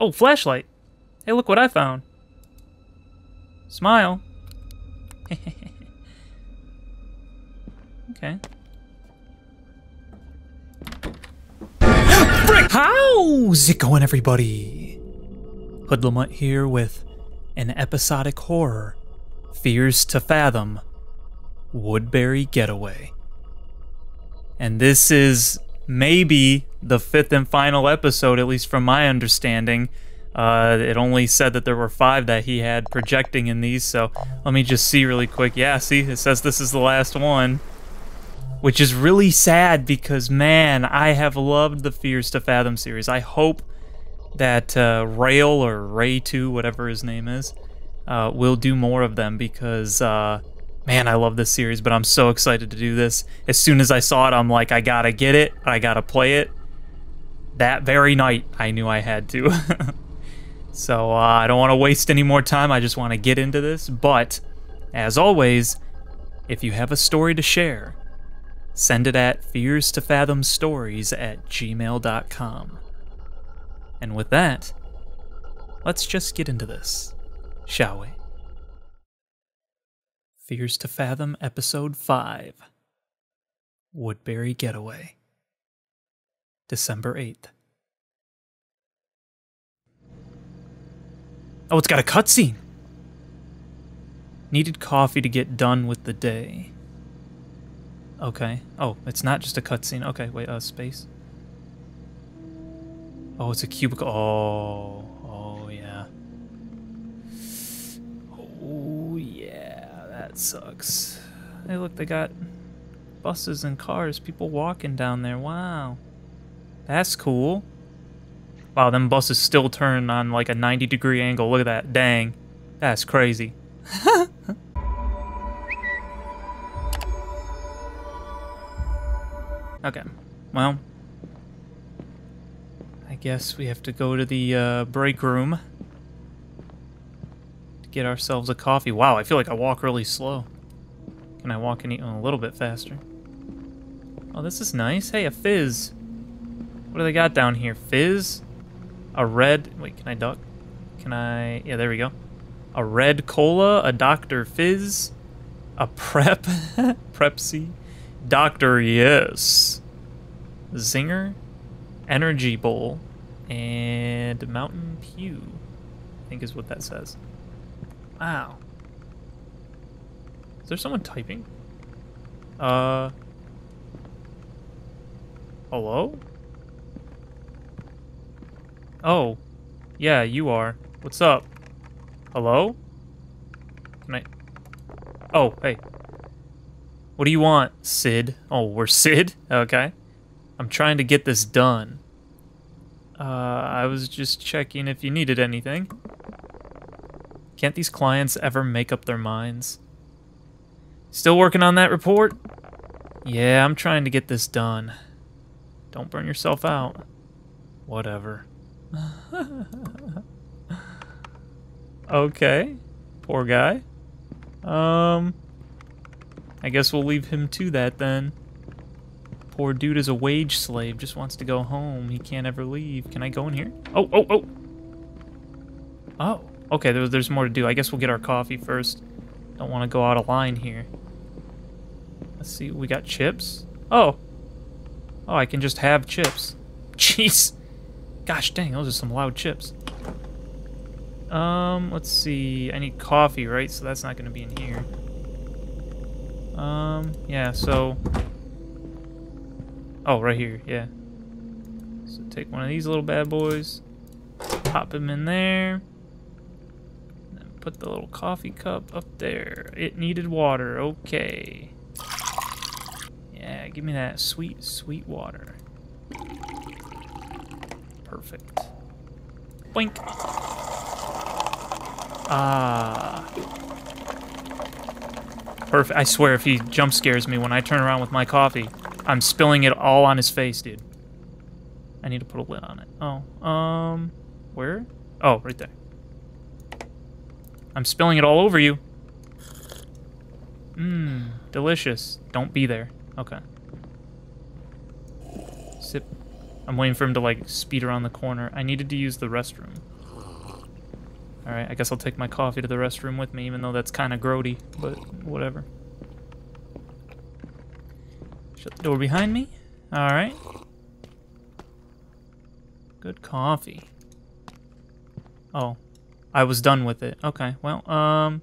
Oh, flashlight. Hey, look what I found. Smile. okay. How's it going, everybody? HoodlaMutt here with an episodic horror, Fears to Fathom, Woodbury Getaway. And this is maybe the fifth and final episode, at least from my understanding. Uh, it only said that there were five that he had projecting in these, so let me just see really quick. Yeah, see, it says this is the last one. Which is really sad because, man, I have loved the Fears to Fathom series. I hope that uh, Rail or Ray 2, whatever his name is, uh, will do more of them because, uh, man, I love this series, but I'm so excited to do this. As soon as I saw it, I'm like, I gotta get it, I gotta play it. That very night, I knew I had to. so uh, I don't want to waste any more time, I just want to get into this. But, as always, if you have a story to share, send it at fears to fathom stories at gmail.com. And with that, let's just get into this, shall we? Fears to Fathom, Episode 5 Woodbury Getaway, December 8th. Oh, it's got a cutscene! Needed coffee to get done with the day. Okay. Oh, it's not just a cutscene. Okay, wait, uh, space. Oh, it's a cubicle. Oh, oh yeah. Oh yeah, that sucks. Hey, look, they got buses and cars, people walking down there. Wow, that's cool. Wow, them buses still turn on like a 90 degree angle. Look at that. Dang, that's crazy. okay, well. I guess we have to go to the uh, break room to get ourselves a coffee. Wow, I feel like I walk really slow. Can I walk any oh, a little bit faster? Oh, this is nice. Hey, a fizz. What do they got down here? Fizz? A red... Wait, can I duck? Can I... Yeah, there we go. A red cola, a Dr. Fizz, a prep, Prepsy, Dr. Yes, Zinger, Energy Bowl, and Mountain Pew, I think is what that says. Wow. Is there someone typing? Uh. Hello? Oh. Yeah, you are. What's up? Hello? Can I... Oh, hey. What do you want, Sid? Oh, we're Sid? Okay. I'm trying to get this done. Uh, I was just checking if you needed anything. Can't these clients ever make up their minds? Still working on that report? Yeah, I'm trying to get this done. Don't burn yourself out. Whatever. okay. Poor guy. Um, I guess we'll leave him to that then. Poor dude is a wage slave, just wants to go home. He can't ever leave. Can I go in here? Oh, oh, oh! Oh, okay, there, there's more to do. I guess we'll get our coffee first. Don't want to go out of line here. Let's see, we got chips? Oh. Oh, I can just have chips. Jeez. Gosh dang, those are some loud chips. Um, let's see. I need coffee, right? So that's not going to be in here. Um, yeah, so Oh, right here, yeah. So take one of these little bad boys, pop him in there, then put the little coffee cup up there. It needed water, okay. Yeah, give me that sweet, sweet water. Perfect. Boink. Ah. Perfect. I swear if he jump scares me when I turn around with my coffee, I'm spilling it all on his face, dude. I need to put a lid on it. Oh, um, where? Oh, right there. I'm spilling it all over you. Mmm, delicious. Don't be there. Okay. I'm waiting for him to like speed around the corner. I needed to use the restroom. Alright, I guess I'll take my coffee to the restroom with me, even though that's kind of grody, but whatever. Shut the door behind me. Alright. Good coffee. Oh, I was done with it. Okay, well, um...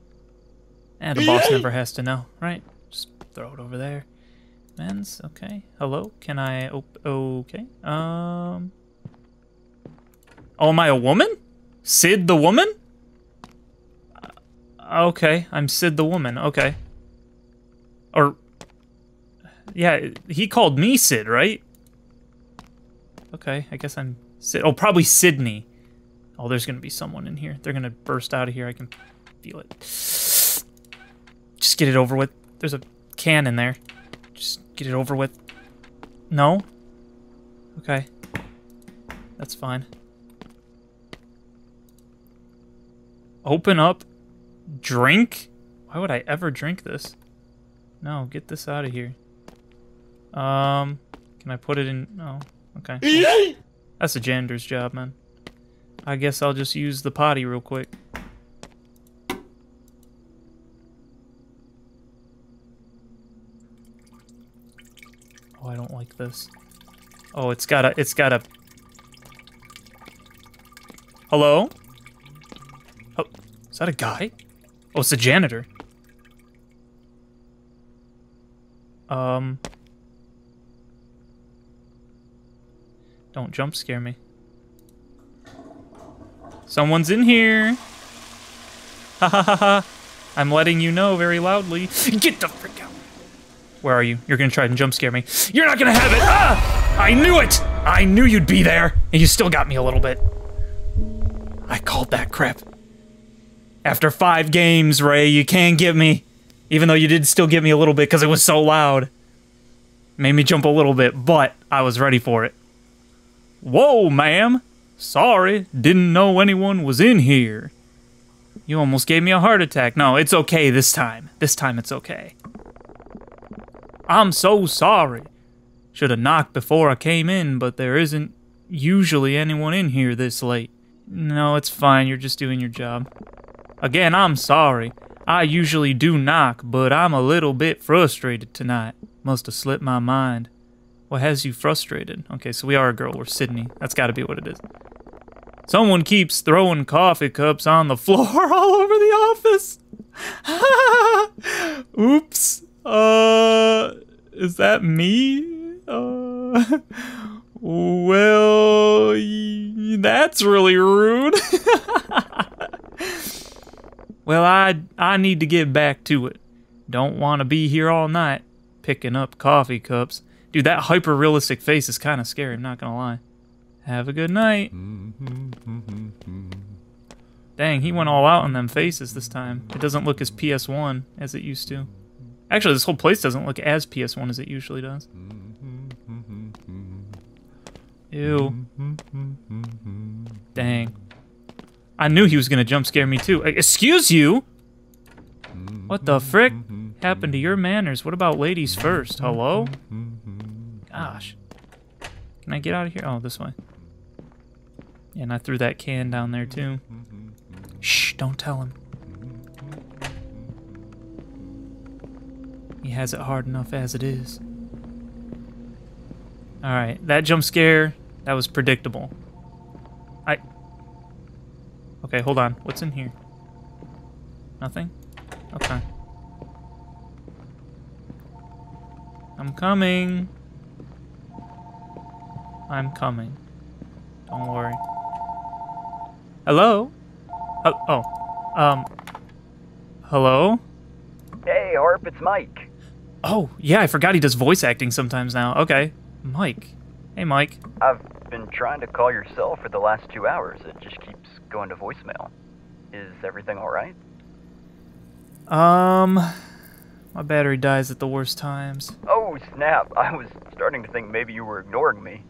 And the boss never has to know, right? Just throw it over there. Men's, okay. Hello, can I okay. Um... Oh, am I a woman? Sid the woman? Uh, okay, I'm Sid the woman, okay. Or... Yeah, he called me Sid, right? Okay, I guess I'm Sid. Oh, probably Sydney. Oh, there's gonna be someone in here. They're gonna burst out of here. I can feel it. Just get it over with. There's a can in there. Just get it over with. No? Okay. That's fine. Open up. Drink? Why would I ever drink this? No, get this out of here. Um, can I put it in? No. Okay. That's a janitor's job, man. I guess I'll just use the potty real quick. Don't like this. Oh, it's got a, it's got a... Hello? Oh, is that a guy? Oh, it's a janitor. Um... Don't jump scare me. Someone's in here. Ha ha ha ha. I'm letting you know very loudly. Get the frick out. Where are you? You're gonna try and jump scare me. You're not gonna have it! Ah! I knew it! I knew you'd be there! And you still got me a little bit. I called that crap. After five games, Ray, you can't get me. Even though you did still get me a little bit because it was so loud. Made me jump a little bit, but I was ready for it. Whoa, ma'am. Sorry, didn't know anyone was in here. You almost gave me a heart attack. No, it's okay this time. This time it's okay. I'm so sorry. Should have knocked before I came in, but there isn't usually anyone in here this late. No, it's fine. You're just doing your job. Again, I'm sorry. I usually do knock, but I'm a little bit frustrated tonight. Must have slipped my mind. What has you frustrated? Okay, so we are a girl. We're Sydney. That's got to be what it is. Someone keeps throwing coffee cups on the floor all over the office. Oops. Uh, is that me? Uh, well, that's really rude. well, I I need to get back to it. Don't want to be here all night picking up coffee cups. Dude, that hyper realistic face is kind of scary, I'm not gonna lie. Have a good night. Dang, he went all out on them faces this time. It doesn't look as PS1 as it used to. Actually, this whole place doesn't look as PS1 as it usually does. Ew. Dang. I knew he was gonna jump scare me too. Uh, excuse you? What the frick happened to your manners? What about ladies first? Hello? Gosh. Can I get out of here? Oh, this way. And I threw that can down there too. Shh, don't tell him. He has it hard enough as it is. Alright, that jump scare, that was predictable. I... Okay, hold on. What's in here? Nothing? Okay. I'm coming. I'm coming. Don't worry. Hello? Oh, oh. Um. Hello? Hey, Harp, it's Mike. Oh, yeah, I forgot he does voice acting sometimes now. Okay. Mike. Hey, Mike. I've been trying to call your cell for the last two hours. It just keeps going to voicemail. Is everything alright? Um. My battery dies at the worst times. Oh, snap. I was starting to think maybe you were ignoring me.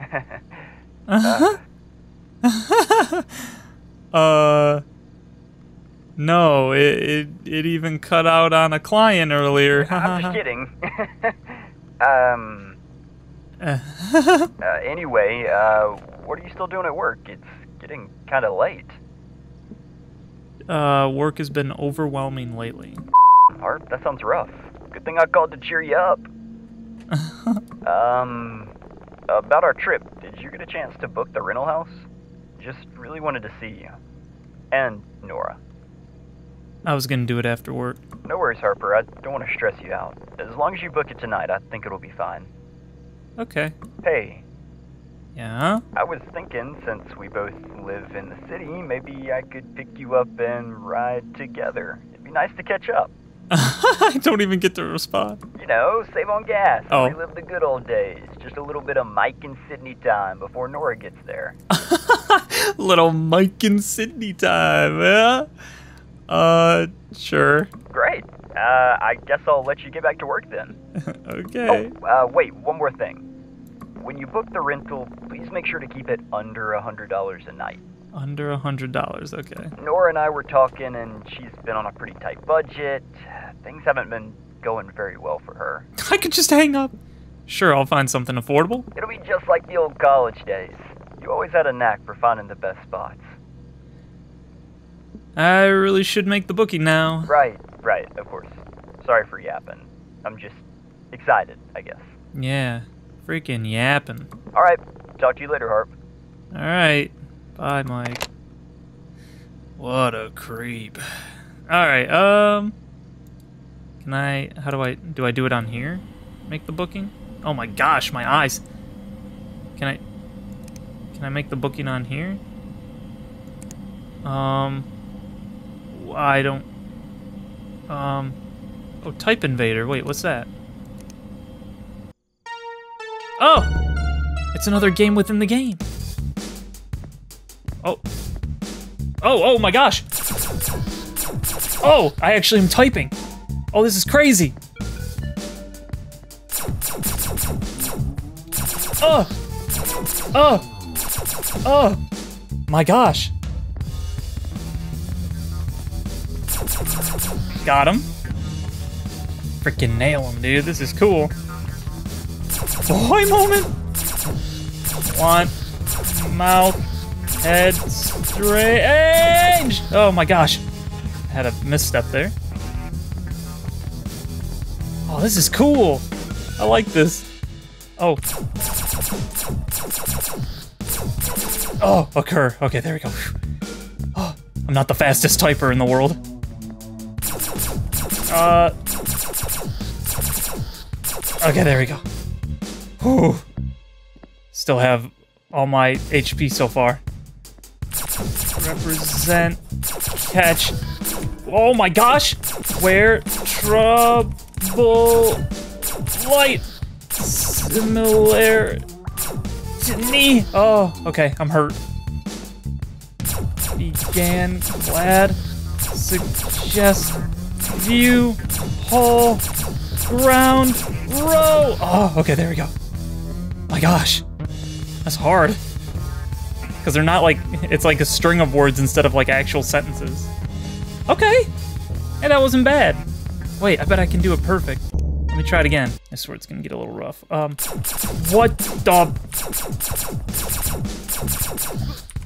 uh, uh no, it, it it even cut out on a client earlier. I'm just kidding. um, uh, anyway, uh, what are you still doing at work? It's getting kind of late. Uh, work has been overwhelming lately. Harp, that sounds rough. Good thing I called to cheer you up. um, about our trip, did you get a chance to book the rental house? Just really wanted to see you. And Nora. I was gonna do it after work. No worries, Harper. I don't want to stress you out. As long as you book it tonight, I think it'll be fine. Okay. Hey, Yeah? I was thinking since we both live in the city, maybe I could pick you up and ride together. It'd be nice to catch up. I don't even get to respond. You know, save on gas. Oh. Relive the good old days. Just a little bit of Mike and Sydney time before Nora gets there. Little Mike and Sydney time, yeah? Uh, sure. Great. Uh, I guess I'll let you get back to work then. okay. Oh, uh, wait, one more thing. When you book the rental, please make sure to keep it under a hundred dollars a night. Under a hundred dollars, okay. Nora and I were talking, and she's been on a pretty tight budget. Things haven't been going very well for her. I could just hang up. Sure, I'll find something affordable. It'll be just like the old college days. You always had a knack for finding the best spots. I really should make the booking now. Right, right, of course. Sorry for yapping. I'm just excited, I guess. Yeah, freaking yapping. All right, talk to you later, Harp. All right, bye, Mike. What a creep. All right, um, can I? How do I? Do I do it on here? Make the booking? Oh my gosh, my eyes. Can I? Can I make the booking on here? Um, I don't. Um, oh, Type Invader. Wait, what's that? Oh, it's another game within the game. Oh. Oh, oh my gosh. Oh, I actually am typing. Oh, this is crazy. Oh. Oh. Oh. My gosh. Got him. Freaking nail him, dude. This is cool. Boy moment. One. Mouth. Head. Strange. Oh my gosh. Had a misstep there. Oh, this is cool. I like this. Oh. Oh, occur. Okay, there we go. Oh, I'm not the fastest typer in the world. Uh. Okay, there we go. Whew. Still have all my HP so far. Represent. Catch. Oh my gosh! Where trouble light similar to me. Oh, okay, I'm hurt. Began glad suggest view hall ground row. Oh, okay, there we go. My gosh, that's hard. Because they're not like, it's like a string of words instead of like actual sentences. Okay. Hey, that wasn't bad. Wait, I bet I can do it perfect. Let me try it again. I swear it's gonna get a little rough. Um, what the?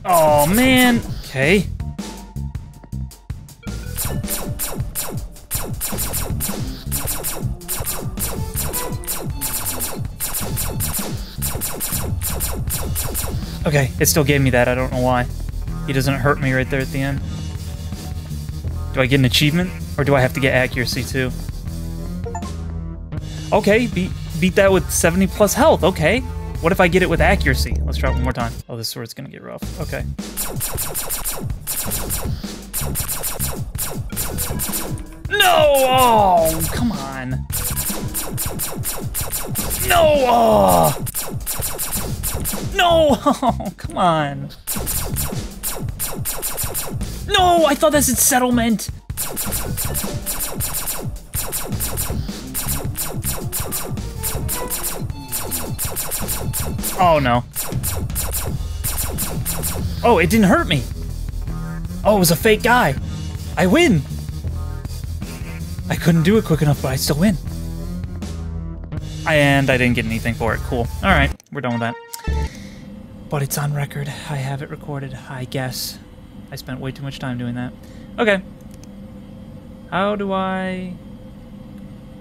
Oh man. Okay. Okay, it still gave me that. I don't know why. He doesn't hurt me right there at the end. Do I get an achievement? Or do I have to get accuracy too? Okay, beat, beat that with 70 plus health. Okay. What if I get it with accuracy? Let's try it one more time. Oh, this sword's gonna get rough. Okay. No! Oh, come on. No! Oh! No! Oh, come on. No! I thought this is settlement! Oh no. Oh, it didn't hurt me. Oh, it was a fake guy. I win. I couldn't do it quick enough, but I still win. And I didn't get anything for it. Cool. Alright, we're done with that. But it's on record. I have it recorded, I guess. I spent way too much time doing that. Okay. How do I...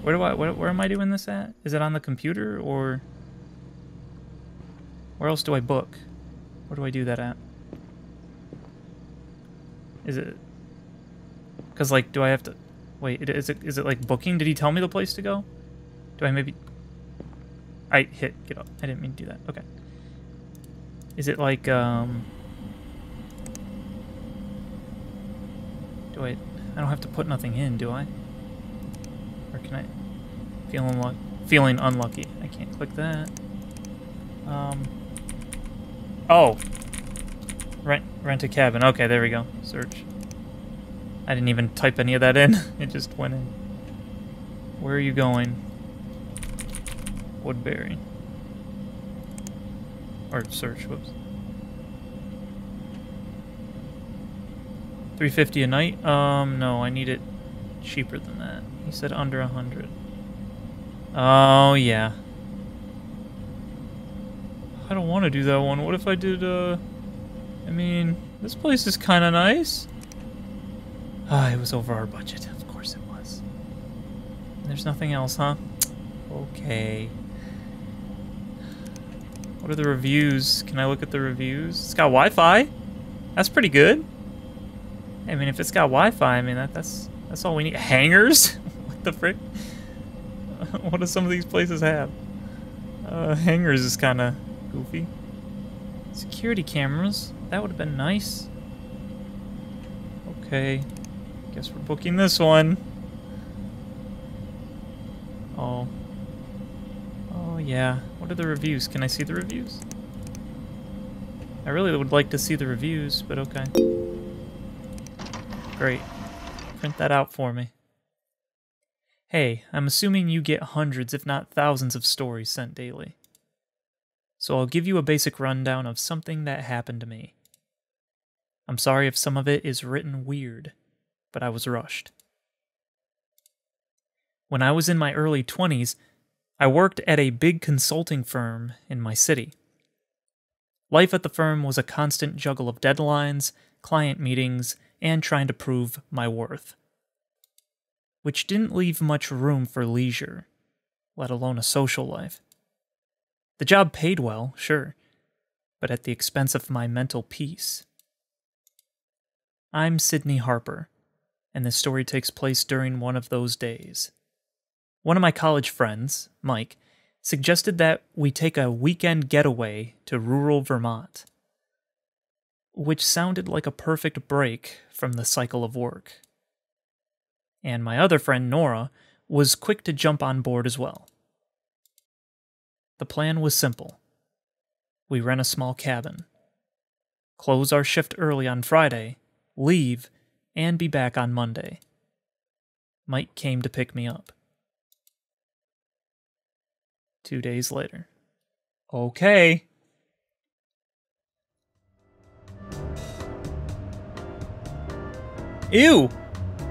Where do I... Where, where am I doing this at? Is it on the computer, or... Where else do I book? Where do I do that at? Is it... Because, like, do I have to... Wait, is it, is it, like, booking? Did he tell me the place to go? Do I maybe... I hit get up. I didn't mean to do that. Okay. Is it, like, um... Do I... I don't have to put nothing in, do I? Or can I... Feeling, unlucky? feeling unlucky. I can't click that. Um... Oh. Rent rent a cabin. Okay, there we go. Search. I didn't even type any of that in. it just went in. Where are you going? Woodbury. Or search, whoops. 350 a night? Um, no, I need it cheaper than that. He said under a 100. Oh, yeah. I don't want to do that one. What if I did, uh... I mean, this place is kind of nice. Ah, it was over our budget. Of course it was. There's nothing else, huh? Okay. What are the reviews? Can I look at the reviews? It's got Wi-Fi. That's pretty good. I mean, if it's got Wi-Fi, I mean, that, that's that's all we need. Hangers? what the frick? what do some of these places have? Uh, hangers is kind of goofy. Security cameras. That would have been nice. Okay. Guess we're booking this one. Oh. Oh, yeah. What are the reviews? Can I see the reviews? I really would like to see the reviews, but okay. Great. Print that out for me. Hey, I'm assuming you get hundreds, if not thousands, of stories sent daily. So I'll give you a basic rundown of something that happened to me. I'm sorry if some of it is written weird, but I was rushed. When I was in my early 20s, I worked at a big consulting firm in my city. Life at the firm was a constant juggle of deadlines, client meetings, and trying to prove my worth. Which didn't leave much room for leisure, let alone a social life. The job paid well, sure, but at the expense of my mental peace. I'm Sydney Harper, and this story takes place during one of those days. One of my college friends, Mike, suggested that we take a weekend getaway to rural Vermont, which sounded like a perfect break from the cycle of work. And my other friend, Nora, was quick to jump on board as well. The plan was simple we rent a small cabin, close our shift early on Friday, leave, and be back on Monday. Mike came to pick me up. Two days later. Okay. Ew!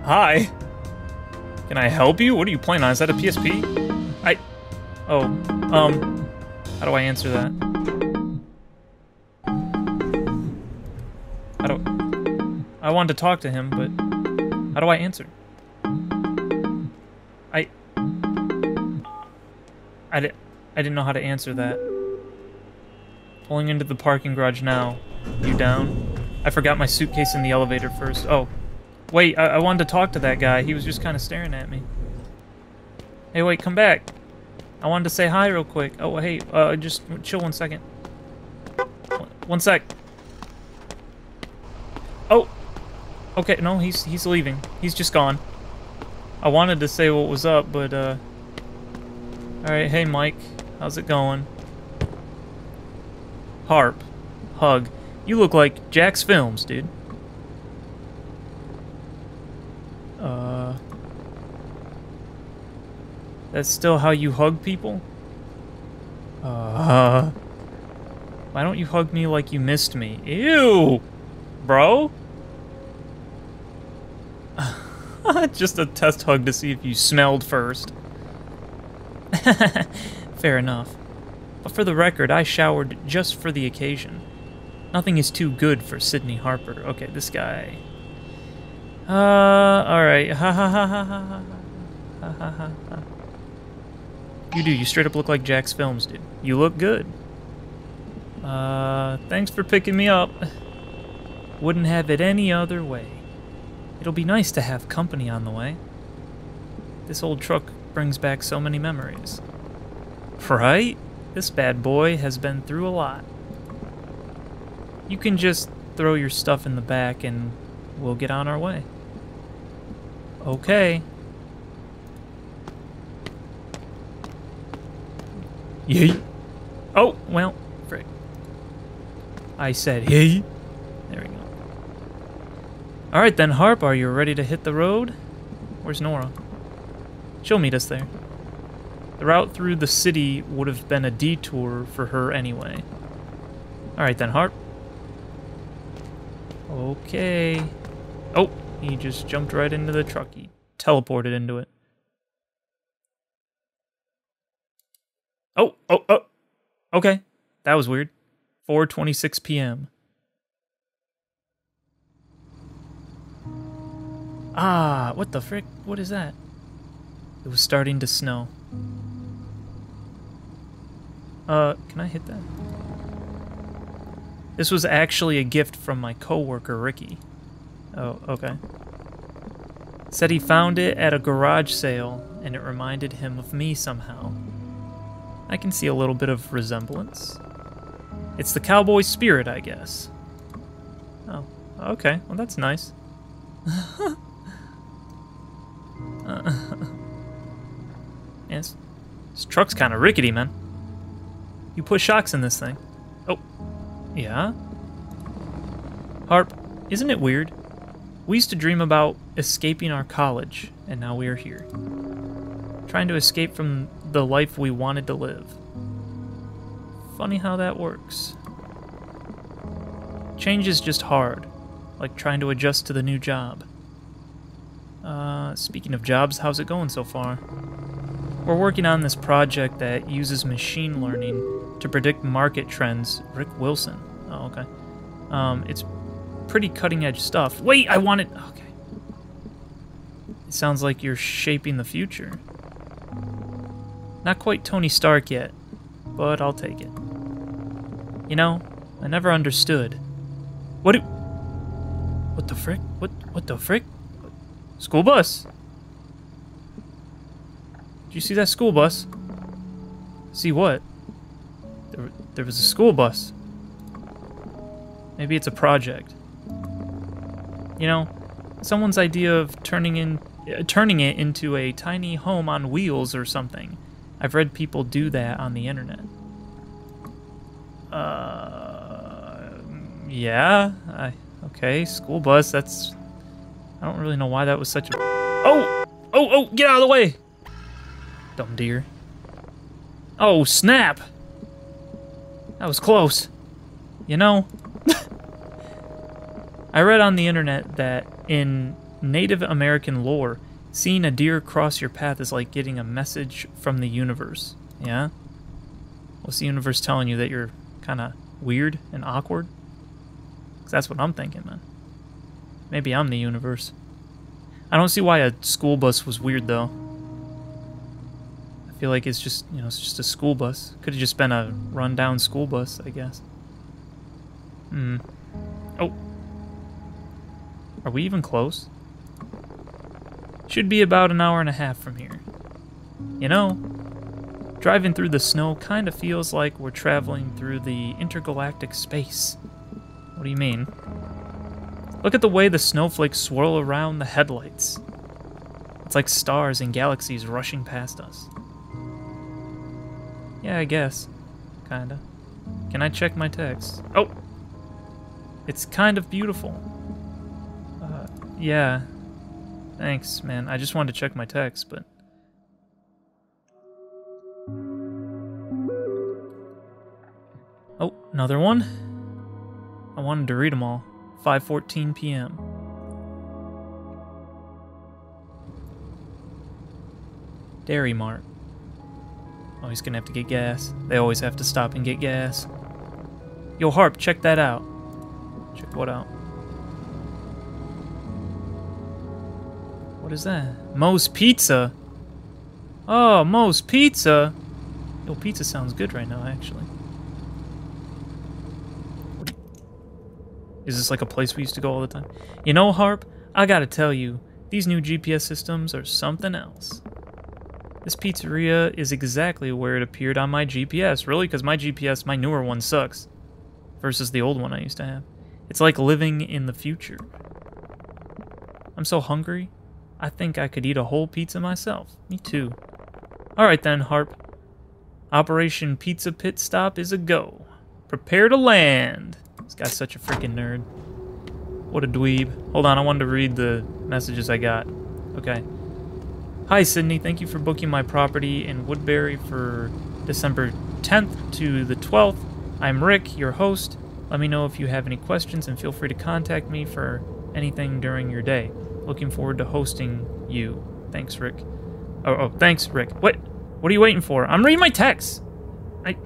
Hi. Can I help you? What are you playing on? Is that a PSP? I... Oh, um... How do I answer that? How do... I wanted to talk to him, but... How do I answer? I... I, di I didn't know how to answer that. Pulling into the parking garage now. You down? I forgot my suitcase in the elevator first. Oh, Wait, I, I wanted to talk to that guy. He was just kind of staring at me. Hey, wait, come back. I wanted to say hi real quick. Oh, hey, uh, just chill one second. One sec. Oh. Okay, no, he's he's leaving. He's just gone. I wanted to say what was up, but, uh... Alright, hey, Mike. How's it going? Harp. Hug. You look like Jacksfilms, dude. That's still how you hug people? Uh, why don't you hug me like you missed me? Ew! Bro? Just a test hug to see if you smelled first. Fair enough. But for the record, I showered just for the occasion. Nothing is too good for Sydney Harper. Okay, this guy. Uh, alright. Ha ha ha ha ha ha. Ha ha ha. You do. You straight up look like Jacksfilms, dude. You look good. Uh, thanks for picking me up. Wouldn't have it any other way. It'll be nice to have company on the way. This old truck brings back so many memories. Right? This bad boy has been through a lot. You can just throw your stuff in the back and we'll get on our way. Okay. Yay. Oh, well, frick. I said hey. There we go. Alright then, Harp, are you ready to hit the road? Where's Nora? She'll meet us there. The route through the city would have been a detour for her anyway. Alright then, Harp. Okay. Oh, he just jumped right into the truck. He teleported into it. Oh, oh, oh. Okay. That was weird. 4:26 p.m. Ah, what the frick? What is that? It was starting to snow. Uh, can I hit that? This was actually a gift from my coworker, Ricky. Oh, okay. Said he found it at a garage sale, and it reminded him of me somehow. I can see a little bit of resemblance. It's the cowboy spirit, I guess. Oh, okay. Well, that's nice. uh, yes. This truck's kind of rickety, man. You put shocks in this thing. Oh, yeah? Harp, isn't it weird? We used to dream about escaping our college, and now we are here. Trying to escape from the life we wanted to live. Funny how that works. Change is just hard, like trying to adjust to the new job. Uh, speaking of jobs, how's it going so far? We're working on this project that uses machine learning to predict market trends. Rick Wilson. Oh, okay. Um, it's pretty cutting edge stuff. Wait, I want it. Okay. It sounds like you're shaping the future. Not quite Tony Stark yet, but I'll take it. You know, I never understood. What do... What the frick? What, what the frick? School bus! Did you see that school bus? See what? There, there was a school bus. Maybe it's a project. You know, someone's idea of turning in uh, turning it into a tiny home on wheels or something. I've read people do that on the internet. Uh, yeah. I okay. School bus. That's. I don't really know why that was such a. Oh, oh, oh! Get out of the way! Dumb deer. Oh snap! That was close. You know. I read on the internet that in Native American lore, Seeing a deer cross your path is like getting a message from the universe. Yeah? What's the universe telling you that you're kind of weird and awkward? Cause that's what I'm thinking, man. Maybe I'm the universe. I don't see why a school bus was weird, though. I feel like it's just, you know, it's just a school bus. Could have just been a rundown school bus, I guess. Hmm. Are we even close? Should be about an hour and a half from here. You know, driving through the snow kind of feels like we're traveling through the intergalactic space. What do you mean? Look at the way the snowflakes swirl around the headlights. It's like stars and galaxies rushing past us. Yeah, I guess. Kinda. Can I check my text? Oh! It's kind of beautiful. Yeah, Thanks, man. I just wanted to check my text, but... Oh, another one? I wanted to read them all. 5.14 p.m. Dairy Mart. Oh, he's gonna have to get gas. They always have to stop and get gas. Yo, Harp, check that out. Check what out? What is that? Moe's Pizza. Oh, Moe's Pizza. Yo, pizza sounds good right now, actually. Is this like a place we used to go all the time? You know, Harp, I gotta tell you, these new GPS systems are something else. This pizzeria is exactly where it appeared on my GPS. Really, because my GPS, my newer one, sucks. Versus the old one I used to have. It's like living in the future. I'm so hungry. I think I could eat a whole pizza myself. Me too. Alright then, Harp. Operation Pizza Pit Stop is a go. Prepare to land. This guy's such a freaking nerd. What a dweeb. Hold on, I wanted to read the messages I got. Okay. Hi, Sydney. Thank you for booking my property in Woodbury for December 10th to the 12th. I'm Rick, your host. Let me know if you have any questions and feel free to contact me for anything during your day. Looking forward to hosting you. Thanks, Rick. Oh, oh thanks, Rick. What? What are you waiting for? I'm reading my text. I.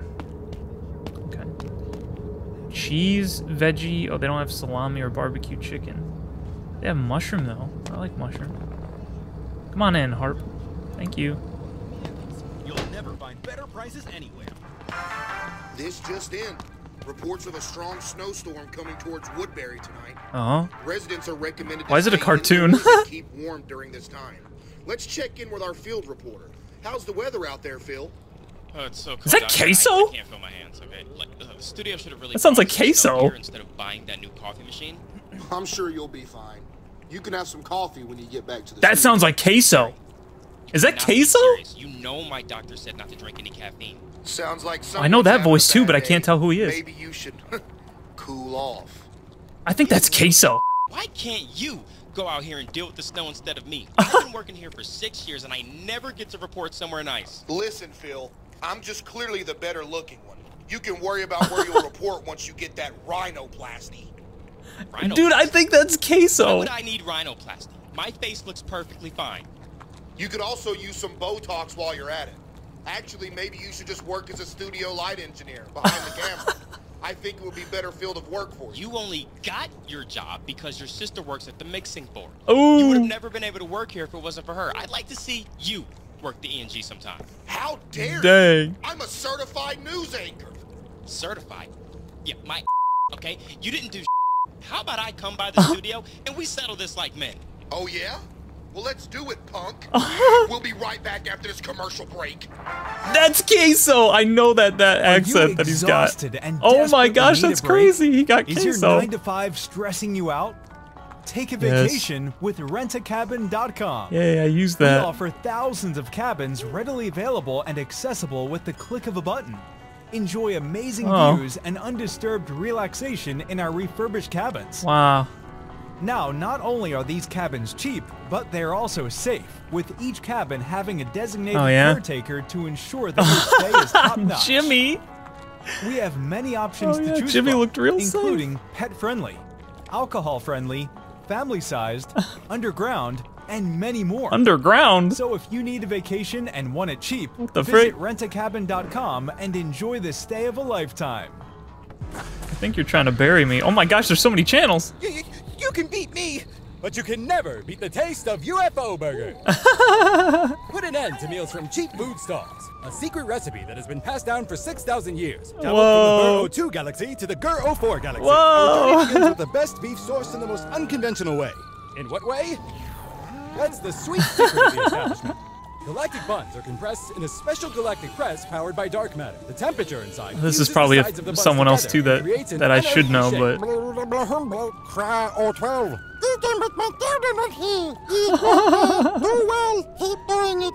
Okay. Cheese, veggie. Oh, they don't have salami or barbecue chicken. They have mushroom though. I like mushroom. Come on in, Harp. Thank you. You'll never find better prices anywhere. This just in. Reports of a strong snowstorm coming towards Woodbury tonight. Uh huh. Residents are recommended to Why is it a cartoon? keep warm during this time. Let's check in with our field reporter. How's the weather out there, Phil? Oh, it's so cold Is that out here, I- CaseOh? I, can't feel my hands. Okay, like uh, the studio should have really. That sounds like some CaseOh. Instead of buying that new coffee machine. I'm sure you'll be fine. You can have some coffee when you get back to the That studio. sounds like CaseOh. Is that Not CaseOh? You know my doctor said not to drink any caffeine. Sounds like I know that voice too, but I can't tell who he is. Maybe you should cool off. I think that's CaseOh. Why can't you go out here and deal with the snow instead of me? I've been working here for six years and I never get to report somewhere nice. Listen, Phil, I'm just clearly the better looking one. You can worry about where you'll report once you get that rhinoplasty. Rhinoplasty. Dude, I think that's Why CaseOh. would I need rhinoplasty? My face looks perfectly fine. You could also use some Botox while you're at it. Actually, maybe you should just work as a studio light engineer behind the camera. I think it would be better field of work for you. You only got your job because your sister works at the mixing board. You would have never been able to work here if it wasn't for her. I'd like to see you work the ENG sometime. How dare you? I'm a certified news anchor. Certified. Yeah, my okay? You didn't do How about I come by the uh-huh. studio and we settle this like men? Oh, yeah? Well, let's do it, punk. we'll be right back after this commercial break. That's CaseOh. I know that that Are accent that he's got. exhausted and Oh my gosh, that's crazy. He got Is your 9 to 5 stressing you out? Take a Yes. vacation with rentacabin.com. Yeah, yeah, I use We offer thousands of cabins readily available and accessible with the click of a button. Enjoy amazing Oh. views and undisturbed relaxation in our refurbished cabins. Wow. Now, not only are these cabins cheap, but they're also safe, with each cabin having a designated Oh, yeah? caretaker to ensure that your stay is top notch. Jimmy. We have many options Oh, to yeah, choose Jimmy from, looked real safe. including pet friendly, alcohol friendly, family sized, underground, and many more. Underground. so if you need a vacation and want it cheap, the visit rentacabin.com and enjoy the stay of a lifetime. I think you're trying to bury me. Oh my gosh, there's so many channels. You, can beat me, but you can never beat the taste of UFO Burger. Put an end to meals from cheap food stalls. A secret recipe that has been passed down for 6,000 years. Traveled Whoa. from the Gur 02 galaxy to the Gur 04 galaxy. Whoa. Our journey begins with the best beef sourced in the most unconventional way. In what way? That's the sweet secret of the establishment. Galactic buns are compressed in a special galactic press powered by dark matter. The temperature inside. This is fuses the probably a- of the buns someone else too that- and creates an that I should know, shape. but- Cry or 12.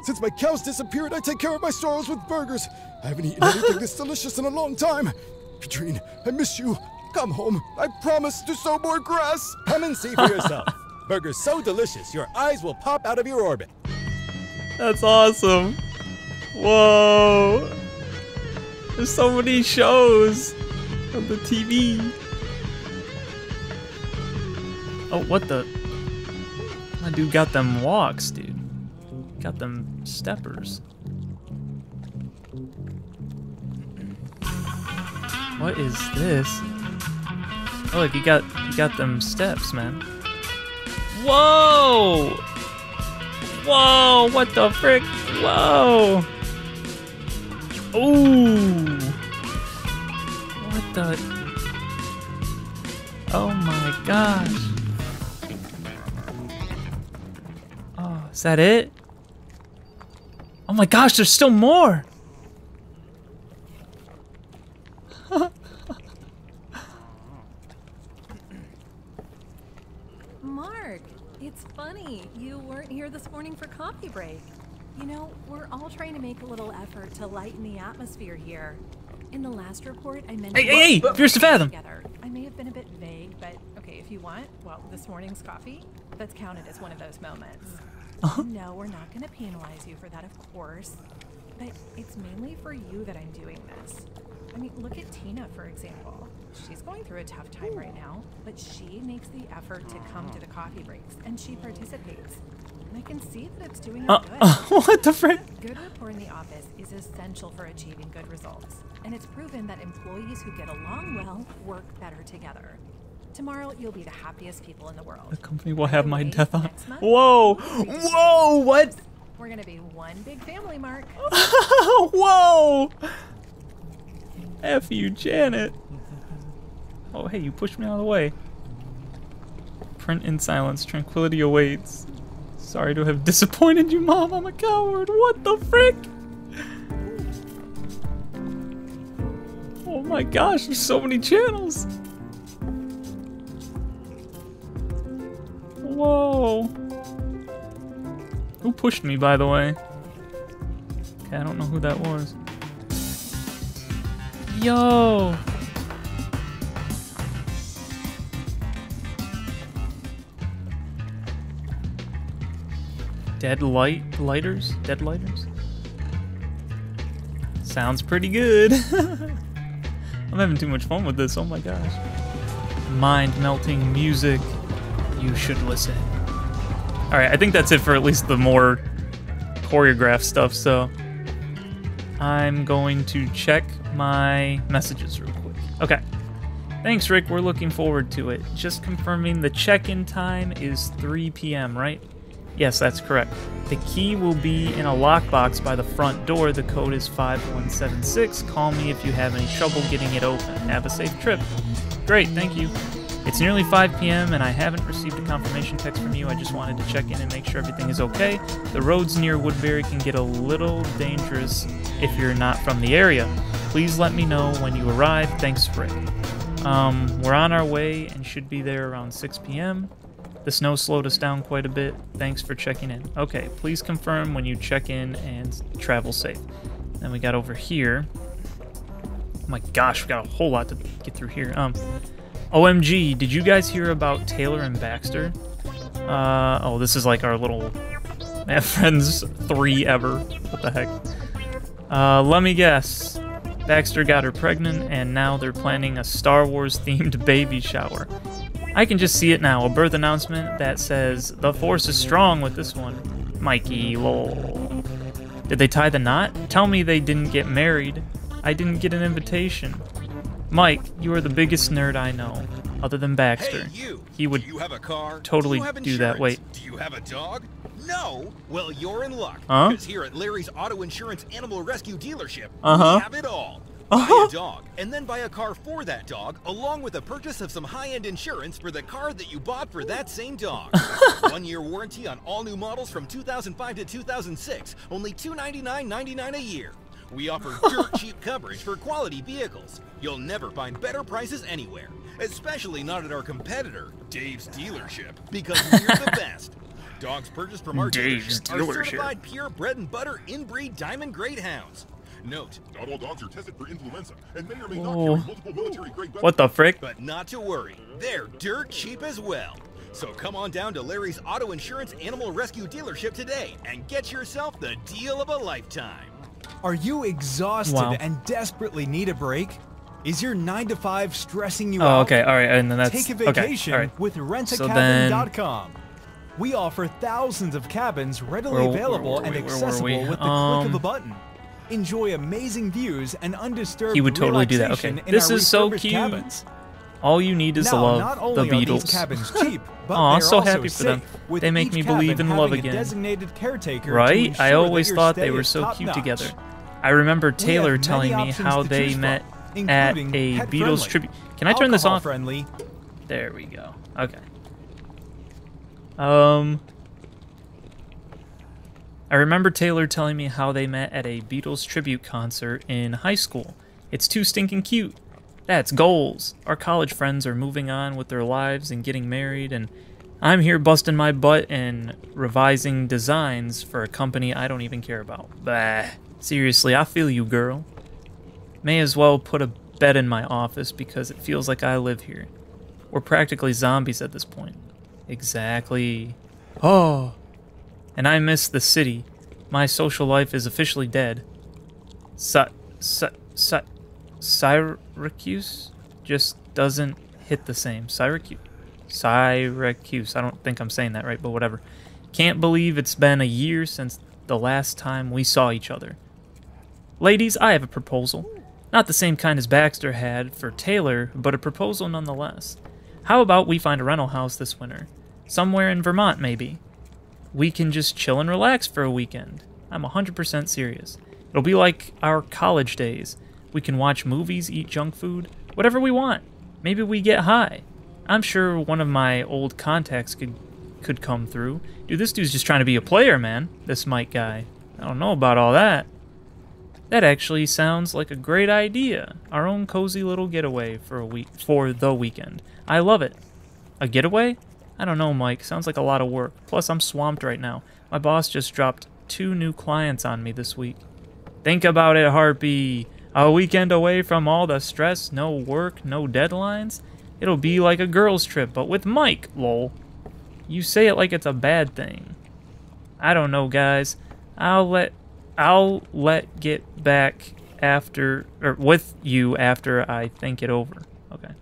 Since my cows disappeared, I take care of my sorrows with burgers. I haven't eaten anything this delicious in a long time. Katrine, I miss you. Come home. I promise to sow more grass. Come and see for yourself. Burgers so delicious, your eyes will pop out of your orbit. That's awesome. Whoa. There's so many shows on the TV. Oh, what the? My dude got them walks, dude. Got them steppers. What is this? Oh, look, you got you got them steps, man. Whoa! Whoa! What the frick? Whoa! Ooh! What the? Oh my gosh! Oh, is that it? Oh my gosh, there's still more! Mark, it's funny. You weren't here this morning for coffee break. You know, we're all trying to make a little effort to lighten the atmosphere here. In the last report, I mentioned. Hey, hey, hey! Fears to Fathom! Together. I may have been a bit vague, but okay, if you want, well, this morning's coffee, that's counted as one of those moments. No, we're not going to penalize you for that, of course. But it's mainly for you that I'm doing this. I mean, look at Tina, for example. She's going through a tough time right now, but she makes the effort to come to the coffee breaks and she participates. I can see that it's doing Uh, good. uh, what the frick? Good rapport in the office is essential for achieving good results, and it's proven that employees who get along well work better together. Tomorrow, you'll be the happiest people in the world. The company will have my death on. Whoa! Whoa! What? We're gonna be one big family, Mark. Whoa! F you, Janet. Oh, hey, you pushed me out of the way. Print in silence. Tranquility awaits. Sorry to have disappointed you, Mom. I'm a coward. What the frick? Oh my gosh, there's so many channels. Whoa. Who pushed me, by the way? Okay, I don't know who that was. Yo! Dead light lighters? Dead lighters? Sounds pretty good. I'm having too much fun with this. Oh my gosh. Mind melting music. You should listen. Alright, I think that's it for at least the more choreographed stuff, so I'm going to check my messages real quick. Okay. Thanks, Rick. We're looking forward to it. Just confirming the check in time is 3 p.m., right? Yes, that's correct. The key will be in a lockbox by the front door. The code is 5176. Call me if you have any trouble getting it open. Have a safe trip. Great, thank you. It's nearly 5 p.m. and I haven't received a confirmation text from you. I just wanted to check in and make sure everything is okay. The roads near Woodbury can get a little dangerous if you're not from the area. Please let me know when you arrive. Thanks, Rick. Um, we're on our way and should be there around 6 p.m. The snow slowed us down quite a bit. Thanks for checking in. Okay, please confirm when you check in and travel safe. Then we got over here. Oh my gosh, we got a whole lot to get through here. Um, OMG, did you guys hear about Taylor and Baxter? Uh, oh, this is like our little Friends 3 ever. What the heck? Uh, let me guess. Baxter got her pregnant, and now they're planning a Star Wars themed baby shower. I can just see it now a birth announcement that says, The Force is strong with this one. Mikey, lol. Did they tie the knot? Tell me they didn't get married. I didn't get an invitation. Mike, you are the biggest nerd I know, other than Baxter. Hey, you. He would do you have a car? totally do, you have do that. Wait. Do you have a dog? No. Well, you're in luck. Huh? Because here at Larry's Auto Insurance Animal Rescue Dealership, Uh-huh. we have it all. Uh-huh. Buy a dog, and then buy a car for that dog, along with a purchase of some high-end insurance for the car that you bought for that same dog. One-year warranty on all new models from 2005 to 2006, only $299.99 a year. We offer dirt cheap coverage for quality vehicles. You'll never find better prices anywhere, especially not at our competitor, Dave's Dealership, because we're the best. Dogs purchased from our Dave's dealership are certified pure bread and butter inbreed diamond grade hounds. Note, Not all dogs are tested for influenza and may or may Whoa. not carry multiple military-grade What the frick? but not to worry, they're dirt cheap as well. So come on down to Larry's Auto Insurance Animal Rescue Dealership today and get yourself the deal of a lifetime. Are you exhausted Wow. and desperately need a break? Is your 9 to 5 stressing you Oh, out? okay, all right, and then that's Take a okay, vacation all right. with So rentacabin.com. We offer thousands of cabins readily Where- available where were and we? Where were accessible with the click Um, of a button. Enjoy amazing views and undisturbed He would totally do that. Okay, this is so cute. Cabins. All you need is now, love the only are these Beatles. cabins cheap, but Aw, I'm so happy for them. They make me believe in love again. designated caretaker right? I always thought they were so cute top-notch. together. I remember Taylor telling me how they met from, at a Beatles tribute. Can I turn this off? friendly, There we go. Okay. Um. I remember Taylor telling me how they met at a Beatles tribute concert in high school. It's too stinking cute. That's goals. Our college friends are moving on with their lives and getting married, and I'm here busting my butt and revising designs for a company I don't even care about. Bah. Seriously, I feel you, girl. May as well put a bed in my office because it feels like I live here. We're practically zombies at this point. Exactly. Oh. And I miss the city. My social life is officially dead. Sy- Sy- Sy- Syracuse just doesn't hit the same. Syracuse. Syracuse. I don't think I'm saying that right, but whatever. Can't believe it's been a year since the last time we saw each other. Ladies, I have a proposal. Not the same kind as Baxter had for Taylor, but a proposal nonetheless. How about we find a rental house this winter? Somewhere in Vermont, maybe. We can just chill and relax for a weekend. I'm 100% serious. It'll be like our college days. We can watch movies, eat junk food, whatever we want. Maybe we get high. I'm sure one of my old contacts could could come through. Dude, this dude's just trying to be a player, man. This Mike guy. I don't know about all that. That actually sounds like a great idea. Our own cozy little getaway for a week for the weekend. I love it. A getaway? I don't know, Mike. Sounds like a lot of work. Plus, I'm swamped right now. My boss just dropped two new clients on me this week. Think about it, Harpy. A weekend away from all the stress, no work, no deadlines. It'll be like a girls' trip, but with Mike, lol. You say it like it's a bad thing. I don't know, guys. I'll let I'll let get back after or with you after I think it over. Okay.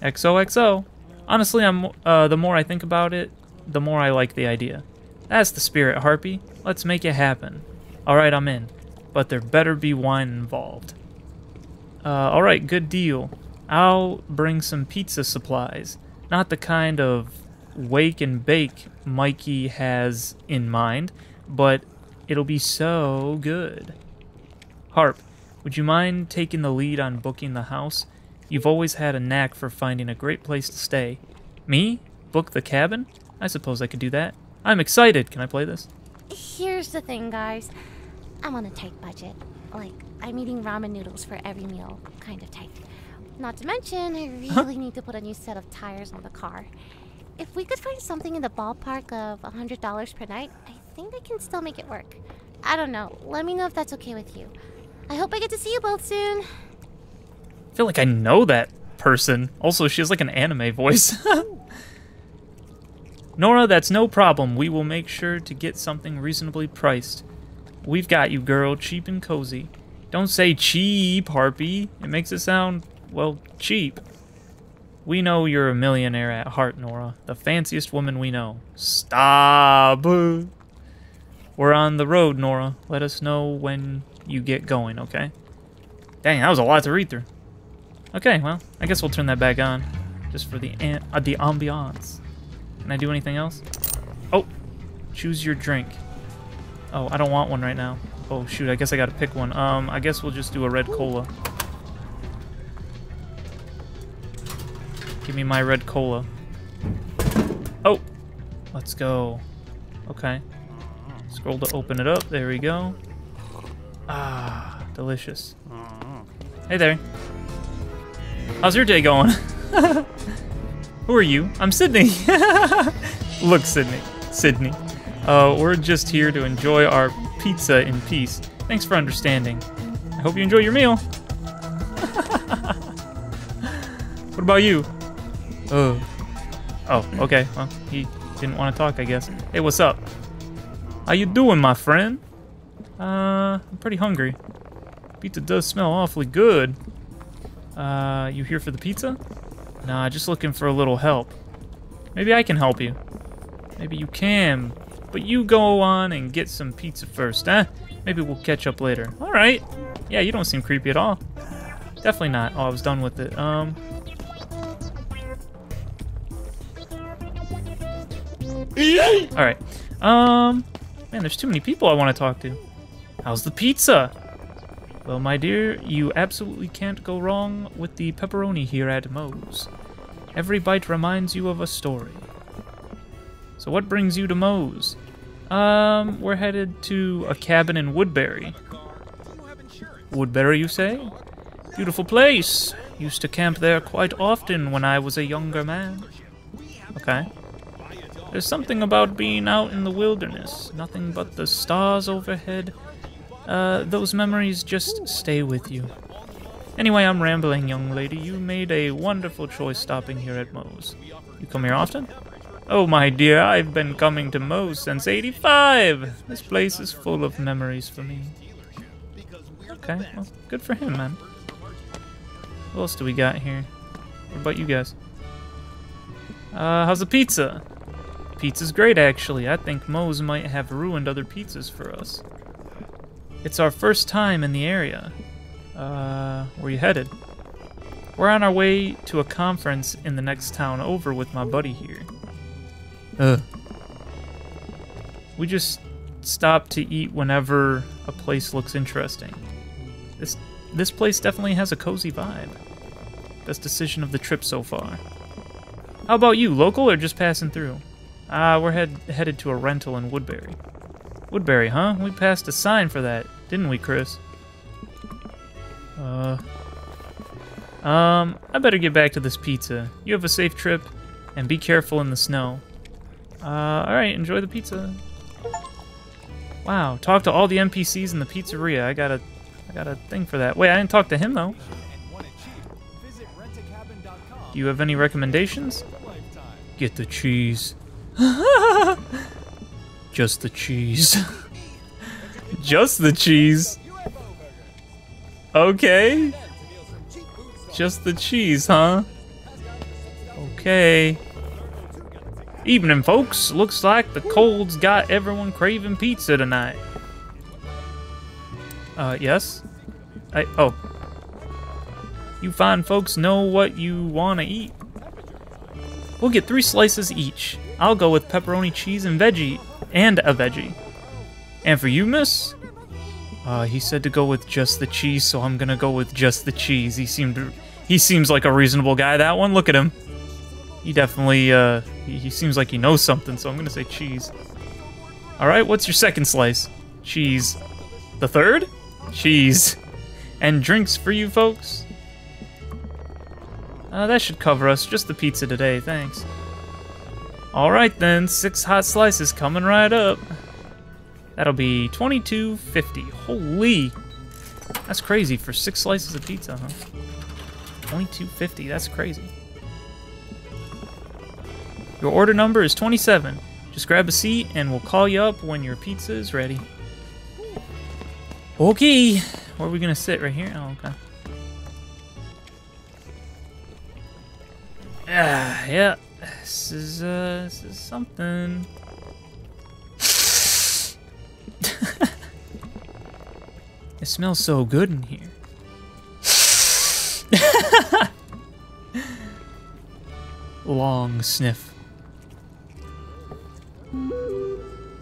XOXO. Honestly, I'm uh, the more I think about it, the more I like the idea. That's the spirit, Harpy. Let's make it happen. All right, I'm in, but there better be wine involved. Uh, all right, good deal. I'll bring some pizza supplies, not the kind of wake and bake Mikey has in mind, but it'll be so good. Harp, would you mind taking the lead on booking the house? You've always had a knack for finding a great place to stay. Me? Book the cabin? I suppose I could do that. I'm excited. Can I play this? Here's the thing, guys. I'm on a tight budget. Like, I'm eating ramen noodles for every meal, kind of tight. Not to mention, I really need to put a new set of tires on the car. If we could find something in the ballpark of $100 per night, I think I can still make it work. I don't know. Let me know if that's okay with you. I hope I get to see you both soon. I feel like I know that person. Also, she has like an anime voice. Nora, that's no problem. We will make sure to get something reasonably priced. We've got you, girl. Cheap and cozy. Don't say cheap, Harpy. It makes it sound, well, cheap. We know you're a millionaire at heart, Nora. The fanciest woman we know. Stop. We're on the road, Nora. Let us know when you get going, okay? Dang, that was a lot to read through. Okay, well, I guess we'll turn that back on, just for the uh, the ambiance. Can I do anything else? Oh, choose your drink. Oh, I don't want one right now. Oh shoot, I guess I gotta pick one. Um, I guess we'll just do a red cola. Give me my red cola. Oh, let's go. Okay. Scroll to open it up. There we go. Ah, delicious. Hey there. How's your day going? Who are you? I'm Sydney. Look, Sydney. Sydney. Uh, we're just here to enjoy our pizza in peace. Thanks for understanding. I hope you enjoy your meal. what about you? Oh. Oh, okay. Well, he didn't want to talk, I guess. Hey, what's up? How you doing, my friend? Uh, I'm pretty hungry. Pizza does smell awfully good. Uh, you here for the pizza? Nah, just looking for a little help. Maybe I can help you. Maybe you can. But you go on and get some pizza first, eh? Maybe we'll catch up later. All right. Yeah, you don't seem creepy at all. Definitely not. Oh, I was done with it. Um. All right. Um. Man, there's too many people I want to talk to. How's the pizza? Well, my dear, you absolutely can't go wrong with the pepperoni here at Moe's. Every bite reminds you of a story. So what brings you to Moe's? Um, we're headed to a cabin in Woodbury. Woodbury, you say? Beautiful place. Used to camp there quite often when I was a younger man. Okay. There's something about being out in the wilderness. Nothing but the stars overhead. Uh, those memories just stay with you. Anyway, I'm rambling, young lady. You made a wonderful choice stopping here at Moe's. You come here often? Oh, my dear, I've been coming to Moe's since 85. This place is full of memories for me. Okay, well, good for him, man. What else do we got here? What about you guys? Uh, how's the pizza? Pizza's great, actually. I think Moe's might have ruined other pizzas for us. It's our first time in the area. Uh, where you headed? We're on our way to a conference in the next town over with my buddy here. Ugh. We just stop to eat whenever a place looks interesting. This this place definitely has a cozy vibe. Best decision of the trip so far. How about you, local or just passing through? Ah, we're head headed to a rental in Woodbury. Woodbury, huh? We passed a sign for that, didn't we, Chris? Uh. Um, I better get back to this pizza. You have a safe trip, and be careful in the snow. Uh, alright, enjoy the pizza. Wow, talk to all the NPCs in the pizzeria. I got a, I got a thing for that. Wait, I didn't talk to him, though. Do you have any recommendations? Get the cheese. Just the cheese. Just the cheese. Okay. Just the cheese, huh? Okay. Evening, folks. Looks like the cold's got everyone craving pizza tonight. Uh, yes? I, oh. You fine folks know what you want to eat. We'll get three slices each. I'll go with pepperoni, cheese, and veggie, and a veggie. And for you, miss? Uh, he said to go with just the cheese, so I'm gonna go with just the cheese. He seemed, he seems like a reasonable guy. That one, look at him. He definitely, uh, he, he seems like he knows something, so I'm gonna say cheese. All right, what's your second slice? Cheese. The third? Cheese. And drinks for you folks? Uh, that should cover us. Just the pizza today, thanks. Alright then, six hot slices coming right up. That'll be 22.50. Holy! That's crazy for six slices of pizza, huh? 22.50, that's crazy. Your order number is 27. Just grab a seat and we'll call you up when your pizza is ready. Okay, where are we gonna sit? Right here? Oh, okay. Ah, yeah. This is, uh, this is something. it smells so good in here. Long sniff.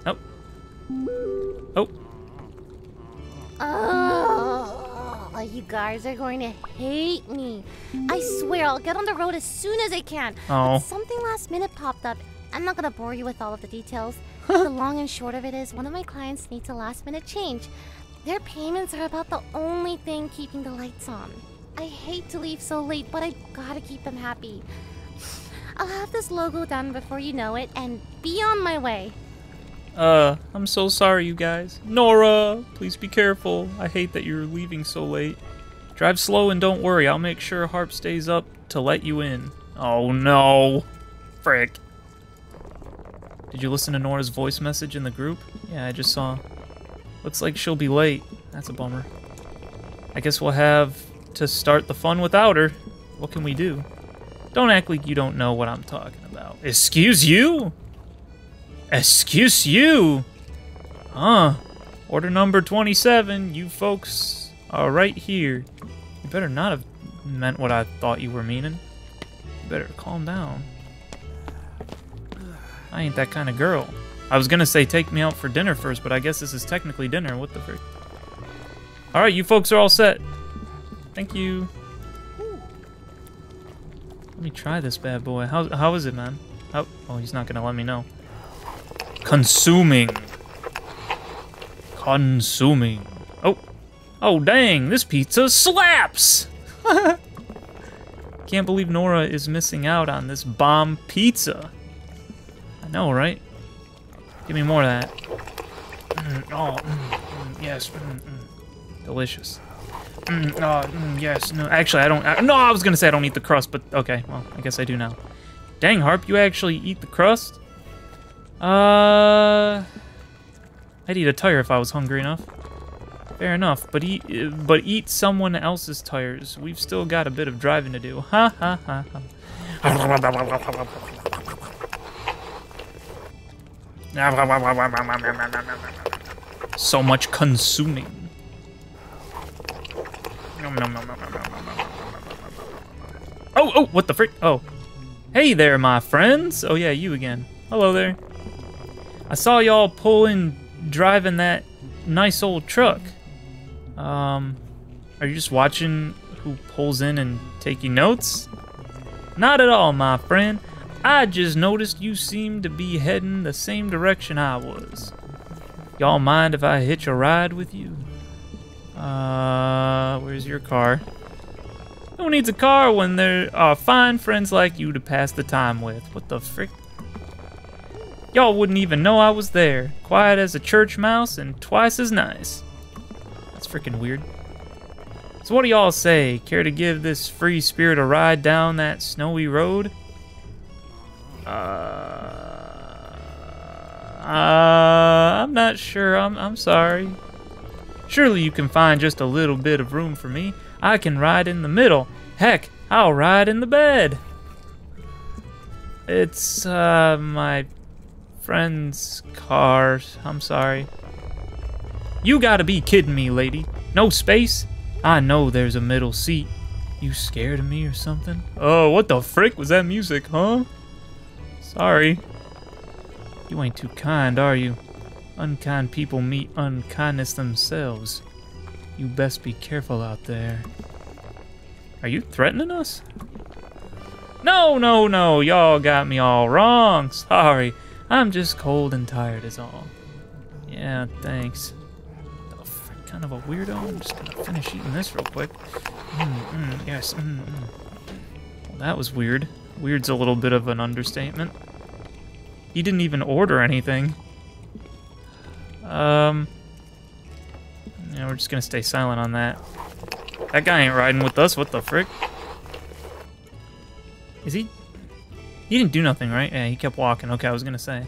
Oh. Oh. Oh, you guys are going to hate me. I swear I'll get on the road as soon as I can. Oh. But something last minute popped up. I'm not gonna bore you with all of the details. the long and short of it is one of my clients needs a last minute change. Their payments are about the only thing keeping the lights on. I hate to leave so late, but I gotta keep them happy. I'll have this logo done before you know it and be on my way. Uh, I'm so sorry, you guys. Nora, please be careful. I hate that you're leaving so late. Drive slow and don't worry. I'll make sure Harp stays up to let you in. Oh no. Frick. Did you listen to Nora's voice message in the group? Yeah, I just saw. Looks like she'll be late. That's a bummer. I guess we'll have to start the fun without her. What can we do? Don't act like you don't know what I'm talking about. Excuse you? Excuse you. Huh. Order number 27. You folks are right here. You better not have meant what I thought you were meaning. You better calm down. I ain't that kind of girl. I was gonna say take me out for dinner first, but I guess this is technically dinner. What the frick? All right, you folks are all set. Thank you. Let me try this bad boy. How how is it, man? Oh, oh, he's not gonna let me know. Consuming. Consuming. Oh, oh, dang! This pizza slaps. Can't believe Nora is missing out on this bomb pizza. I know, right? Give me more of that. Mm, oh, mm, mm, yes. mm, mm. Delicious. Mm, oh, yes. No, actually, I don't. I, no, I was gonna say I don't eat the crust, but okay. Well, I guess I do now. Dang, Harp, you actually eat the crust? Uh, I'd eat a tire if I was hungry enough. Fair enough, but eat, uh, but eat someone else's tires. We've still got a bit of driving to do. Ha ha ha ha. So much consuming. Oh, oh, what the frick? Oh. Hey there, my friends. Oh, yeah, you again. Hello there. I saw y'all pulling, driving that nice old truck. Um, are you just watching who pulls in and taking notes? Not at all, my friend. I just noticed you seemed to be heading the same direction I was. Y'all mind if I hitch a ride with you? Uh, where's your car? Who needs a car when there are fine friends like you to pass the time with? What the frick? Y'all wouldn't even know I was there. Quiet as a church mouse and twice as nice. That's freaking weird. So what do y'all say? Care to give this free spirit a ride down that snowy road? Uh, uh, I'm not sure. I'm, I'm sorry. Surely you can find just a little bit of room for me. I can ride in the middle. Heck, I'll ride in the bed. It's, uh, my friend's car. I'm sorry. You gotta be kidding me, lady. No space? I know there's a middle seat. You scared of me or something? Oh, what the frick was that music, huh? Sorry. You ain't too kind, are you? Unkind people meet unkindness themselves. You best be careful out there. Are you threatening us? No, no, no, y'all got me all wrong. Sorry. I'm just cold and tired is all. Yeah, thanks. Frick kind of a weirdo. I'm just gonna finish eating this real quick. Mm, mm, yes, mm, mm. Well, that was weird. Weird's a little bit of an understatement. He didn't even order anything. Um... Yeah, we're just gonna stay silent on that. That guy ain't riding with us, what the frick? Is he? He didn't do nothing, right? Yeah, he kept walking. Okay, I was gonna say.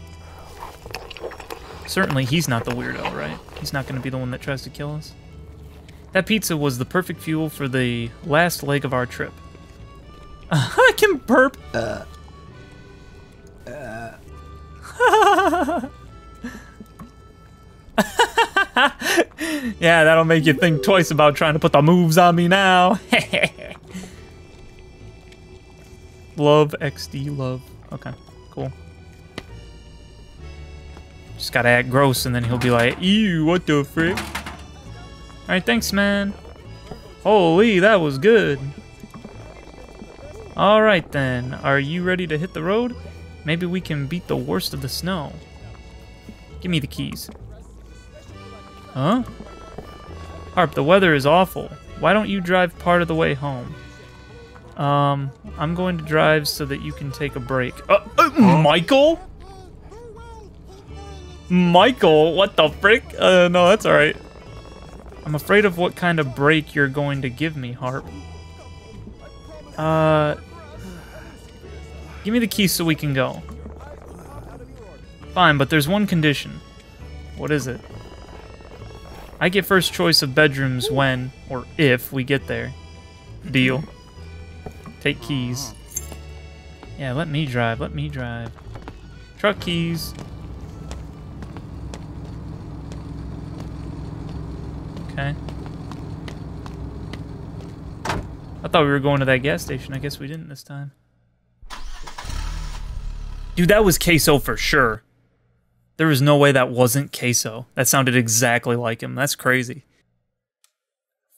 Certainly he's not the weirdo, right? He's not gonna be the one that tries to kill us. That pizza was the perfect fuel for the last leg of our trip. I can burp. Uh. Uh. yeah, that'll make you think twice about trying to put the moves on me now. love, XD, love. Okay, cool. Just gotta act gross and then he'll be like, ew, what the frick? Alright, thanks, man. Holy, that was good. Alright then, are you ready to hit the road? Maybe we can beat the worst of the snow. Give me the keys. Huh? Harp, the weather is awful. Why don't you drive part of the way home? Um, I'm going to drive so that you can take a break. Uh, uh, Michael? Michael? What the frick? Uh, no, that's alright. I'm afraid of what kind of break you're going to give me, Harp. Uh, give me the keys so we can go. Fine, but there's one condition. What is it? I get first choice of bedrooms when, or if, we get there. Deal. Take keys. Yeah, let me drive. Let me drive. Truck keys. Okay. I thought we were going to that gas station. I guess we didn't this time. Dude, that was CaseOh for sure. There was no way that wasn't CaseOh. That sounded exactly like him. That's crazy.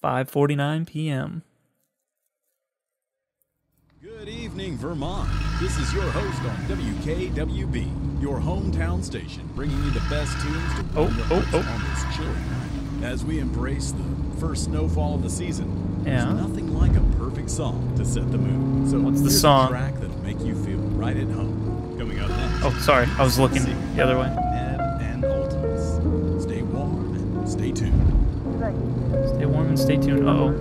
5:49 p.m evening, Vermont. This is your host on WKWB, your hometown station, bringing you the best tunes to Oh, warm your oh, oh. on this chilly night. As we embrace the first snowfall of the season, Yeah. there's nothing like a perfect song to set the mood. So What's the song? Track that'll make you feel right at home. Coming up next. Oh, sorry. I was looking the other way. Ned and Ultimus. Stay warm and stay tuned. Stay warm and stay tuned. Uh-oh.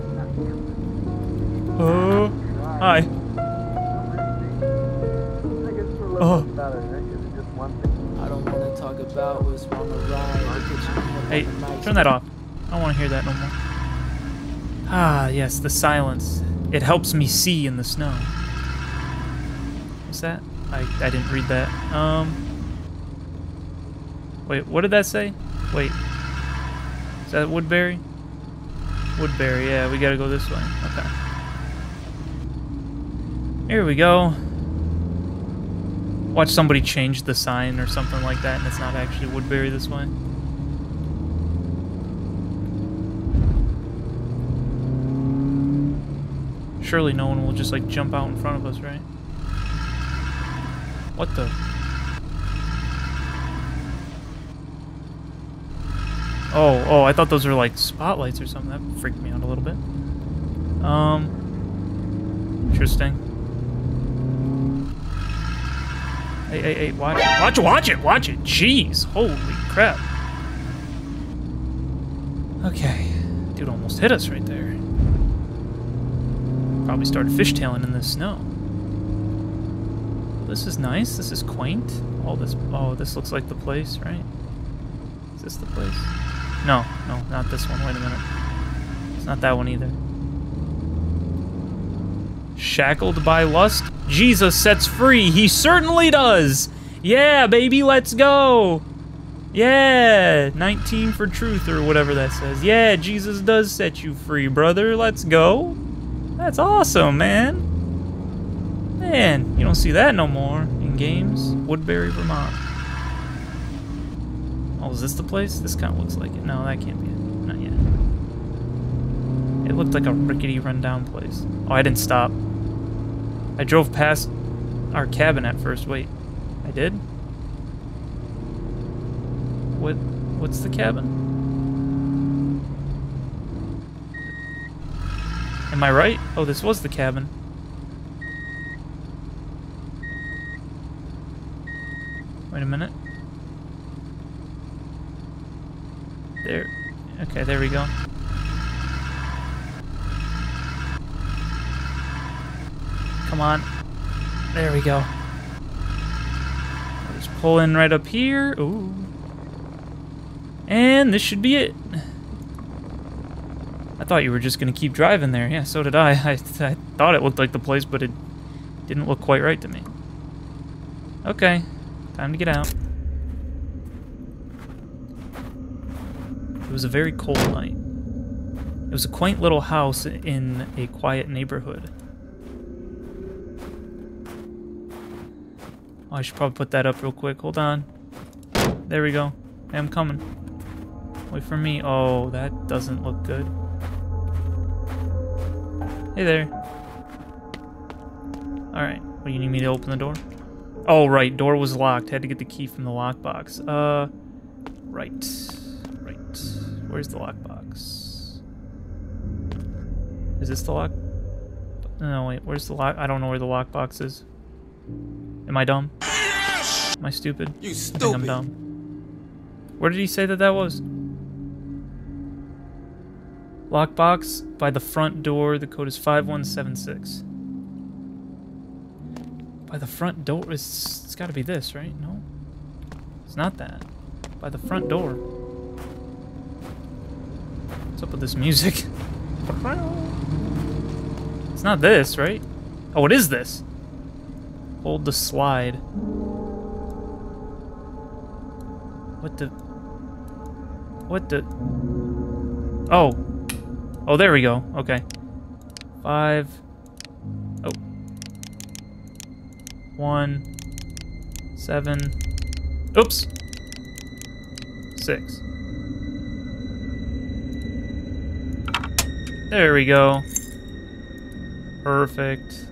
Oh. Hi. Oh. about it, right? Is it just one thing? I don't want to talk about what's wrong or right. Hey, turn that off. I don't want to hear that no more. Ah, yes, the silence. It helps me see in the snow. What's that? I, I didn't read that. Um. Wait, what did that say? Wait. Is that Woodbury? Woodbury, yeah, we gotta go this way. Okay. Here we go. Watch somebody change the sign or something like that, and it's not actually Woodbury this way. Surely no one will just like jump out in front of us, right? What the? Oh, oh, I thought those were like spotlights or something. That freaked me out a little bit. Um, interesting. Hey, hey, hey, watch it. Watch it, watch it, watch it. Jeez, holy crap. Okay, dude almost hit us right there. Probably started fishtailing in the snow. This is nice. This is quaint. All this. Oh, this looks like the place, right? Is this the place? No, no, not this one. Wait a minute. It's not that one either. Shackled by lust, Jesus sets free. He certainly does. Yeah, baby, let's go. Yeah, 19 for truth or whatever that says. Yeah, Jesus does set you free, brother. Let's go. That's awesome, man. Man, you don't see that no more in games. Woodbury, Vermont. Oh, is this the place? This kind of looks like it. No, that can't be it. Not yet. It looked like a rickety, rundown place. Oh, I didn't stop. I drove past our cabin at first. Wait, I did? What? What's the cabin? Am I right? Oh, this was the cabin. Wait a minute. There. Okay, there we go. Come on. There we go. Just pull in right up here. Ooh. And this should be it. I thought you were just going to keep driving there. Yeah, so did I. I. I thought it looked like the place, but it didn't look quite right to me. Okay, time to get out. It was a very cold night. It was a quaint little house in a quiet neighborhood. Oh, I should probably put that up real quick. Hold on. There we go. Hey, I'm coming. Wait for me. Oh, that doesn't look good. Hey there. Alright. Do you need me to open the door? Oh, right. Door was locked. Had to get the key from the lockbox. Uh, right. Right. Where's the lockbox? Is this the lock? No, wait. Where's the lock? I don't know where the lockbox is. Am I dumb? Am I stupid? You I think stupid. I'm dumb. Where did he say that that was? Lockbox by the front door. The code is 5176. By the front door? It's, it's got to be this, right? No. It's not that. By the front door. What's up with this music? It's not this, right? Oh, it is this. Hold the slide. What the... What the... Oh. Oh, there we go. Okay. Five. Oh. One. Seven. Oops. Six. There we go. Perfect.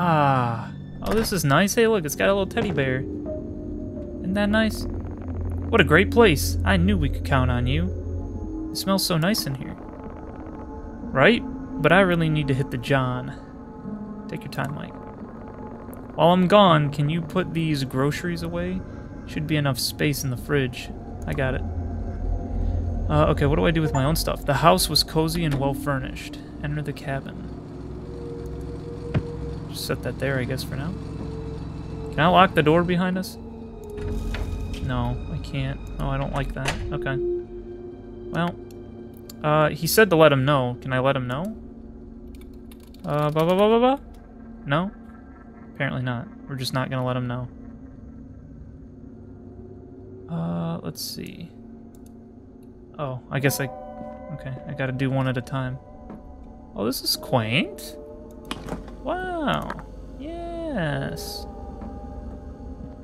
Ah. Oh, this is nice. Hey, look, it's got a little teddy bear. Isn't that nice? What a great place. I knew we could count on you. It smells so nice in here. Right? But I really need to hit the John. Take your time, Mike. While I'm gone, can you put these groceries away? Should be enough space in the fridge. I got it. Uh, okay, what do I do with my own stuff? The house was cozy and well furnished. Enter the cabin. Set that there, I guess, for now. Can I lock the door behind us? No, I can't. Oh, I don't like that. Okay. Well, uh, he said to let him know. Can I let him know? Uh, blah, blah, blah, blah, blah? No? Apparently not. We're just not gonna let him know. Uh, let's see. Oh, I guess I... Okay, I gotta do one at a time. Oh, this is quaint. Wow. Yes.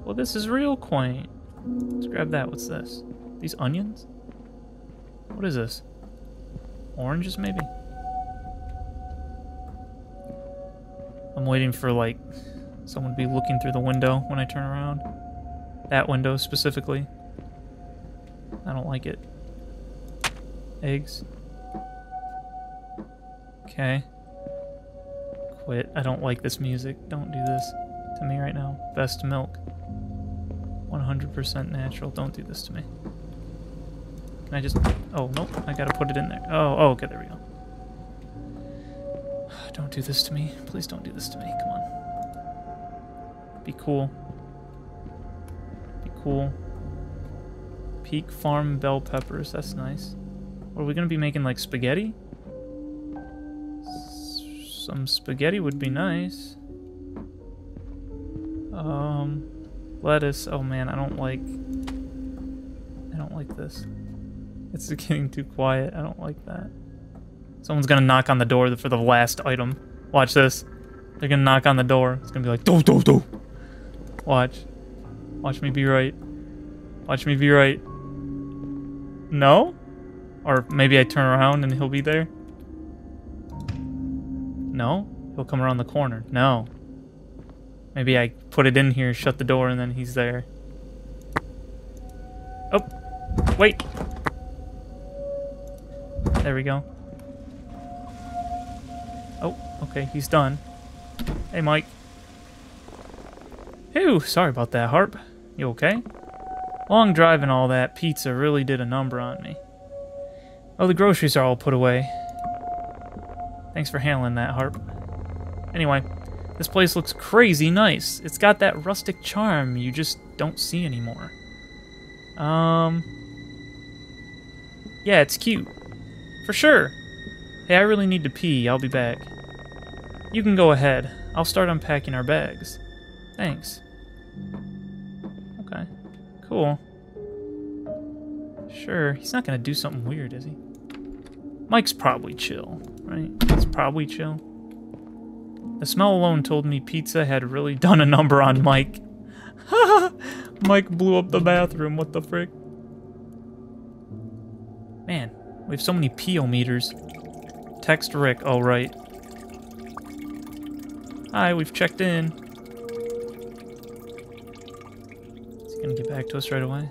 Well, this is real quaint. Let's grab that. What's this? These onions? What is this? Oranges, maybe? I'm waiting for, like, someone to be looking through the window when I turn around. That window, specifically. I don't like it. Eggs. Okay. Quit. I don't like this music. Don't do this to me right now. Best milk. 100% natural. Don't do this to me. Can I just... Oh, nope. I gotta put it in there. Oh, oh, okay, there we go. Don't do this to me. Please don't do this to me. Come on. Be cool. Be cool. Peak Farm bell peppers. That's nice. Are we gonna be making like spaghetti? Some spaghetti would be nice. Um, lettuce. Oh man, I don't like. I don't like this. It's getting too quiet. I don't like that. Someone's gonna knock on the door for the last item. Watch this. They're gonna knock on the door. It's gonna be like, do, do, do. Watch. Watch me be right. Watch me be right. No? Or maybe I turn around and he'll be there? No? He'll come around the corner. No. Maybe I put it in here, shut the door, and then he's there. Oh. Wait. There we go. Oh, okay, he's done. Hey, Mike. Ew, sorry about that, Harp. You okay? Long drive and all that pizza really did a number on me. Oh, the groceries are all put away. Thanks for handling that, Harp. Anyway, this place looks crazy nice. It's got that rustic charm you just don't see anymore. Um... Yeah, it's cute. For sure. Hey, I really need to pee. I'll be back. You can go ahead. I'll start unpacking our bags. Thanks. Okay. Cool. Sure, he's not gonna do something weird, is he? Mike's probably chill, right? He's probably chill. The smell alone told me pizza had really done a number on Mike. Mike blew up the bathroom, what the frick? Man, we have so many PO meters. Text Rick, alright. Hi, we've checked in. Is he gonna get back to us right away?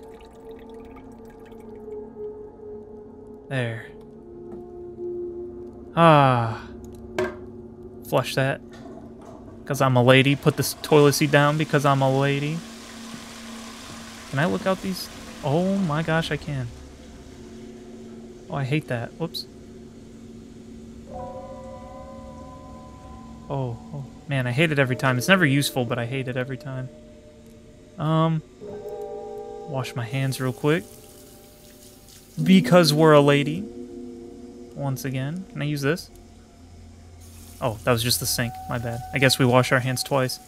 There. Ah. Flush that. Because I'm a lady. Put this toilet seat down because I'm a lady. Can I look out these? Oh my gosh, I can. Oh, I hate that. Whoops. Oh, oh, man, I hate it every time. It's never useful, but I hate it every time. Um, wash my hands real quick. Because we're a lady. Once again. Can I use this? Oh, that was just the sink. My bad. I guess we wash our hands twice.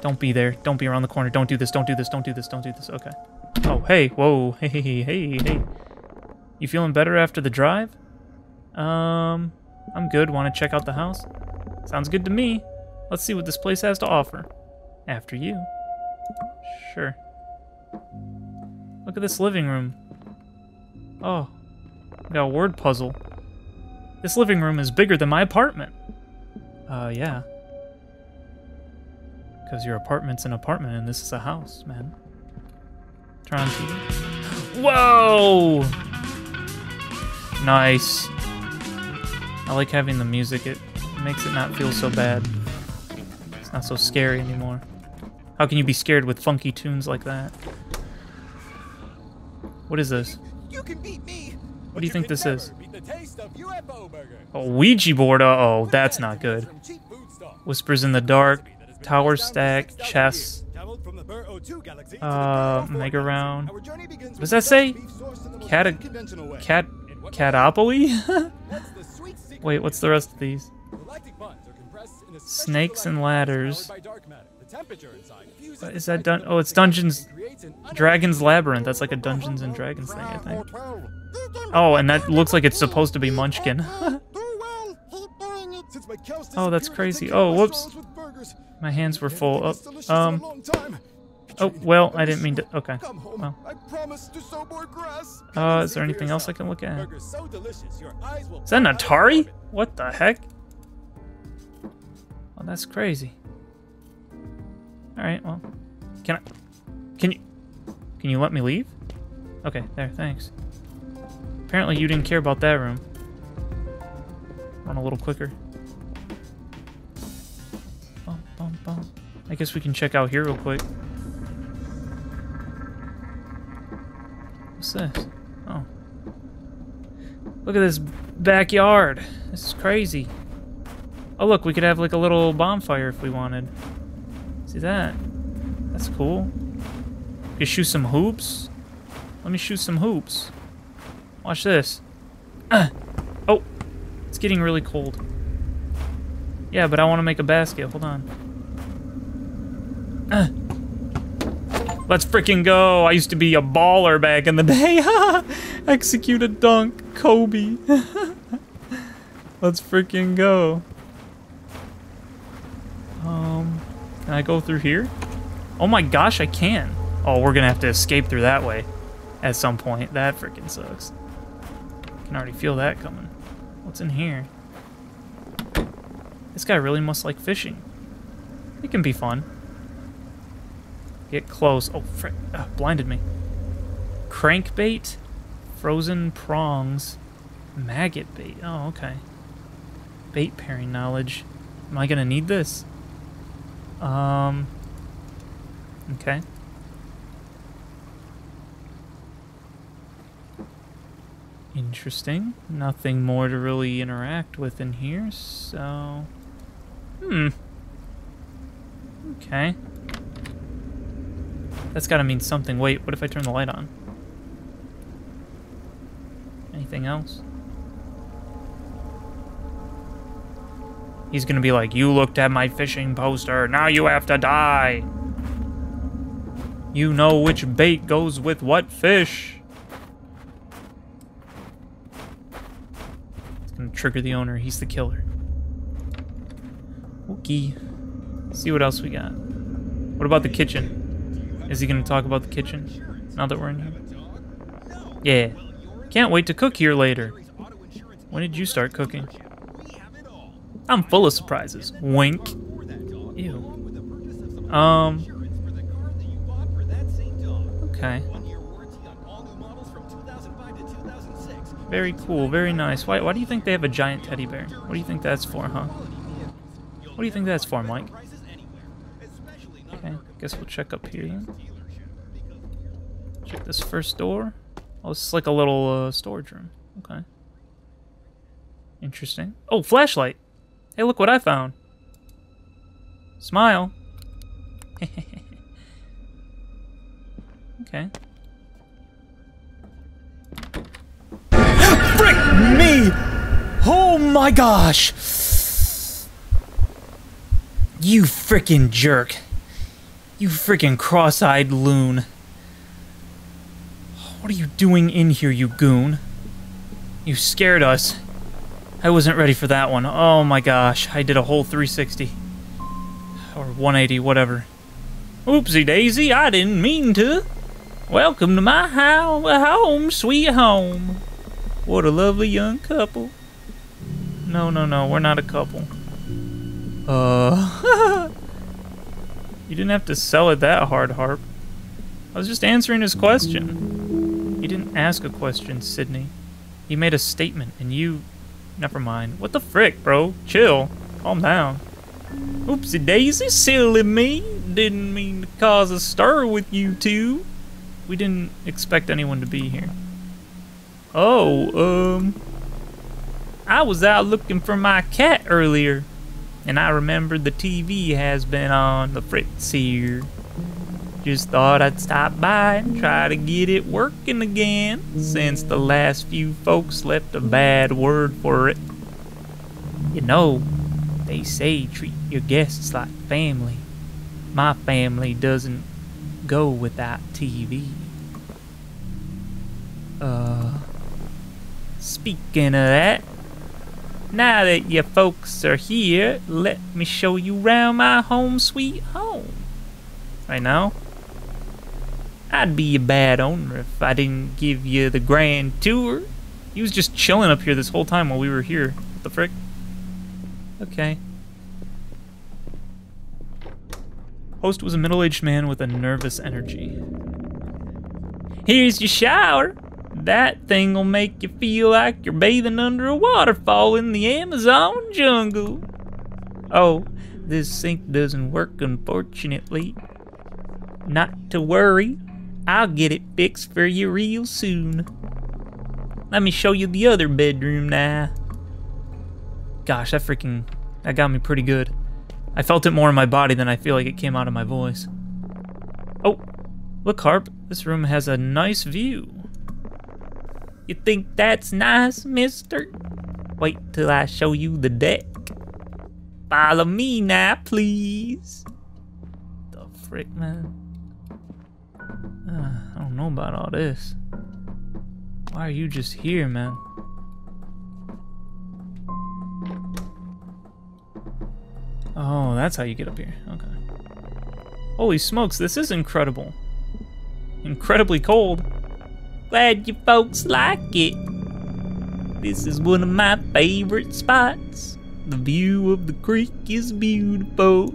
Don't be there. Don't be around the corner. Don't do this. Don't do this. Don't do this. Don't do this. Okay. Oh, hey. Whoa. Hey, hey, hey, hey. You feeling better after the drive? Um, I'm good. Want to check out the house? Sounds good to me. Let's see what this place has to offer. After you. Sure. Look at this living room. Oh, got a word puzzle. This living room is bigger than my apartment. Uh, yeah. Because your apartment's an apartment and this is a house, man. Turn on TV. Whoa! Nice. I like having the music. It makes it not feel so bad. It's not so scary anymore. How can you be scared with funky tunes like that? What is this? You can beat me. What do you think this is? A Ouija board? Uh oh, that's not good. Whispers in the dark, tower stack, chess. Uh, mega round. What does that say? Cat, cat, catopoly? Wait, what's the rest of these? Snakes and ladders. What is that done? Oh, it's Dungeons, Dragons Labyrinth. That's like a Dungeons and Dragons thing, I think. Oh, and that looks like it's supposed to be Munchkin. oh, that's crazy. Oh, whoops. My hands were full. Oh, um. Oh, well, I didn't mean to. Okay. Well. Uh, is there anything else I can look at? Is that an Atari? What the heck? Oh, that's crazy. Alright, well. Can I... Can you... Can you let me leave? Okay, there, thanks. Apparently you didn't care about that room. Run a little quicker. Bum, bum, bum. I guess we can check out here real quick. What's this? Oh. Look at this backyard. This is crazy. Oh look, we could have like a little bonfire if we wanted. See that? That's cool. Could shoot some hoops. Let me shoot some hoops. Watch this. Uh. Oh, it's getting really cold. Yeah, but I want to make a basket. Hold on. Uh. Let's freaking go. I used to be a baller back in the day. Execute a dunk. Kobe. Let's freaking go. Um, can I go through here? Oh my gosh, I can. Oh, we're gonna have to escape through that way at some point. That freaking sucks. I can already feel that coming. What's in here? This guy really must like fishing. It can be fun. Get close. Oh, frick. Uh, blinded me. Crankbait, frozen prongs, maggot bait. Oh, okay. Bait pairing knowledge. Am I gonna need this? Um. Okay. Interesting. Nothing more to really interact with in here, so... Hmm. Okay. That's gotta mean something. Wait, what if I turn the light on? Anything else? He's gonna be like, you looked at my fishing poster, now you have to die. You know which bait goes with what fish. It's gonna trigger the owner, he's the killer. Okay. See what else we got. What about the kitchen? Is he gonna talk about the kitchen now that we're in here? Yeah. Can't wait to cook here later. When did you start cooking? I'm full of surprises. Wink. Ew. Um. Okay. Very cool, very nice. Why, why do you think they have a giant teddy bear? What do you think that's for, huh? What do you think that's for, Mike? Okay, guess we'll check up here then. Check this first door. Oh, this is like a little uh, storage room. Okay. Interesting. Oh, flashlight! Hey, look what I found. Smile. okay. Oh my gosh! You frickin' jerk. You freaking cross-eyed loon. What are you doing in here, you goon? You scared us. I wasn't ready for that one. Oh my gosh, I did a whole 360. Or 180, whatever. Oopsie daisy, I didn't mean to. Welcome to my ho home, sweet home. What a lovely young couple. No, no, no, we're not a couple. Uh. you didn't have to sell it that hard, Harp. I was just answering his question. He didn't ask a question, Sydney. He made a statement, and you. Never mind. What the frick, bro? Chill. Calm down. Oopsie daisy, silly me. Didn't mean to cause a stir with you two. We didn't expect anyone to be here. Oh, um. I was out looking for my cat earlier, and I remembered the TV has been on the fritz here. Just thought I'd stop by and try to get it working again, since the last few folks left a bad word for it. You know, they say treat your guests like family. My family doesn't go without TV. Uh, speaking of that, now that you folks are here, let me show you round my home sweet home. Right now, I'd be a bad owner if I didn't give you the grand tour. He was just chilling up here this whole time while we were here. What the frick? Okay. Host was a middle-aged man with a nervous energy. Here's your shower. That thing'll make you feel like you're bathing under a waterfall in the Amazon jungle. Oh, this sink doesn't work, unfortunately. Not to worry. I'll get it fixed for you real soon. Let me show you the other bedroom now. Gosh, that freaking... That got me pretty good. I felt it more in my body than I feel like it came out of my voice. Oh, look, Harp. This room has a nice view. You think that's nice, mister? Wait till I show you the deck. Follow me now, please. The frick, man? Uh, I don't know about all this. Why are you just here, man? Oh, that's how you get up here. Okay. Holy smokes, this is incredible. Incredibly cold. Glad you folks like it. This is one of my favorite spots. The view of the creek is beautiful.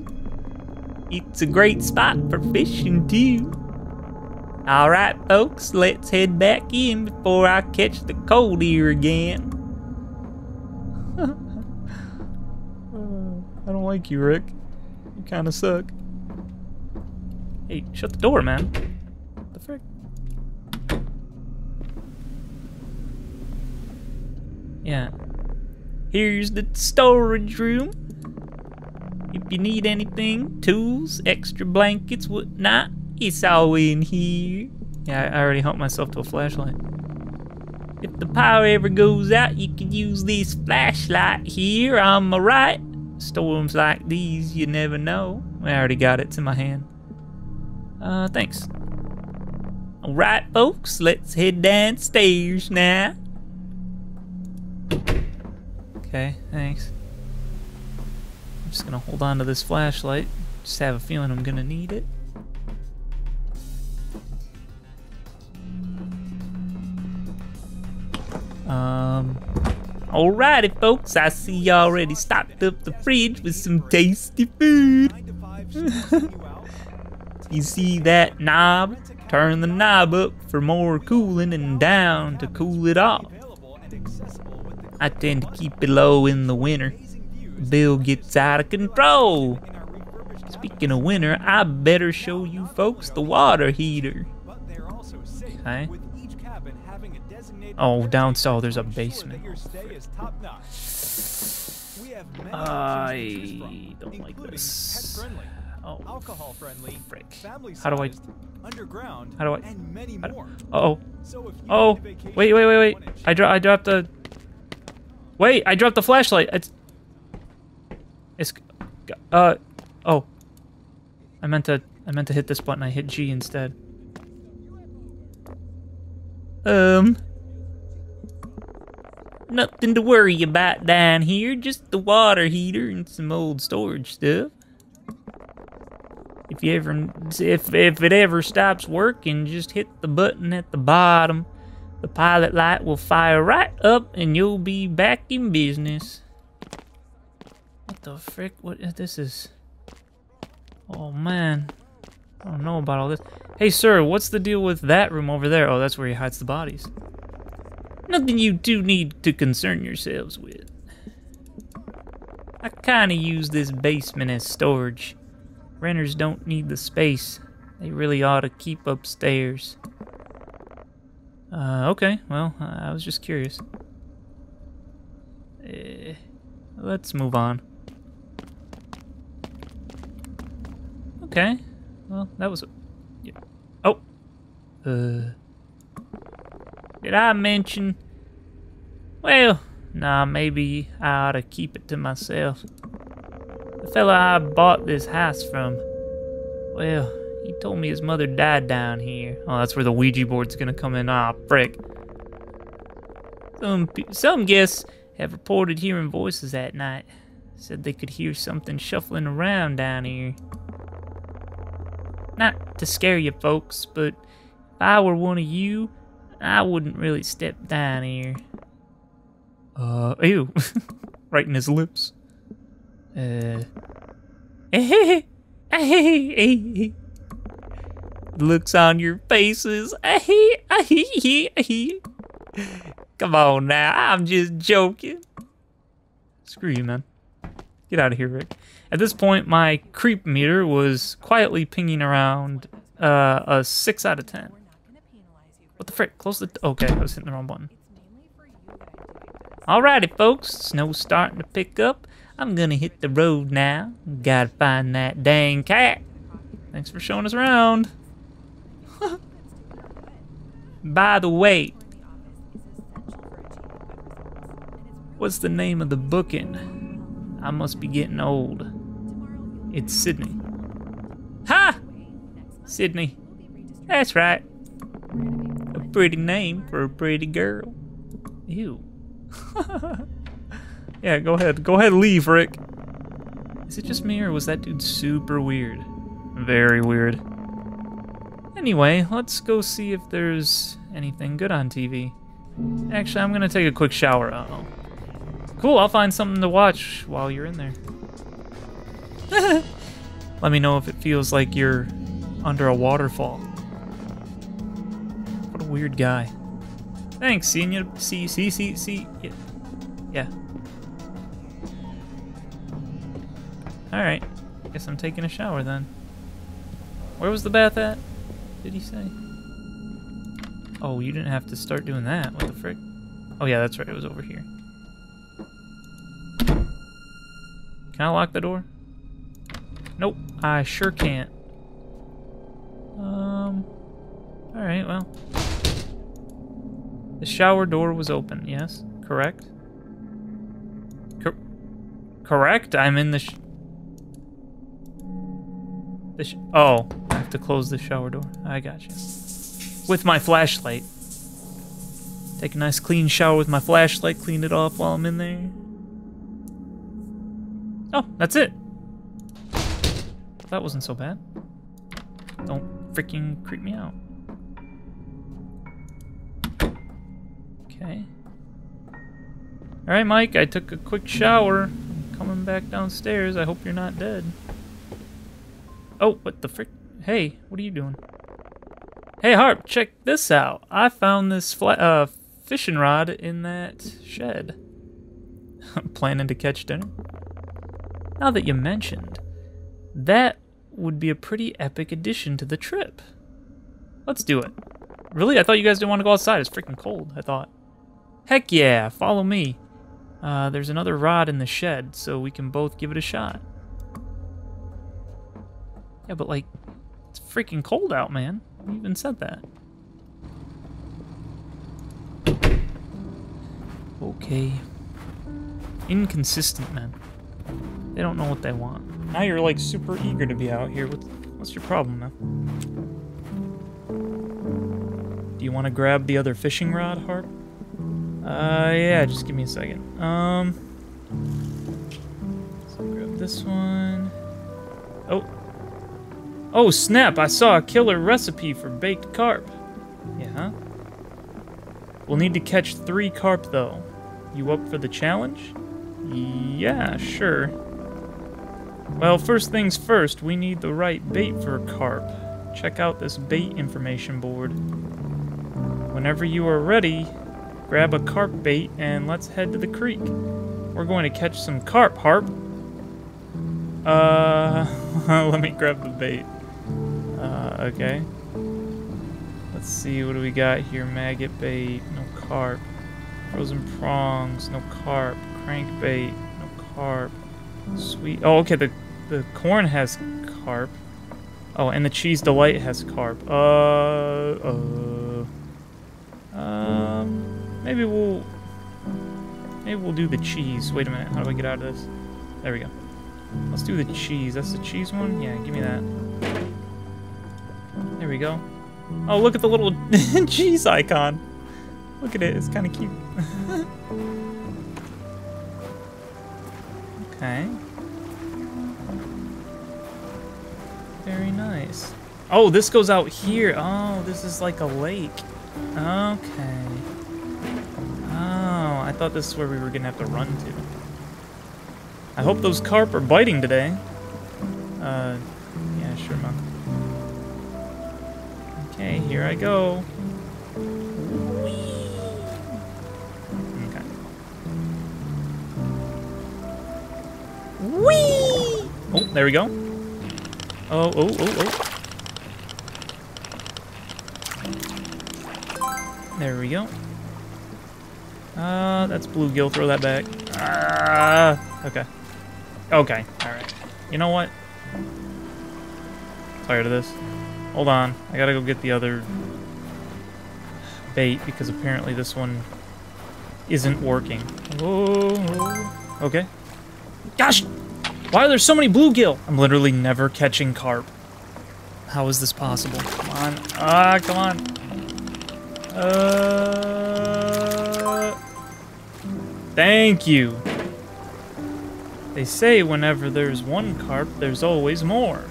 It's a great spot for fishing too. Alright folks, let's head back in before I catch the cold here again. I don't like you, Rick. You kinda suck. Hey, shut the door, man. What the frick? Yeah. Here's the storage room. If you need anything, tools, extra blankets, whatnot, it's all in here. Yeah, I already helped myself to a flashlight. If the power ever goes out, you can use this flashlight here on my right. Storms like these, you never know. I already got it. In my hand. Uh, thanks. Alright, folks, let's head downstairs now. Okay, thanks. I'm just gonna hold on to this flashlight. Just have a feeling I'm gonna need it. Um, alrighty, folks. I see you already stocked up the fridge with some tasty food. you see that knob? Turn the knob up for more cooling and down to cool it off. I tend to keep it low in the winter. Bill gets out of control. Speaking of winter, I better show you folks the water heater. Okay. Oh, downstairs there's a basement. I don't like this. Oh, alcohol friendly, frick. family How do I? underground, How do I? and many more. oh. So if you Oh. need a vacation Wait, wait, wait, wait. I dro I dropped the. Wait, I dropped the flashlight. It's. It's. Uh. Oh. I meant to. I meant to hit this button. I hit G instead. Um. Nothing to worry about down here. Just the water heater and some old storage stuff. If you ever, if if it ever stops working, just hit the button at the bottom. The pilot light will fire right up, and you'll be back in business. What the frick? What this is? Oh man, I don't know about all this. Hey sir, what's the deal with that room over there? Oh, that's where he hides the bodies. Nothing you two need to concern yourselves with. I kinda use this basement as storage. Renters don't need the space. They really ought to keep upstairs. Uh, okay, well, I was just curious. Uh, let's move on. Okay, well, that was... Yeah. Oh! Uh... Did I mention... Well, nah, maybe I ought to keep it to myself. The fella I bought this house from, well, he told me his mother died down here. Oh, that's where the Ouija board's gonna come in. Ah, frick. Some, some guests have reported hearing voices at night. Said they could hear something shuffling around down here. Not to scare you folks, but if I were one of you, I wouldn't really step down here. Uh, ew. right in his lips. Uh. Looks on your faces. Come on now, I'm just joking. Screw you, man. Get out of here, Rick. At this point, my creep meter was quietly pinging around uh, a 6 out of 10. What the frick? Close the... Okay, I was hitting the wrong button. Alrighty, folks. Snow's starting to pick up. I'm gonna hit the road now. Gotta find that dang cat. Thanks for showing us around. By the way, what's the name of the booking? I must be getting old. It's Sydney. Ha! Sydney. That's right. A pretty name for a pretty girl. Ew. yeah, go ahead. Go ahead, leave, Rick. Is it just me or was that dude super weird? Very weird. Anyway, let's go see if there's anything good on TV. Actually, I'm gonna take a quick shower. Uh oh. Cool, I'll find something to watch while you're in there. Let me know if it feels like you're under a waterfall. What a weird guy. Thanks, seeing you. See, see, see, see. Yeah. yeah. Alright. Guess I'm taking a shower then. Where was the bath at? Did he say? Oh, you didn't have to start doing that. What the frick? Oh yeah, that's right. It was over here. Can I lock the door? Nope, I sure can't. Um, alright, well. The shower door was open, yes? Correct? Cor correct? I'm in the the Oh, have to close the shower door. I got you. With my flashlight. Take a nice clean shower with my flashlight, clean it off while I'm in there. Oh, that's it. That wasn't so bad. Don't freaking creep me out. Okay. Alright, Mike, I took a quick shower. I'm coming back downstairs. I hope you're not dead. Oh, what the frick? Hey, what are you doing? Hey, Harp, check this out. I found this uh, fishing rod in that shed. I'm Planning to catch dinner? Now that you mentioned, that would be a pretty epic addition to the trip. Let's do it. Really? I thought you guys didn't want to go outside. It's freaking cold, I thought. Heck yeah, follow me. Uh, there's another rod in the shed, so we can both give it a shot. Yeah, but like, freaking cold out, man. You even said that. Okay. Inconsistent, man. They don't know what they want. Now you're like super eager to be out here. What's, What's your problem, man? Do you want to grab the other fishing rod, Harp? Uh, yeah, just give me a second. Um, so grab this one. Oh. Oh, snap, I saw a killer recipe for baked carp. Yeah? We'll need to catch three carp, though. You up for the challenge? Yeah, sure. Well, first things first, we need the right bait for carp. Check out this bait information board. Whenever you are ready, grab a carp bait and let's head to the creek. We're going to catch some carp, Harp. Uh, let me grab the bait. Uh, okay. Let's see, what do we got here? Maggot bait, no carp. Frozen prongs, no carp. Crankbait, no carp. Sweet. Oh, okay. The the corn has carp. Oh, and the cheese delight has carp. Uh, uh. Um, maybe we'll maybe we'll do the cheese. Wait a minute. How do I get out of this? There we go. Let's do the cheese. That's the cheese one. Yeah, give me that. There we go. Oh, look at the little cheese icon. Look at it. It's kind of cute. okay. Very nice. Oh, this goes out here. Oh, this is like a lake. Okay. Oh, I thought this is where we were gonna have to run to. I hope those carp are biting today. Uh, yeah, sure, man. Okay, here I go. Okay. Whee! Oh, there we go. Oh, oh, oh, oh. There we go. Uh, that's bluegill. Throw that back. Ah, okay. Okay, alright. You know what? Tired of this. Hold on. I gotta go get the other bait because apparently this one isn't working. Okay. Gosh! Why are there so many bluegill? I'm literally never catching carp. How is this possible? Come on. Ah, come on. Uh, thank you. They say whenever there's one carp, there's always more.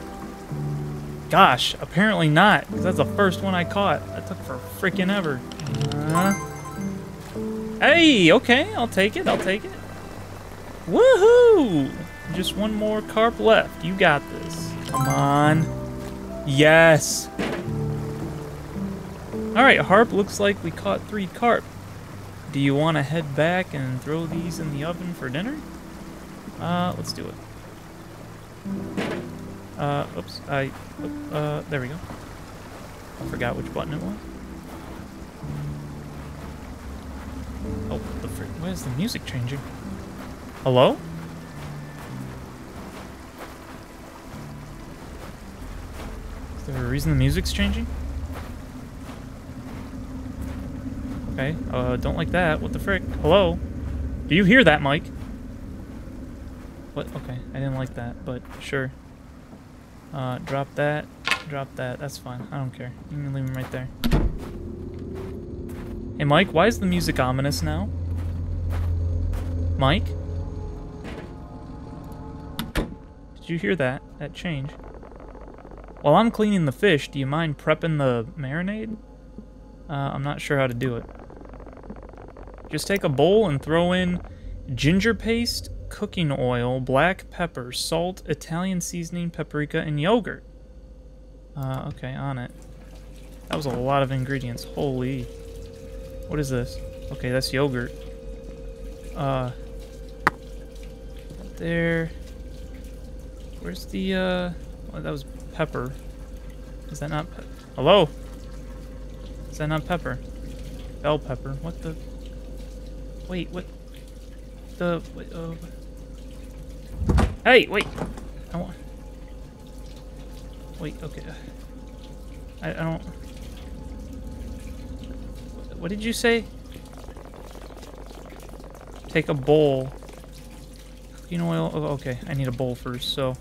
Gosh, apparently not, because that's the first one I caught. That took for freaking ever. Uh, hey, okay, I'll take it, I'll take it. Woohoo! Just one more carp left. You got this. Come on. Yes. Alright, Harp, looks like we caught three carp. Do you want to head back and throw these in the oven for dinner? Uh, let's do it. Uh, oops, I, uh, there we go. I forgot which button it was. Oh, the frick, why is the music changing? Hello? Is there a reason the music's changing? Okay, uh, don't like that. What the frick? Hello? Do you hear that, Mike? What? Okay, I didn't like that, but sure. Uh, drop that, drop that. That's fine. I don't care. You can leave him right there. Hey, Mike, why is the music ominous now? Mike? Did you hear that? That change? While I'm cleaning the fish, do you mind prepping the marinade? Uh, I'm not sure how to do it. Just take a bowl and throw in ginger paste, cooking oil, black pepper, salt, Italian seasoning, paprika, and yogurt. Uh, okay, on it. That was a lot of ingredients. Holy. What is this? Okay, that's yogurt. Uh, there. Where's the, uh, oh, that was pepper. Is that not Hello? Is that not pepper? Bell pepper. What the? Wait, what? The, wait, uh... Hey, wait! I want... Wait, okay. I, I don't... What did you say? Take a bowl. Cooking oil. Oh, okay, I need a bowl first, so...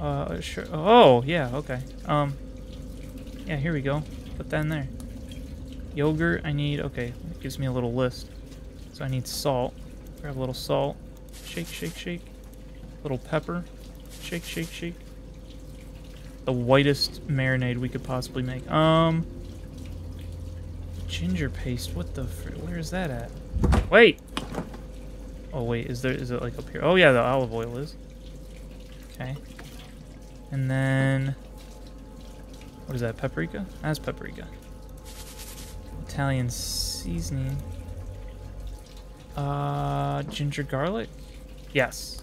Uh, sure. Oh, yeah, okay. Um, yeah, here we go. Put that in there. Yogurt, I need, okay, it gives me a little list. So I need salt. Grab a little salt. Shake, shake, shake. Little pepper. Shake, shake, shake. The whitest marinade we could possibly make. Um, ginger paste, what the, where is that at? Wait! Oh wait, is there, is it like up here? Oh yeah, the olive oil is. Okay. And then, what is that, paprika? That's paprika. Italian seasoning. Uh, ginger garlic? Yes.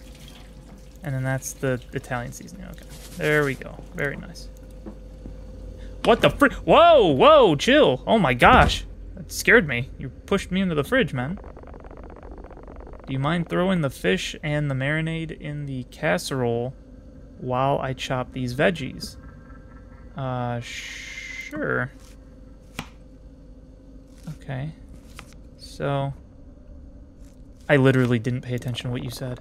And then that's the Italian seasoning, okay. There we go, very nice. What the fr- Whoa, whoa, chill. Oh my gosh. That scared me. You pushed me into the fridge, man. Do you mind throwing the fish and the marinade in the casserole while I chop these veggies? Uh, sure. Okay. So, I literally didn't pay attention to what you said.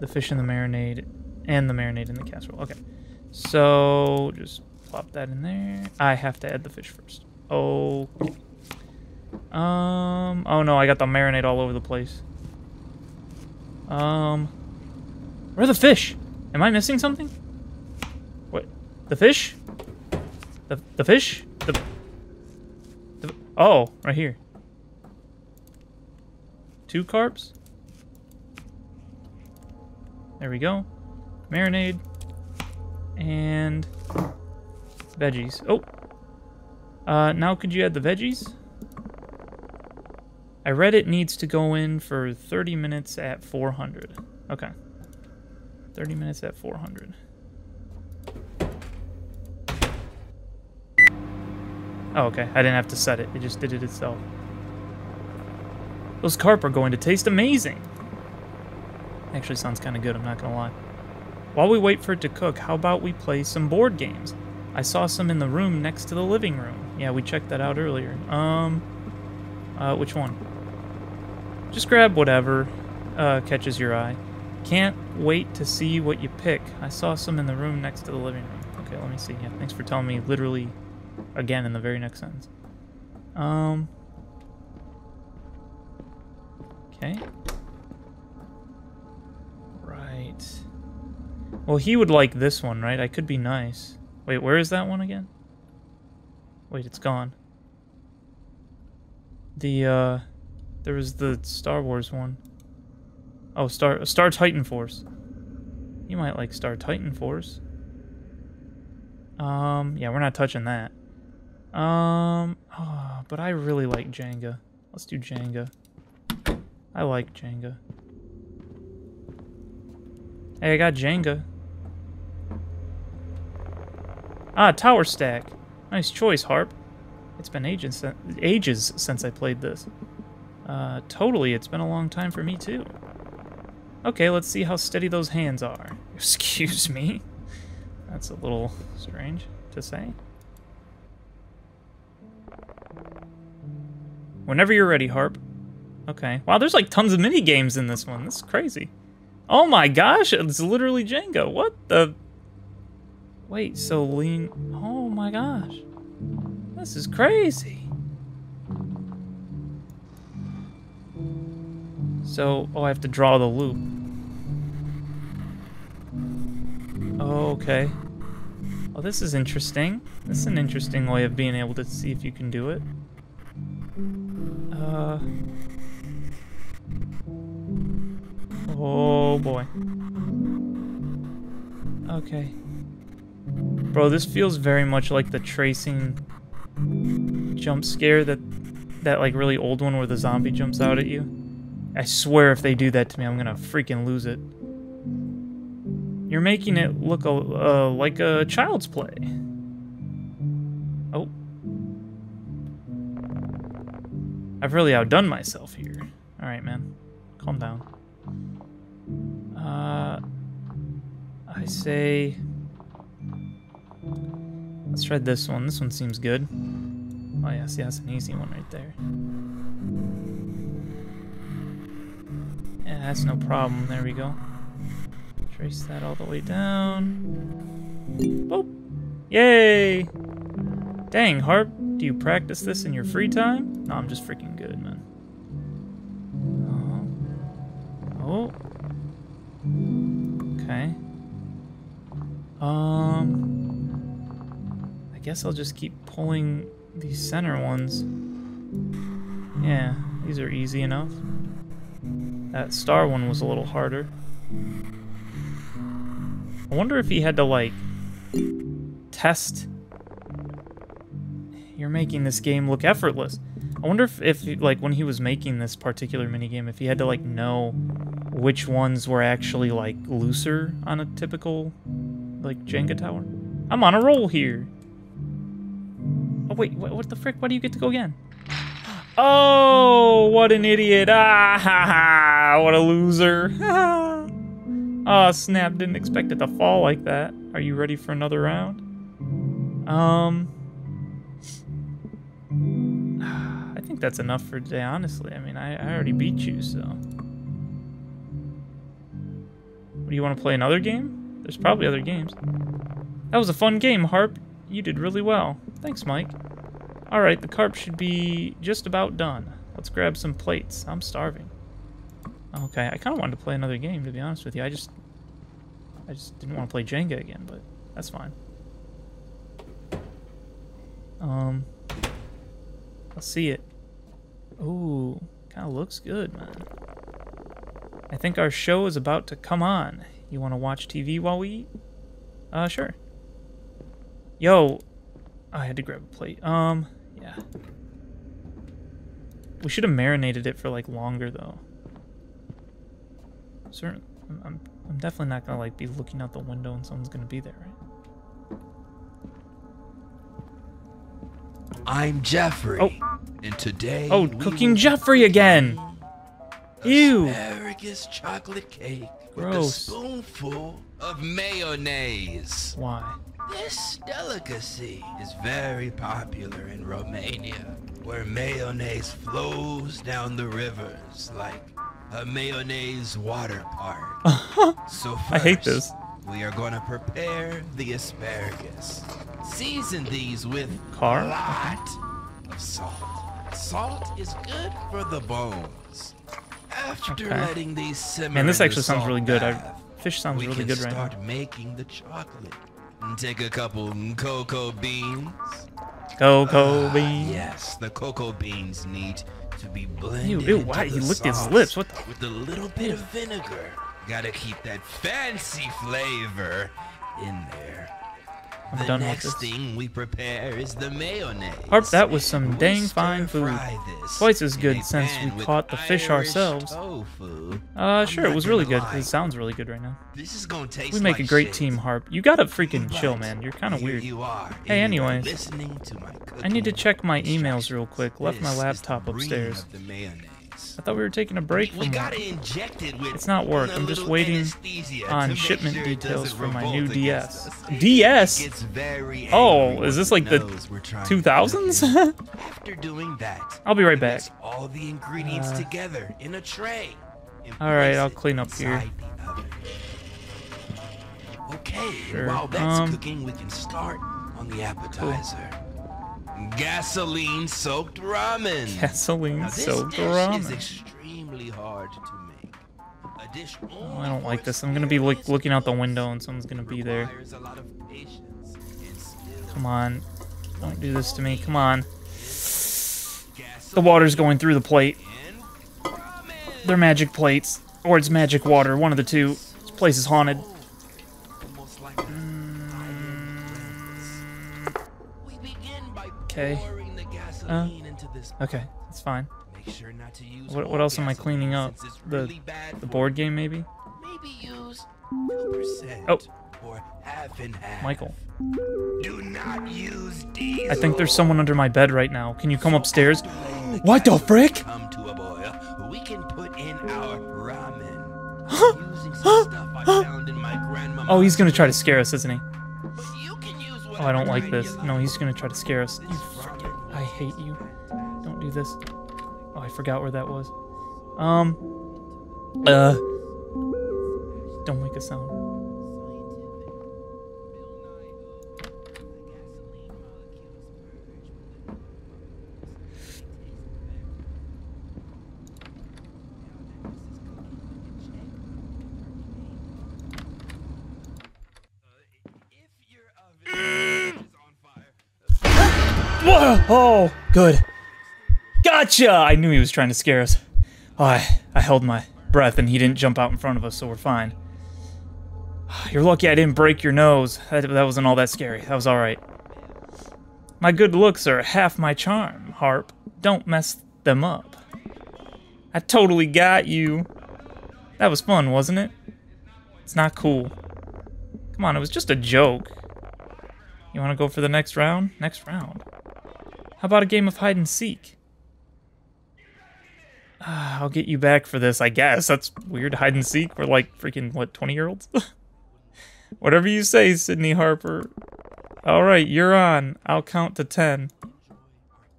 The fish in the marinade, and the marinade in the casserole. Okay. So, just plop that in there. I have to add the fish first. Okay. Um, oh no, I got the marinade all over the place. Um, where are the fish? Am I missing something? What? The fish? The, the fish? The, the, oh, right here. Two carbs? There we go. Marinade. And veggies. Oh. Uh, now could you add the veggies? I read it needs to go in for 30 minutes at 400. Okay. 30 minutes at 400. Oh, okay. I didn't have to set it. It just did it itself. Those carp are going to taste amazing. Actually sounds kind of good, I'm not going to lie. While we wait for it to cook, how about we play some board games? I saw some in the room next to the living room. Yeah, we checked that out earlier. Um, uh, which one? Just grab whatever uh, catches your eye. Can't wait to see what you pick. I saw some in the room next to the living room. Okay, let me see. Yeah, thanks for telling me literally again in the very next sentence. Um. Okay. Right. Well, he would like this one, right? I could be nice. Wait, where is that one again? Wait, it's gone. The, uh... There was the Star Wars one. Oh, Star Star Titan Force. You might like Star Titan Force. Um, yeah, we're not touching that. Um, oh, but I really like Jenga. Let's do Jenga. I like Jenga. Hey, I got Jenga. Ah, Tower Stack. Nice choice, Harp. It's been ages, ages since I played this. Uh, totally, it's been a long time for me too. Okay, let's see how steady those hands are. Excuse me. That's a little strange to say. Whenever you're ready, Harp. Okay. Wow, there's like tons of mini games in this one. This is crazy. Oh my gosh, it's literally Jenga. What the? Wait, so lean. Oh my gosh. This is crazy. So, oh, I have to draw the loop. okay. Oh, this is interesting. This is an interesting way of being able to see if you can do it. Uh... Oh, boy. Okay. Bro, this feels very much like the tracing jump scare that that like really old one where the zombie jumps out at you. I swear if they do that to me, I'm gonna freaking lose it. You're making it look a, uh, like a child's play. Oh. I've really outdone myself here. Alright, man. Calm down. Uh, I say... Let's try this one. This one seems good. Oh, yeah, see, that's an easy one right there. Yeah, that's no problem. There we go. Trace that all the way down. Boop. Yay! Dang, Harp, do you practice this in your free time? No, I'm just freaking good, man. Oh. Okay. Um. I guess I'll just keep pulling these center ones. Yeah, these are easy enough. That star one was a little harder. I wonder if he had to, like, test... You're making this game look effortless. I wonder if, if, like, when he was making this particular minigame, if he had to, like, know which ones were actually, like, looser on a typical, like, Jenga tower. I'm on a roll here. Oh, wait, what, what the frick? Why do you get to go again? Oh, what an idiot. Ah, ha, ha, what a loser. oh, snap, didn't expect it to fall like that. Are you ready for another round? Um, I think that's enough for today, honestly. I mean, I, I already beat you, so. Do you want to play another game? There's probably other games. That was a fun game, Harp. You did really well. Thanks, Mike. Alright, the carp should be just about done. Let's grab some plates. I'm starving. Okay, I kind of wanted to play another game, to be honest with you. I just... I just didn't want to play Jenga again, but that's fine. Um... Let's see it. Ooh, kind of looks good, man. I think our show is about to come on. You want to watch TV while we eat? Uh, sure. Yo, I had to grab a plate. Um, yeah. We should have marinated it for like longer though. Certain, I'm, I'm definitely not gonna like be looking out the window and someone's gonna be there, right? I'm Jeffrey. Oh. And today. Oh, cooking Jeffrey again. Ew. Asparagus chocolate cake with a spoonful of mayonnaise. Why? This delicacy is very popular in Romania, where mayonnaise flows down the rivers like a mayonnaise water park. so first, I hate this. we are going to prepare the asparagus. Season these with Car? a lot of salt. Salt is good for the bones. After Okay. letting these simmer Man, this actually sounds really good. I, fish sounds we really good right start making the chocolate. Take a couple cocoa beans. Cocoa Ah, beans. Yes, the cocoa beans need to be blended. Ew, ew, into why- he licked his lips, what the- With a little bit of vinegar. Gotta keep that fancy flavor in there. I'm the done with next this. thing we prepare is the mayonnaise. Harp, that was some dang fine food. Twice as good since we caught the fish Irish ourselves. tofu. Uh, sure, it was really good. lie. It sounds really good right now. This is gonna taste We make a great shit. team, Harp. You gotta freaking chill, man. You're kind of weird. you are, Hey, and you are anyways, I need to check my emails real quick. Left my This is the laptop upstairs. Of the mayonnaise. I thought we were taking a break from work. with It's not work. I'm just waiting on shipment sure details for my new DS. DS? Oh, is this like the knows we're trying to 2000s? After doing that, I'll be right back. all the ingredients Uh, together in a tray. All right, I'll clean up here. inside the oven. Okay, Sure, while that's um, cooking, we can start on the appetizer. Gasoline soaked ramen. Gasoline soaked ramen. is extremely hard to make. A dish Oh, I don't like this. I'm gonna be like looking out the window and someone's gonna be there. requires a lot of patience. Come on. Don't do this to me. Come on. The water's going through the plate. They're magic plates. Or it's magic water. One of the two. This place is haunted. Okay. Uh, gasoline into this okay. That's fine. Make sure not to use What, what else am I cleaning up? since The, really bad the board game, maybe? Maybe use 2% Oh. or half and half. Michael. Do not use diesel. I think there's someone under my bed right now. Can you come upstairs? What the frick? Come to a boil. We can put in our ramen. using some stuff I found in my grandmama's Oh, he's gonna try to scare us, isn't he? Oh, I don't like this. No, he's gonna try to scare us. You I hate you. Don't do this. Oh, I forgot where that was. Um. Uh. Don't make a sound. Whoa! Oh, good. Gotcha! I knew he was trying to scare us. Oh, I, I held my breath and he didn't jump out in front of us, so we're fine. You're lucky I didn't break your nose. That, that wasn't all that scary. That was alright. My good looks are half my charm, Harp. Don't mess them up. I totally got you. That was fun, wasn't it? It's not cool. Come on, it was just a joke. You want to go for the next round? Next round. How about a game of hide and seek? Uh, I'll get you back for this, I guess. That's weird. Hide and seek. We're like freaking, what, 20 year olds? Whatever you say, Sydney Harper. Alright, you're on. I'll count to 10.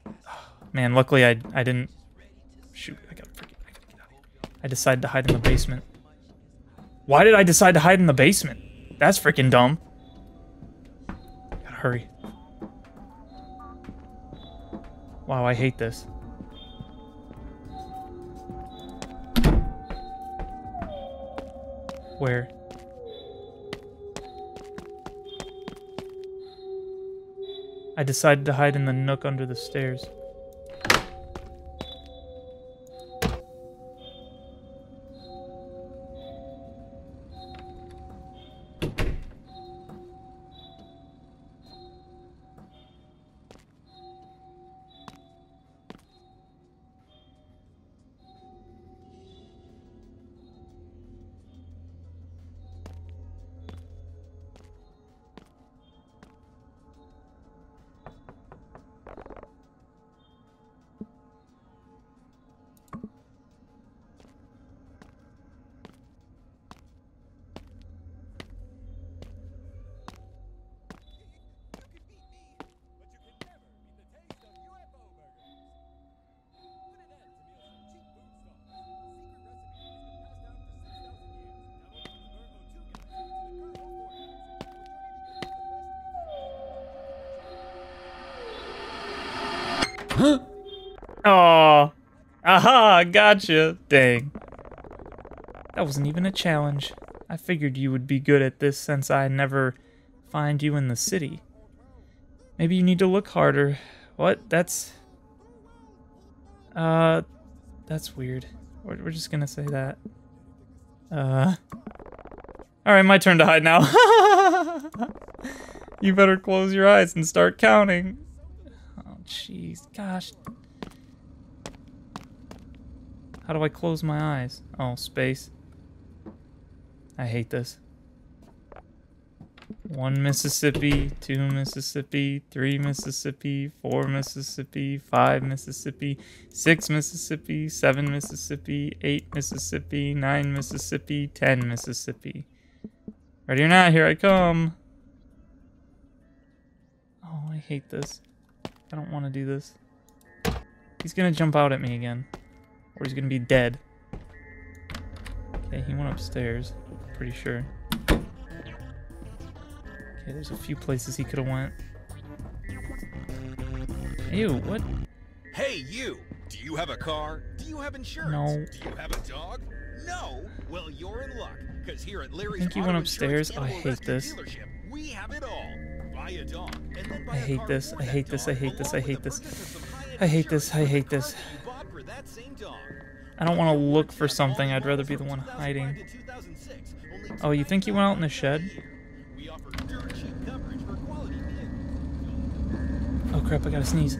Man, luckily I, I didn't... Shoot, I gotta freaking... I gotta get out of here. I decided to hide in the basement. Why did I decide to hide in the basement? That's freaking dumb. Gotta hurry. Wow, I hate this. Where? I decided to hide in the nook under the stairs. Aha, gotcha. Dang. That wasn't even a challenge. I figured you would be good at this since I never find you in the city. Maybe you need to look harder. What? That's... Uh, that's weird. We're, we're just gonna say that. Uh... Alright, my turn to hide now. you better close your eyes and start counting. Oh, jeez. Gosh. How do I close my eyes? Oh, space. I hate this. One Mississippi, two Mississippi, three Mississippi, four Mississippi, five Mississippi, six Mississippi, seven Mississippi, eight Mississippi, nine Mississippi, ten Mississippi. Ready or not, here I come. Oh, I hate this. I don't want to do this. He's gonna jump out at me again. Or he's gonna be dead. Okay, he went upstairs. Pretty sure. Okay, there's a few places he could have went. Ew, what? Hey, you! Do you have a car? Do you have insurance? No. Do you have a dog? No? Well, you're in luck, because here at I Larry's think he went upstairs. Oh, I hate this. We have it all. Buy a dog, and then buy I a hate car this. I hate this. I hate this. I hate this. purchase of some I hate this. I hate this. Car that you bought for that same dog. I don't want to look for something. I'd rather be the one hiding. Oh, you think you went out in the shed? We offer dirt cheap coverage for quality vehicles. Oh crap, I gotta sneeze.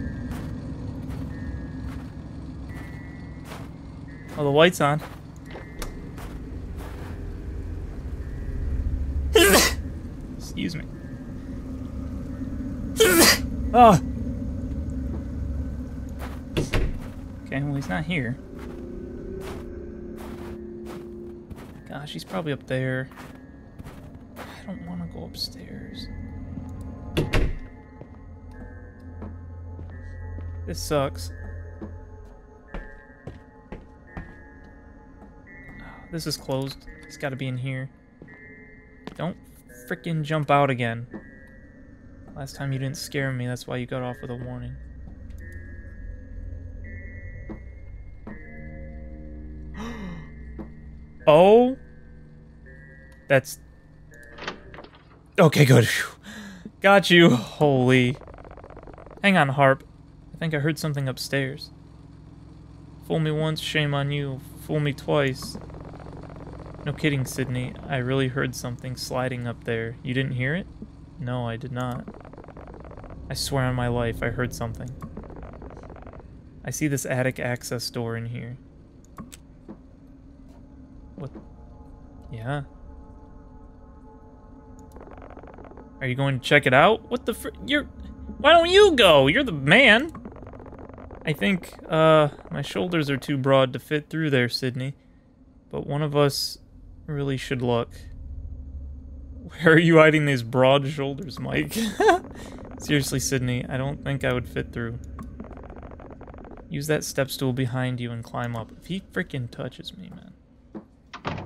Oh, the light's on. Excuse me. Oh! Okay, well, he's not here. Gosh, he's probably up there. I don't want to go upstairs. This sucks. This is closed. It's got to be in here. Don't frickin' jump out again. Last time you didn't scare me, that's why you got off with a warning. Oh? That's... Okay, good. Got you. Holy. Hang on, Harp. I think I heard something upstairs. Fool me once, shame on you. Fool me twice. No kidding, Sydney. I really heard something sliding up there. You didn't hear it? No, I did not. I swear on my life, I heard something. I see this attic access door in here. Yeah. Are you going to check it out? What the fr- You're- Why don't you go? You're the man. I think, uh, my shoulders are too broad to fit through there, Sydney. But one of us really should look. Where are you hiding these broad shoulders, Mike? Seriously, Sydney, I don't think I would fit through. Use that step stool behind you and climb up. If he freaking touches me, man.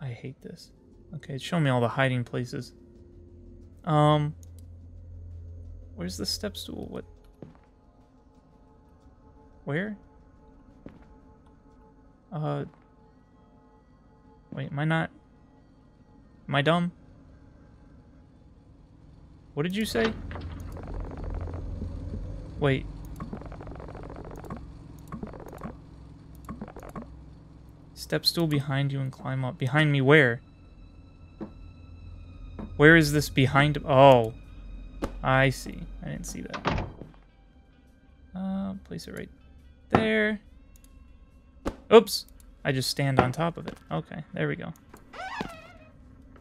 I hate this. Okay, show me all the hiding places. Um, where's the step stool? What? Where? Uh, wait, am I not? Am I dumb? What did you say? Wait. Step stool behind you and climb up. Behind me where? Where is this behind? Oh. I see. I didn't see that. Uh, place it right there. Oops. I just stand on top of it. Okay, there we go.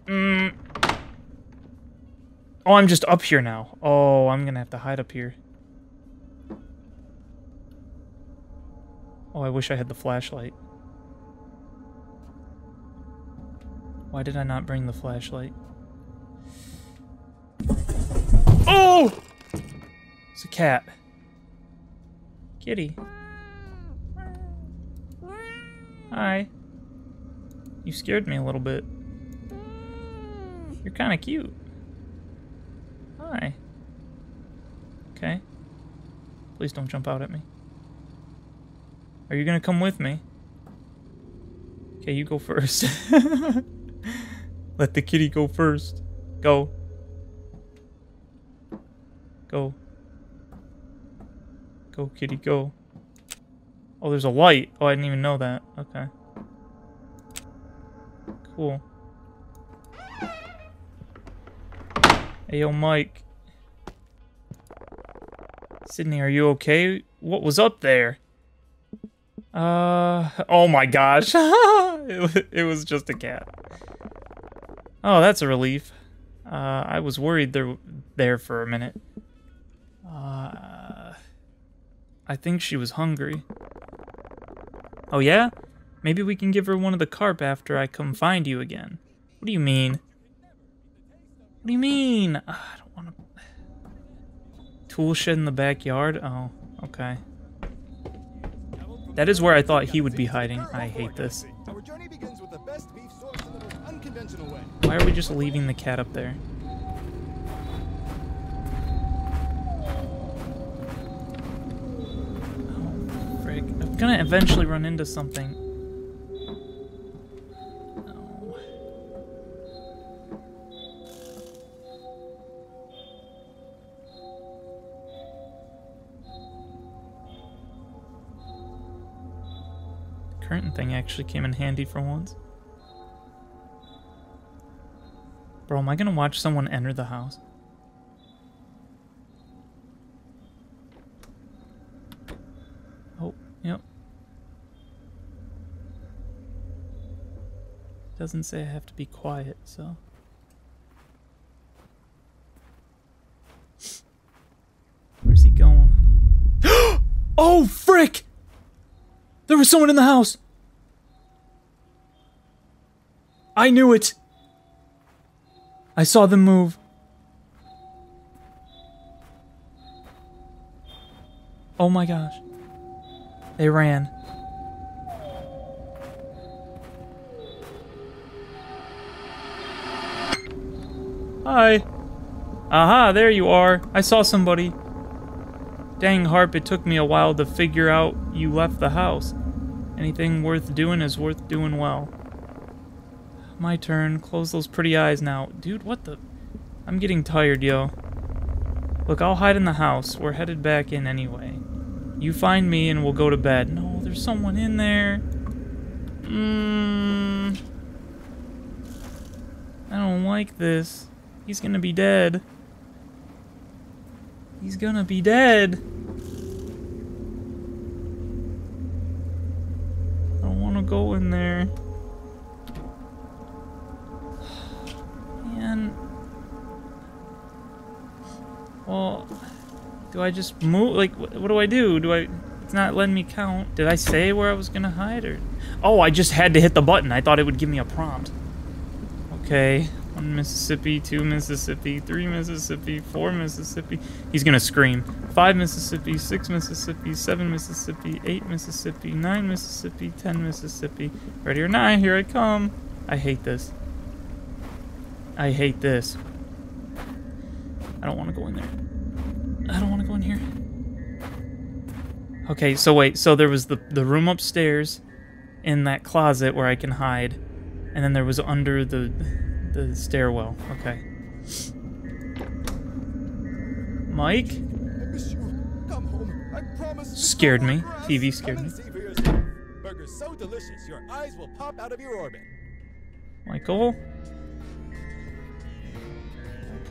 Mm. Oh, I'm just up here now. Oh, I'm gonna have to hide up here. Oh, I wish I had the flashlight. Why did I not bring the flashlight? Oh! It's a cat. Kitty. Hi. You scared me a little bit. You're kind of cute. Hi. Okay. Please don't jump out at me. Are you gonna come with me? Okay, you go first. Let the kitty go first. Go. Go. Go, kitty, go. Oh, there's a light. Oh, I didn't even know that. Okay. Cool. Hey, yo, Mike. Sydney, are you okay? What was up there? Uh, oh my gosh. it, it was just a cat. Oh, that's a relief. Uh, I was worried there, there for a minute. Uh, I think she was hungry. Oh yeah? Maybe we can give her one of the carp after I come find you again. What do you mean? What do you mean? Uh, I don't want to... Tool shed in the backyard? Oh, okay. That is where I thought he would be hiding. I hate this. Why are we just leaving the cat up there? Oh, frick. I'm gonna eventually run into something. Curtain thing actually came in handy for once. Bro, am I gonna watch someone enter the house? Oh, yep. Doesn't say I have to be quiet, so. Where's he going? oh, frick! There was someone in the house! I knew it! I saw them move. Oh my gosh. They ran. Hi. Aha, there you are. I saw somebody. Dang, Harp, it took me a while to figure out you left the house. Anything worth doing is worth doing well. My turn. Close those pretty eyes now. Dude, what the... I'm getting tired, yo. Look, I'll hide in the house. We're headed back in anyway. You find me and we'll go to bed. No, there's someone in there. Mmm. I don't like this. He's gonna be dead. He's gonna be dead. I don't wanna go in there. Well, do I just move? Like, what, what do I do? Do I... It's not letting me count. Did I say where I was gonna hide, or... Oh, I just had to hit the button. I thought it would give me a prompt. Okay. One Mississippi, two Mississippi, three Mississippi, four Mississippi. He's gonna scream. Five Mississippi, six Mississippi, seven Mississippi, eight Mississippi, nine Mississippi, ten Mississippi. Ready or not, here I come. I hate this. I hate this. I don't want to go in there. I don't want to go in here. Okay, so wait, so there was the, the room upstairs in that closet where I can hide. And then there was under the the stairwell. Okay. Mike? Come home. I promise. Scared me. TV scared me. See for yourself. Burgers so delicious, your eyes will pop out of your orbit. Michael?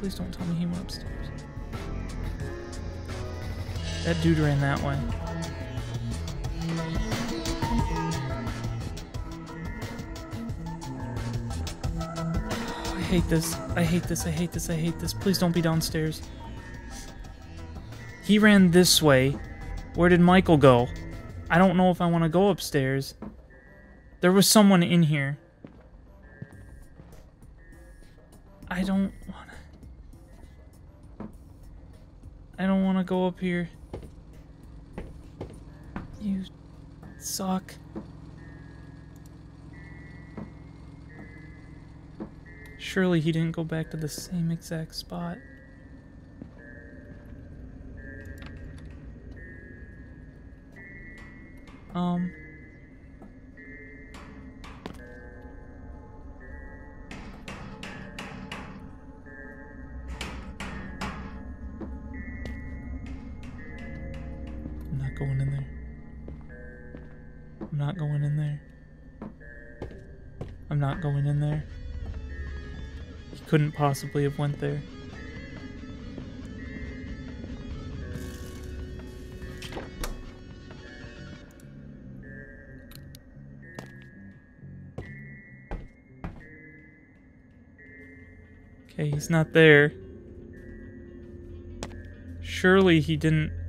Please don't tell me he went upstairs. That dude ran that way. Oh, I hate this. I hate this. I hate this. I hate this. Please don't be downstairs. He ran this way. Where did Michael go? I don't know if I want to go upstairs. There was someone in here. I don't want I don't want to go up here. You suck. Surely he didn't go back to the same exact spot. Um. Going in there. I'm not going in there. I'm not going in there. He couldn't possibly have went there. Okay, he's not there. Surely he didn't...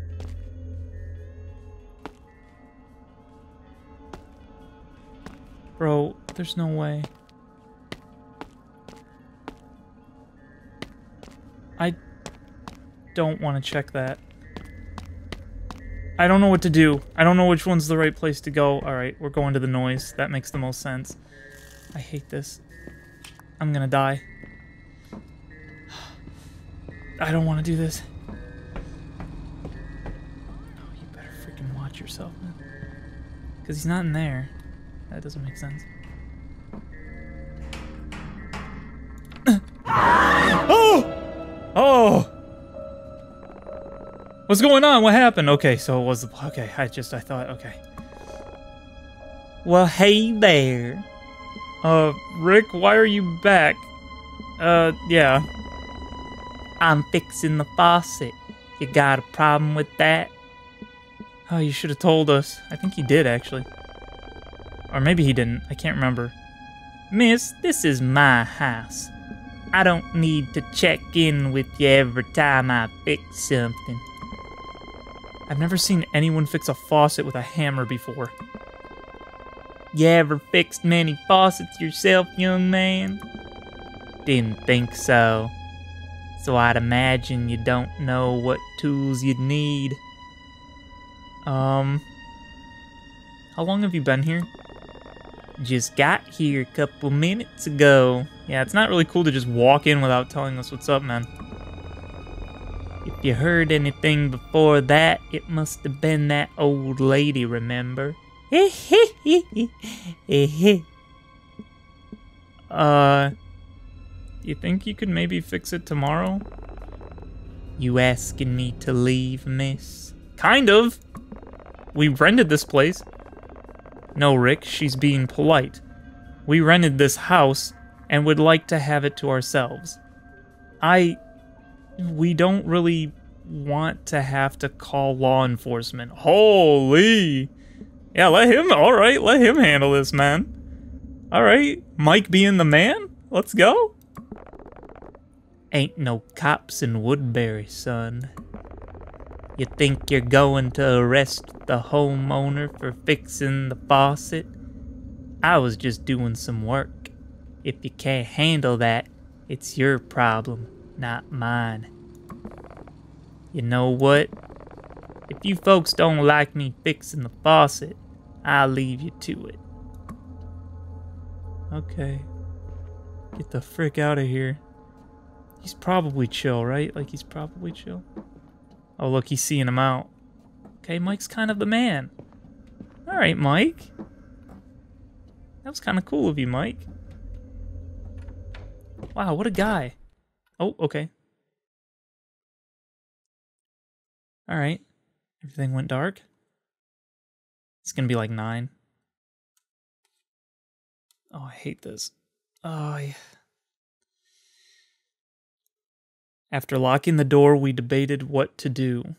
Bro, there's no way. I don't want to check that. I don't know what to do. I don't know which one's the right place to go. Alright, we're going to the noise. That makes the most sense. I hate this. I'm gonna die. I don't want to do this. Oh, you better freaking watch yourself, man. Because he's not in there. That doesn't make sense. oh! Oh! What's going on? What happened? Okay, so it was the... Okay, I just... I thought... Okay. Well, hey there. Uh, Rick, why are you back? Uh, yeah. I'm fixing the faucet. You got a problem with that? Oh, you should have told us. I think he did, actually. Or maybe he didn't. I can't remember. Miss, this is my house. I don't need to check in with you every time I fix something. I've never seen anyone fix a faucet with a hammer before. You ever fixed many faucets yourself, young man? Didn't think so. So I'd imagine you don't know what tools you'd need. Um, how long have you been here? Just got here a couple minutes ago. Yeah, it's not really cool to just walk in without telling us what's up, man. If you heard anything before that, it must have been that old lady, remember? uh, You think you could maybe fix it tomorrow? You asking me to leave, miss? Kind of. We rented this place. No, Rick, she's being polite. We rented this house and would like to have it to ourselves. I. We don't really want to have to call law enforcement. Holy! Yeah, let him. All right, let him handle this, man. All right, Mike being the man. Let's go. Ain't no cops in Woodbury, son. You think you're going to arrest the homeowner for fixing the faucet? I was just doing some work. If you can't handle that, it's your problem, not mine. You know what? If you folks don't like me fixing the faucet, I'll leave you to it. Okay. Get the frick out of here. He's probably chill, right? Like, he's probably chill. Oh, look, he's seeing him out. Okay, Mike's kind of the man. Alright, Mike. That was kind of cool of you, Mike. Wow, what a guy. Oh, okay. Alright. Everything went dark. It's gonna be like 9. Oh, I hate this. Oh, yeah. After locking the door, we debated what to do.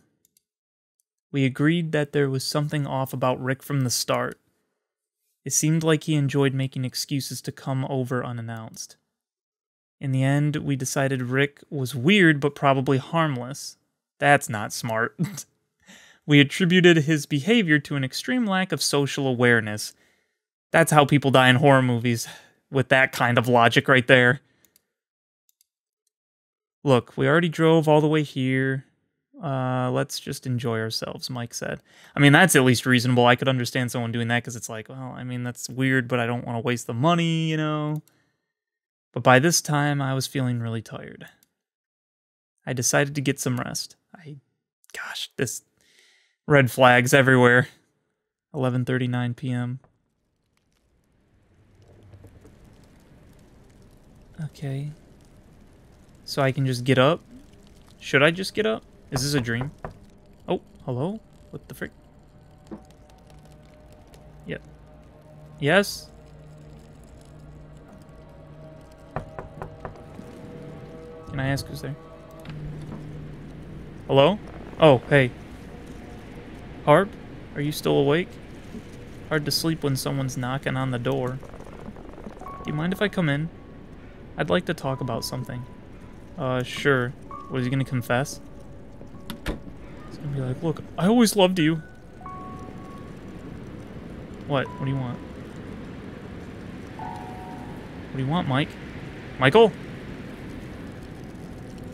We agreed that there was something off about Rick from the start. It seemed like he enjoyed making excuses to come over unannounced. In the end, we decided Rick was weird but probably harmless. That's not smart. we attributed his behavior to an extreme lack of social awareness. That's how people die in horror movies, with that kind of logic right there. Look, we already drove all the way here. Uh, let's just enjoy ourselves, Mike said. I mean, that's at least reasonable. I could understand someone doing that because it's like, well, I mean, that's weird, but I don't want to waste the money, you know? But by this time, I was feeling really tired. I decided to get some rest. I, gosh, this red flags everywhere. 11:39 p.m. Okay. So I can just get up? Should I just get up? Is this a dream? Oh, hello? What the frick? Yep. Yes? Can I ask who's there? Hello? Oh, hey. Harp? Are you still awake? Hard to sleep when someone's knocking on the door. Do you mind if I come in? I'd like to talk about something. Uh, sure. What, is he gonna confess? He's gonna be like, look, I always loved you. What? What do you want? What do you want, Mike? Michael?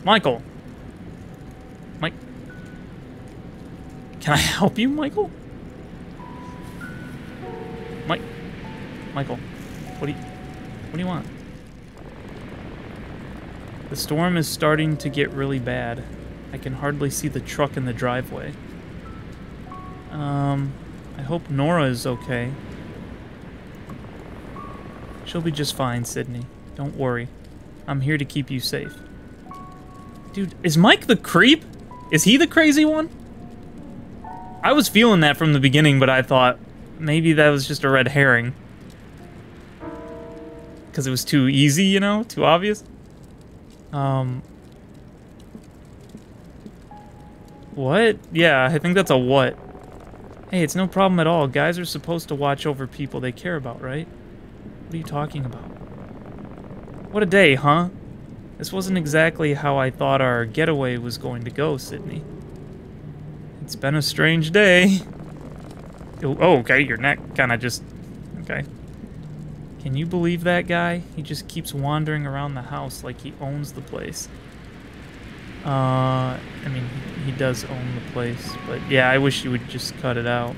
Michael! Mike? Can I help you, Michael? Mike? Michael, what do you... What do you want? The storm is starting to get really bad. I can hardly see the truck in the driveway. Um, I hope Nora is okay. She'll be just fine, Sydney. Don't worry. I'm here to keep you safe. Dude, is Mike the creep? Is he the crazy one? I was feeling that from the beginning, but I thought maybe that was just a red herring. Because it was too easy, you know? Too obvious? Um... What? Yeah, I think that's a what. Hey, it's no problem at all. Guys are supposed to watch over people they care about, right? What are you talking about? What a day, huh? This wasn't exactly how I thought our getaway was going to go, Sydney. It's been a strange day. Oh, okay, your neck kind of just... Okay. Can you believe that guy? He just keeps wandering around the house like he owns the place. Uh, I mean, he does own the place, but yeah, I wish you would just cut it out.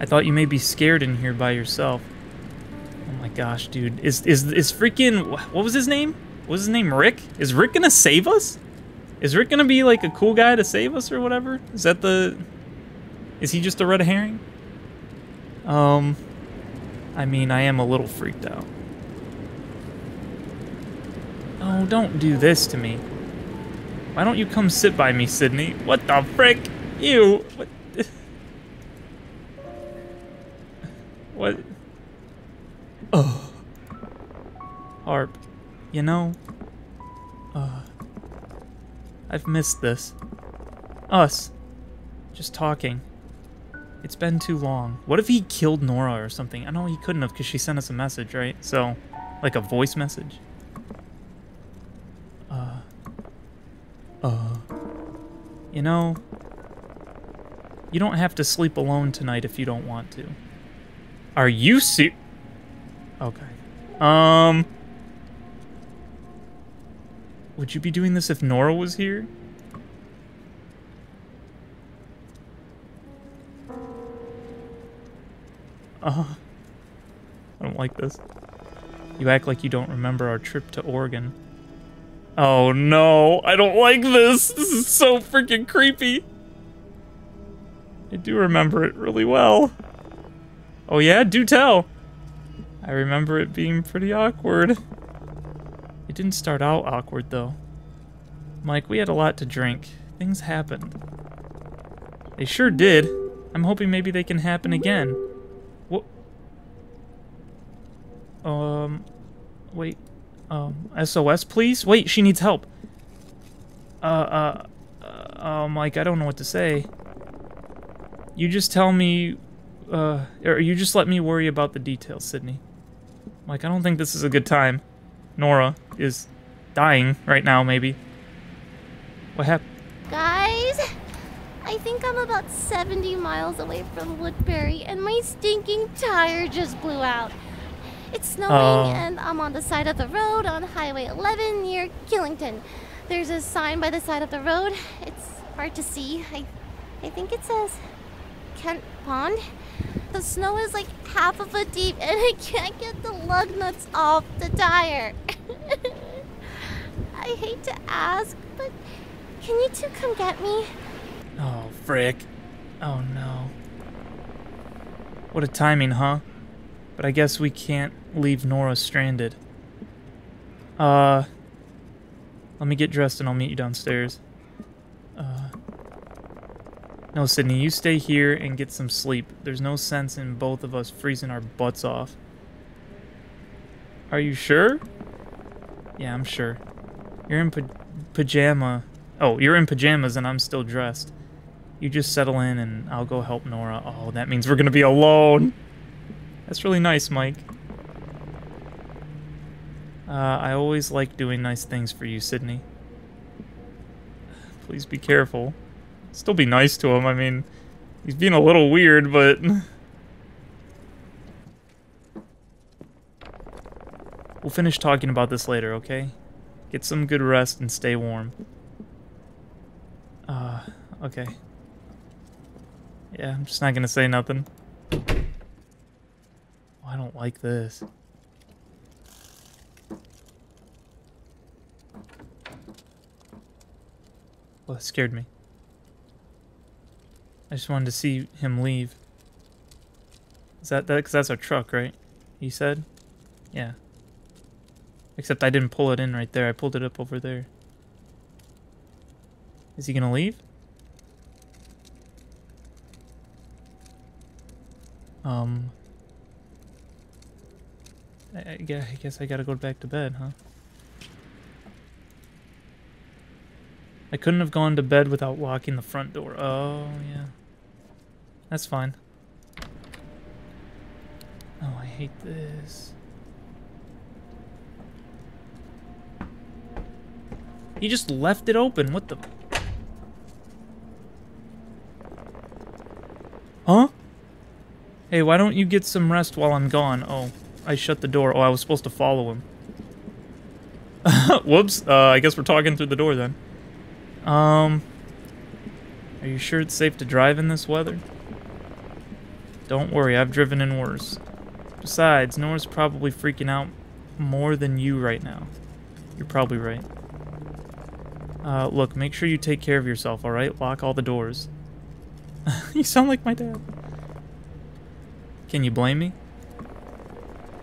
I thought you may be scared in here by yourself. Oh my gosh, dude. Is is is freaking what was his name? What was his name Rick? Is Rick gonna save us? Is Rick gonna be like a cool guy to save us or whatever? Is that the Is he just a red herring? Um I mean, I am a little freaked out. Oh, don't do this to me. Why don't you come sit by me, Sydney? What the frick? You. What? What? Oh. Harp. You know, uh, I've missed this. Us. Just talking. It's been too long. What if he killed Nora or something? I know he couldn't have because she sent us a message, right? So, like a voice message. Uh. Uh. You know, you don't have to sleep alone tonight if you don't want to. Are you ser- Okay. Um. Would you be doing this if Nora was here? Uh, I don't like this. You act like you don't remember our trip to Oregon. Oh no, I don't like this. This is so freaking creepy. I do remember it really well. Oh yeah, do tell. I remember it being pretty awkward. It didn't start out awkward though. Mike, we had a lot to drink. Things happened. They sure did. I'm hoping maybe they can happen again. What? Um, wait. Um, SOS, please? Wait, she needs help. Uh, uh, uh, oh, Mike, I don't know what to say. You just tell me, uh, or you just let me worry about the details, Sydney. Mike, I don't think this is a good time. Nora is dying right now, maybe. What happened? Guys, I think I'm about 70 miles away from Woodbury and my stinking tire just blew out. It's snowing Oh. and I'm on the side of the road on Highway 11 near Killington. There's a sign by the side of the road. It's hard to see. I, I think it says Kent Pond. The snow is like half a foot deep and I can't get the lug nuts off the tire. I hate to ask, but can you two come get me? Oh, frick. Oh, no. What a timing, huh? But I guess we can't leave Nora stranded. Uh, let me get dressed and I'll meet you downstairs. Uh, no, Sydney, you stay here and get some sleep. There's no sense in both of us freezing our butts off. Are you sure? Yeah, I'm sure. You're in pa- pajama. Oh, you're in pajamas and I'm still dressed. You just settle in and I'll go help Nora. Oh, that means we're gonna be alone. That's really nice, Mike. Uh, I always like doing nice things for you, Sydney. Please be careful. Still be nice to him. I mean, he's being a little weird, but. We'll finish talking about this later, okay? Get some good rest and stay warm. Uh, okay. Yeah, I'm just not gonna say nothing. Oh, I don't like this. Well, that scared me. I just wanted to see him leave. Is that that? Because that's our truck, right? He said? Yeah. Except I didn't pull it in right there. I pulled it up over there. Is he gonna leave? Um. I, I I guess I gotta go back to bed, huh? I couldn't have gone to bed without locking the front door. Oh, yeah. That's fine. Oh, I hate this. He just left it open. What the? Huh? Hey, why don't you get some rest while I'm gone? Oh, I shut the door. Oh, I was supposed to follow him. Whoops. Uh, I guess we're talking through the door then. Um, are you sure it's safe to drive in this weather? Don't worry, I've driven in worse. Besides, Nora's probably freaking out more than you right now. You're probably right. Uh, look, make sure you take care of yourself, alright? Lock all the doors. you sound like my dad. Can you blame me?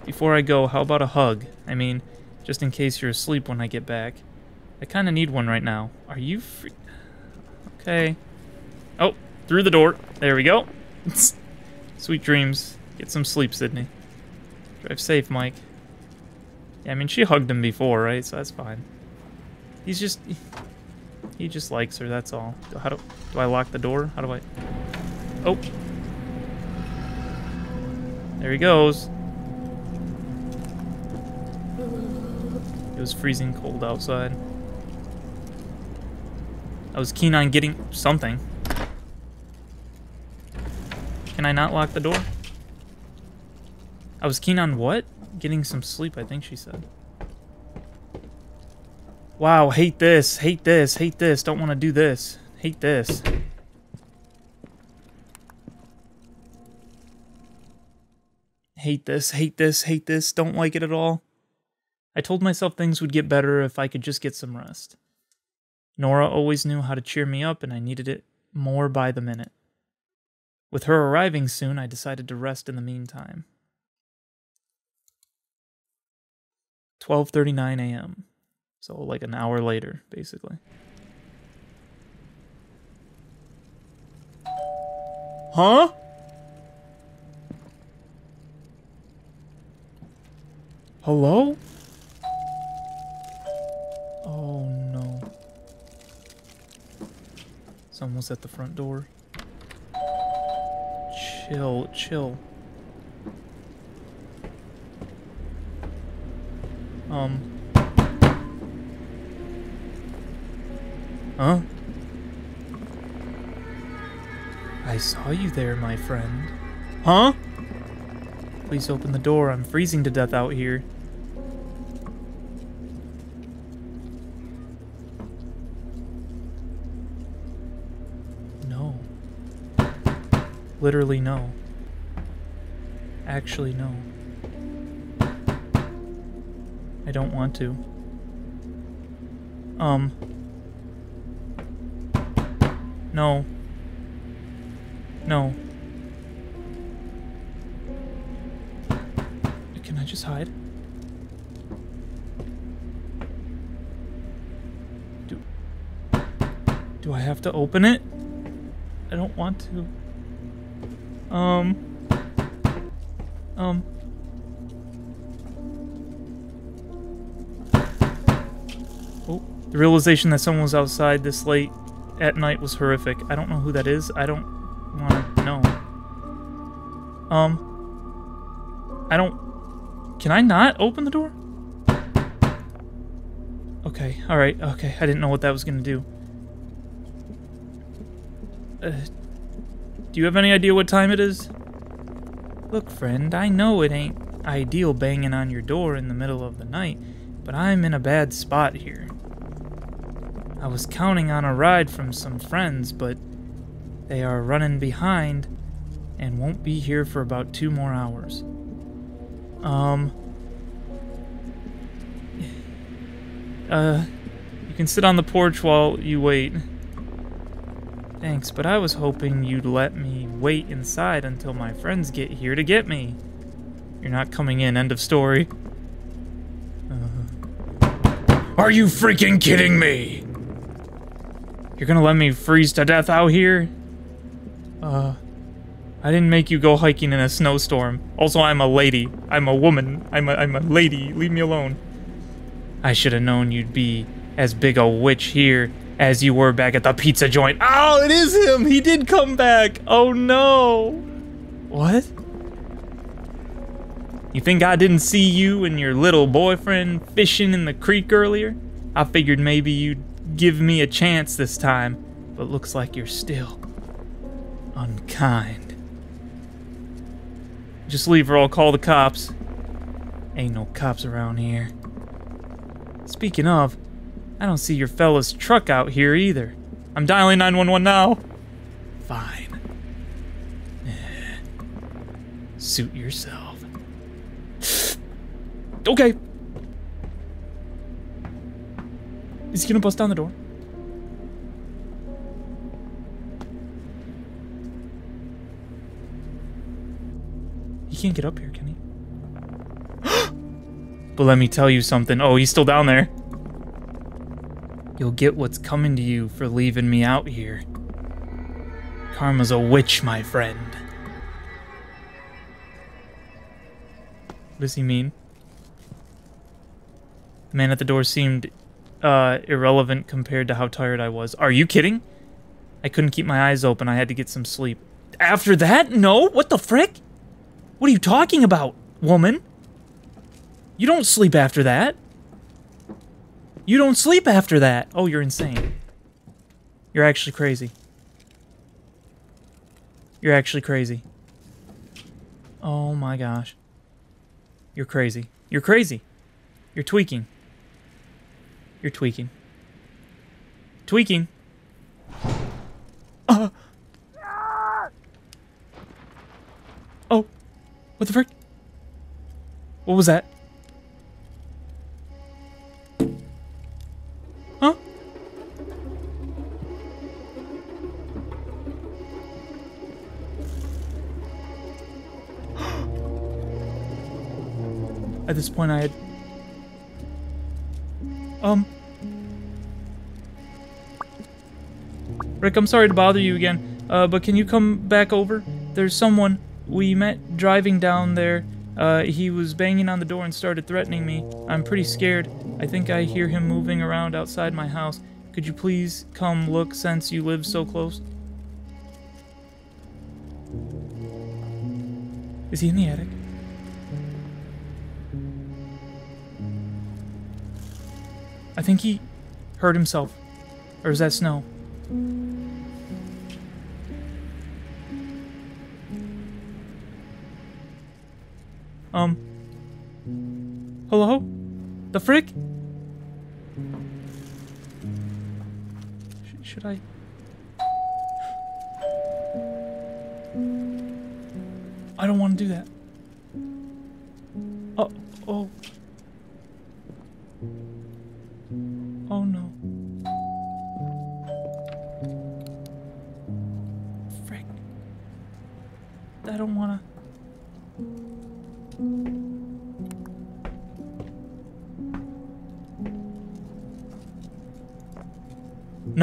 Before I go, how about a hug? I mean, Just in case you're asleep when I get back. I kind of need one right now. Are you free? Okay. Oh, through the door. There we go. Sweet dreams. Get some sleep, Sydney. Drive safe, Mike. Yeah, I mean, she hugged him before, right? So that's fine. He's just... He just likes her, that's all. How do, do I lock the door? How do I... Oh. There he goes. It was freezing cold outside. I was keen on getting something. Can I not lock the door? I was keen on what? Getting some sleep, I think she said. Wow, hate this, hate this, hate this, don't want to do this. Hate this. Hate this, hate this, hate this, don't like it at all. I told myself things would get better if I could just get some rest. Nora always knew how to cheer me up, and I needed it more by the minute. With her arriving soon, I decided to rest in the meantime. 12:39 a.m. So like an hour later, basically. Huh? Hello? Oh no. Someone's at the front door. Chill, chill. Um. Huh? I saw you there, my friend. Huh? Please open the door. I'm freezing to death out here. Literally, no. Actually, no. I don't want to. Um. No. No. Can I just hide? Do... Do I have to open it? I don't want to. Um... Um... Oh, the realization that someone was outside this late at night was horrific. I don't know who that is. I don't want to know. Um, I don't... Can I not open the door? Okay, alright, okay. I didn't know what that was going to do. Uh, you have any idea what time it is? Look, friend, I know it ain't ideal banging on your door in the middle of the night, but I'm in a bad spot here. I was counting on a ride from some friends, but they are running behind and won't be here for about two more hours. Um. Uh, you can sit on the porch while you wait. Thanks, but I was hoping you'd let me wait inside until my friends get here to get me. You're not coming in, end of story. Uh, are you freaking kidding me? You're gonna let me freeze to death out here? Uh, I didn't make you go hiking in a snowstorm. Also, I'm a lady. I'm a woman. I'm a, I'm a lady. Leave me alone. I should have known you'd be as big a witch here as you were back at the pizza joint. Oh, it is him! He did come back! Oh no! What? You think I didn't see you and your little boyfriend fishing in the creek earlier? I figured maybe you'd give me a chance this time, but looks like you're still unkind. Just leave or I'll call the cops. Ain't no cops around here. Speaking of, I don't see your fella's truck out here either. I'm dialing 911 now. Fine. Eh. Suit yourself. okay. Is he gonna bust down the door? He can't get up here, can he? But let me tell you something. Oh, he's still down there. You'll get what's coming to you for leaving me out here. Karma's a witch, my friend. What does he mean? The man at the door seemed uh, irrelevant compared to how tired I was. Are you kidding? I couldn't keep my eyes open. I had to get some sleep. After that? No? What the frick? What are you talking about, woman? You don't sleep after that. You don't sleep after that. Oh, you're insane. You're actually crazy. You're actually crazy. Oh my gosh. You're crazy. You're crazy. You're tweaking. You're tweaking. Tweaking. Uh. Oh. What the frick? What was that? At this point, I had. Um. Rick, I'm sorry to bother you again, uh, but can you come back over? There's someone we met driving down there. Uh, he was banging on the door and started threatening me. I'm pretty scared. I think I hear him moving around outside my house. Could you please come look since you live so close? Is he in the attic? I think he hurt himself. Or is that snow? Um. Hello? The frick? Sh should I? I don't want to do that. Oh, oh.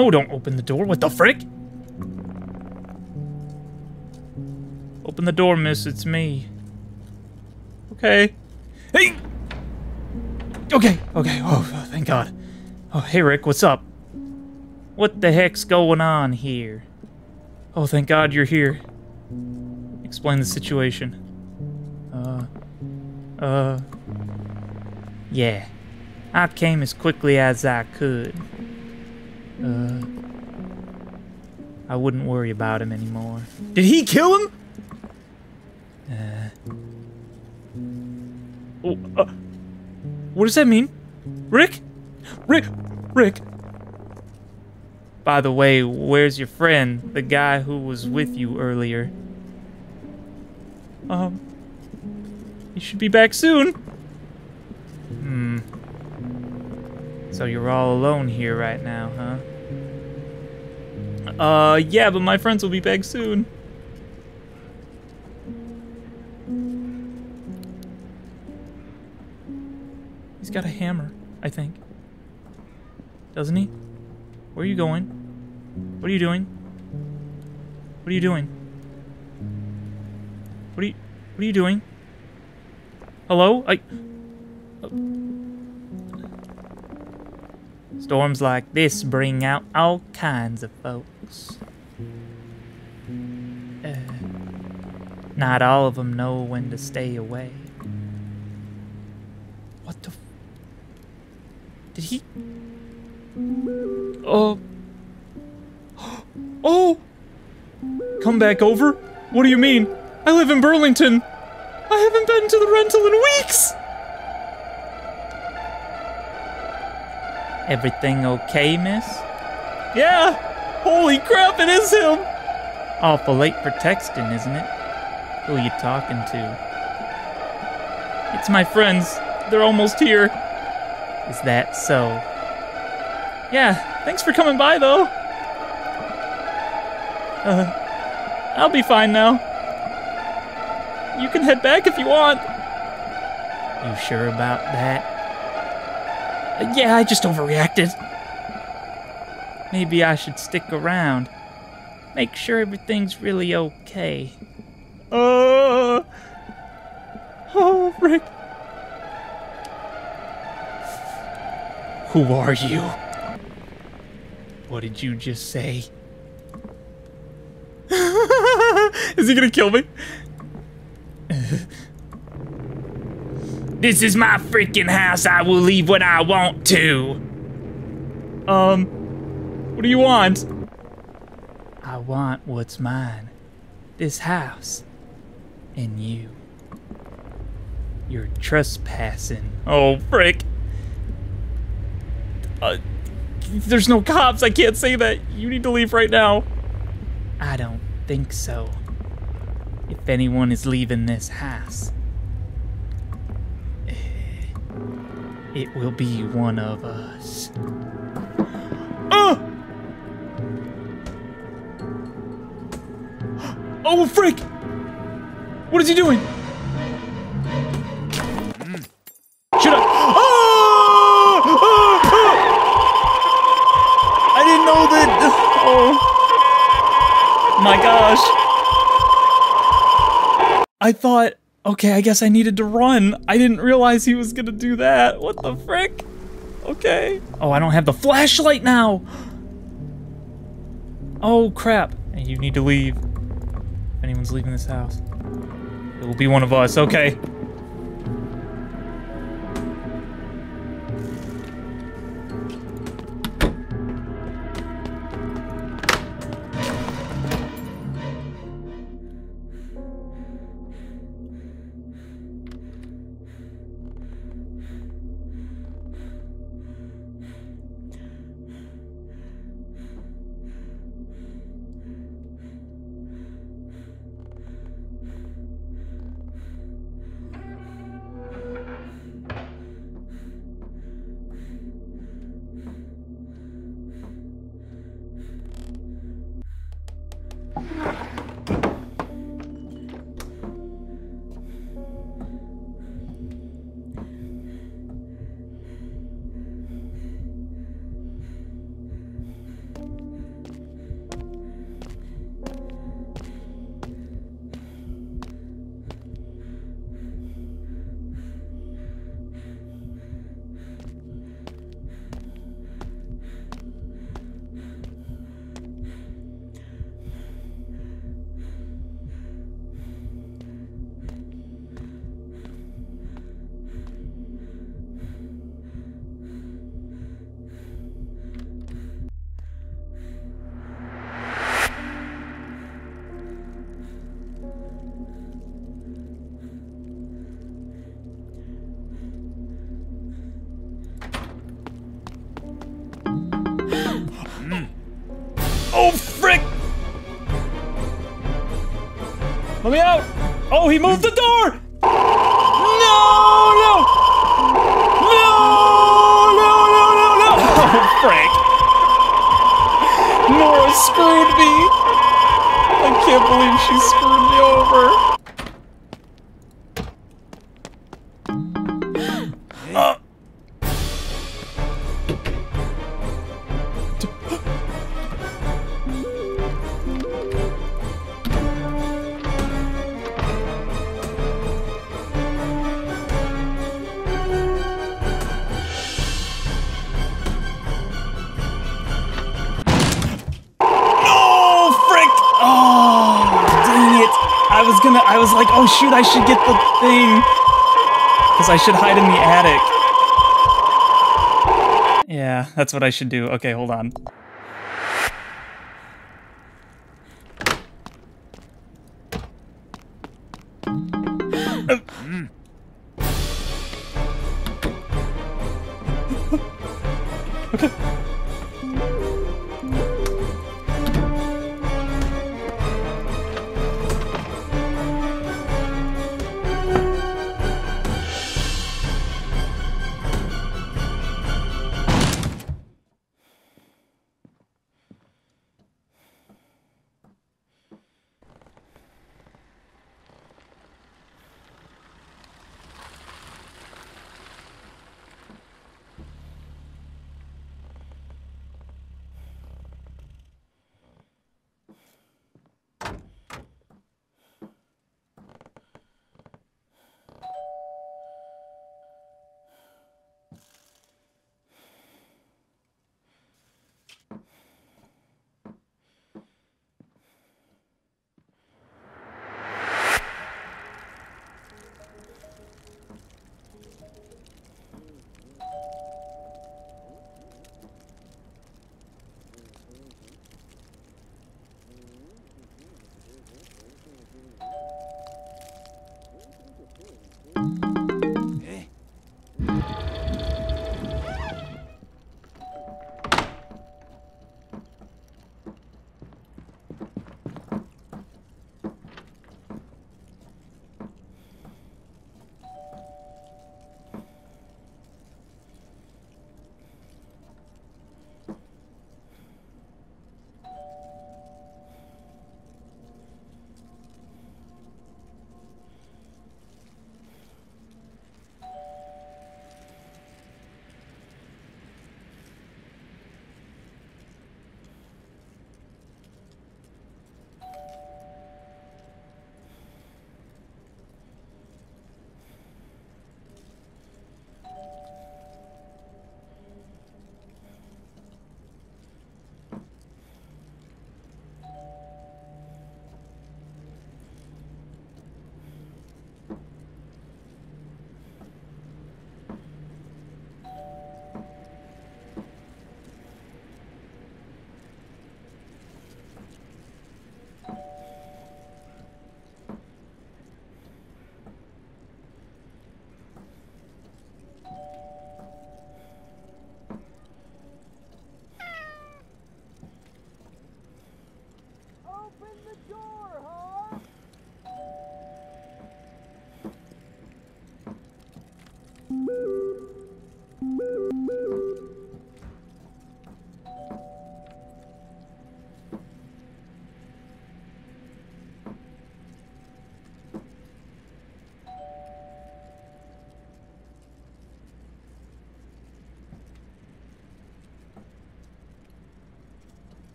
No, don't open the door. What the frick? Open the door, miss. It's me. Okay. Hey! Okay, okay. Oh, thank God. Oh, hey, Rick, what's up? What the heck's going on here? Oh, thank God you're here. Explain the situation. Uh, uh, yeah. I came as quickly as I could. Uh, I wouldn't worry about him anymore. Did he kill him? Uh, oh, uh, what does that mean? Rick? Rick? Rick? By the way, where's your friend? The guy who was with you earlier? Um, he should be back soon. Hmm. So you're all alone here right now, huh? Uh, yeah, but my friends will be back soon. He's got a hammer, I think. Doesn't he? Where are you going? What are you doing? What are you doing? What are you What are you doing? Hello? I Storms like this bring out all kinds of folks. Uh, not all of them know when to stay away. What the? Did he? Oh. Oh! Come back over? What do you mean? I live in Burlington! I haven't been to the rental in weeks! Everything okay, miss? Yeah! Holy crap, it is him! Awful late for texting, isn't it? Who are you talking to? It's my friends. They're almost here. Is that so? Yeah, thanks for coming by, though. Uh, I'll be fine now. You can head back if you want. You sure about that? Yeah, I just overreacted. Maybe I should stick around. Make sure everything's really okay. Uh, oh, Rick. Who are you? What did you just say? Is he gonna kill me? this is my freaking house. I will leave when I want to. Um, what do you want? I want what's mine. This house. And you. You're trespassing. Oh, frick. Uh, there's no cops. I can't say that. You need to leave right now. I don't think so. If anyone is leaving this house, it will be one of us. Uh! Oh! Oh, frick! What is he doing? Should up! Oh! Oh! Oh! I didn't know that. Oh. My gosh. I thought, okay, I guess I needed to run. I didn't realize he was gonna do that. What the frick? Okay. Oh, I don't have the flashlight now. Oh, crap. And you need to leave. If anyone's leaving this house, it will be one of us. Okay. Shoot, I should get the thing. Because I should hide in the attic. Yeah, that's what I should do. Okay, hold on.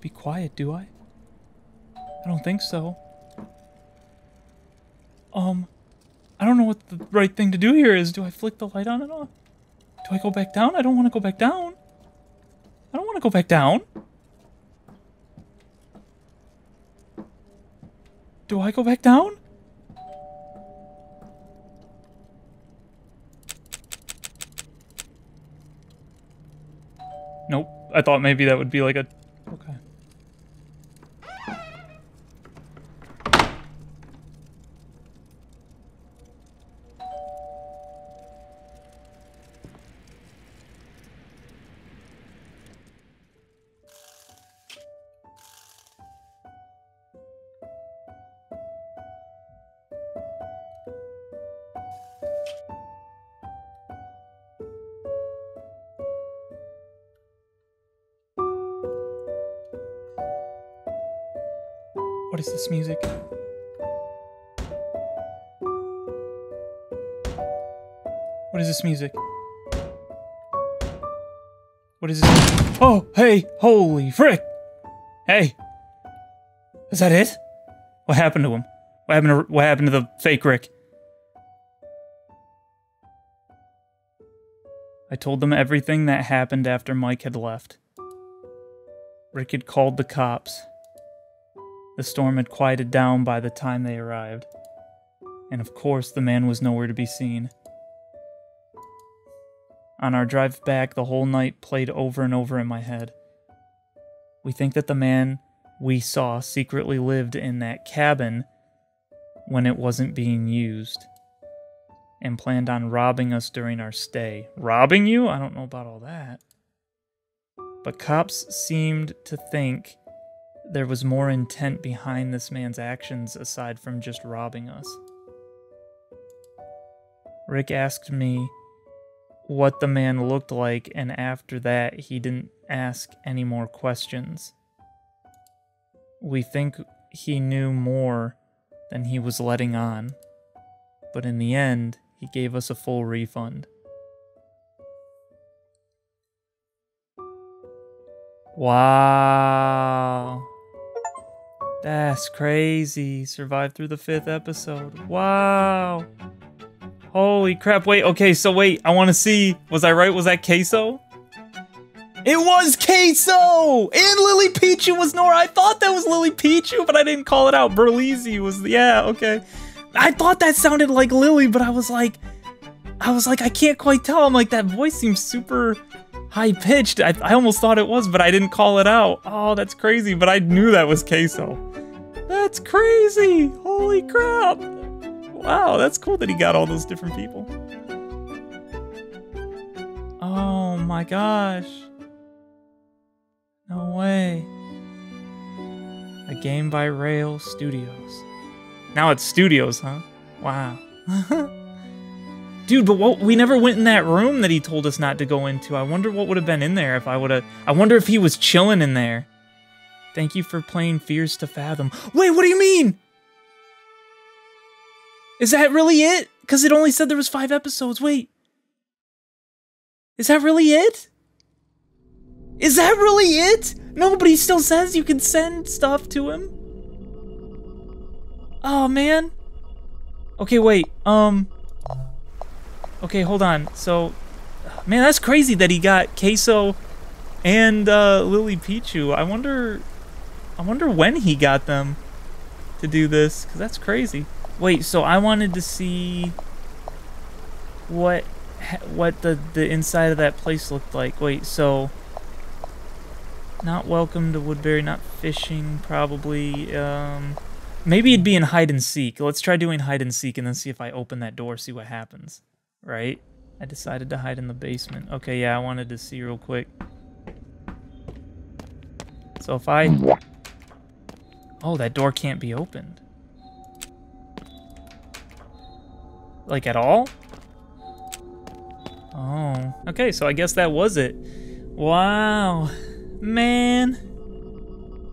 To be quiet, do I? I don't think so. Um, I don't know what the right thing to do here is. Do I flick the light on and off? Do I go back down? I don't want to go back down. I don't want to go back down. Do I go back down? Nope. I thought maybe that would be like a... is that it? What happened to him? What happened to what happened to the fake Rick? I told them everything that happened after Mike had left. Rick had called the cops. The storm had quieted down by the time they arrived. And of course, the man was nowhere to be seen. On our drive back, the whole night played over and over in my head. We think that the man we saw secretly lived in that cabin when it wasn't being used and planned on robbing us during our stay. Robbing you? I don't know about all that. But cops seemed to think there was more intent behind this man's actions aside from just robbing us. Rick asked me what the man looked like, and after that, he didn't ask any more questions. We think he knew more than he was letting on, but in the end, he gave us a full refund. Wow. That's crazy. Survived through the fifth episode. Wow. Holy crap. Wait, okay, so wait. I want to see. Was I right? Was that CaseOh? It was CaseOh! And Lily Pichu was Nora. I thought that was Lily Pichu, but I didn't call it out. Berlizzi was, yeah, okay. I thought that sounded like Lily, but I was like, I was like, I can't quite tell. I'm like, that voice seems super high pitched. I, I almost thought it was, but I didn't call it out. Oh, that's crazy, but I knew that was CaseOh. That's crazy! Holy crap! Wow, that's cool that he got all those different people. Oh my gosh. No way. A game by Rayll Studios. Now it's Studios, huh? Wow. Dude, but what, we never went in that room that he told us not to go into. I wonder what would have been in there if I would have... I wonder if he was chilling in there. Thank you for playing Fears to Fathom. Wait, what do you mean? Is that really it? Because it only said there was five episodes. Wait. Is that really it? Is that really it? Nobody still says you can send stuff to him. Oh, man. Okay, wait. Um. Okay, hold on. So, man, that's crazy that he got CaseOh and uh, Lily Pichu. I wonder, I wonder when he got them to do this, because that's crazy. Wait, so I wanted to see what what the the inside of that place looked like. Wait, so not welcome to Woodbury, not fishing, probably. Um, maybe it'd be in hide and seek. Let's try doing hide and seek and then see if I open that door, see what happens. Right? I decided to hide in the basement. Okay, yeah, I wanted to see real quick. So if I... Oh, that door can't be opened. Like, at all? Oh. Okay, so I guess that was it. Wow. Man.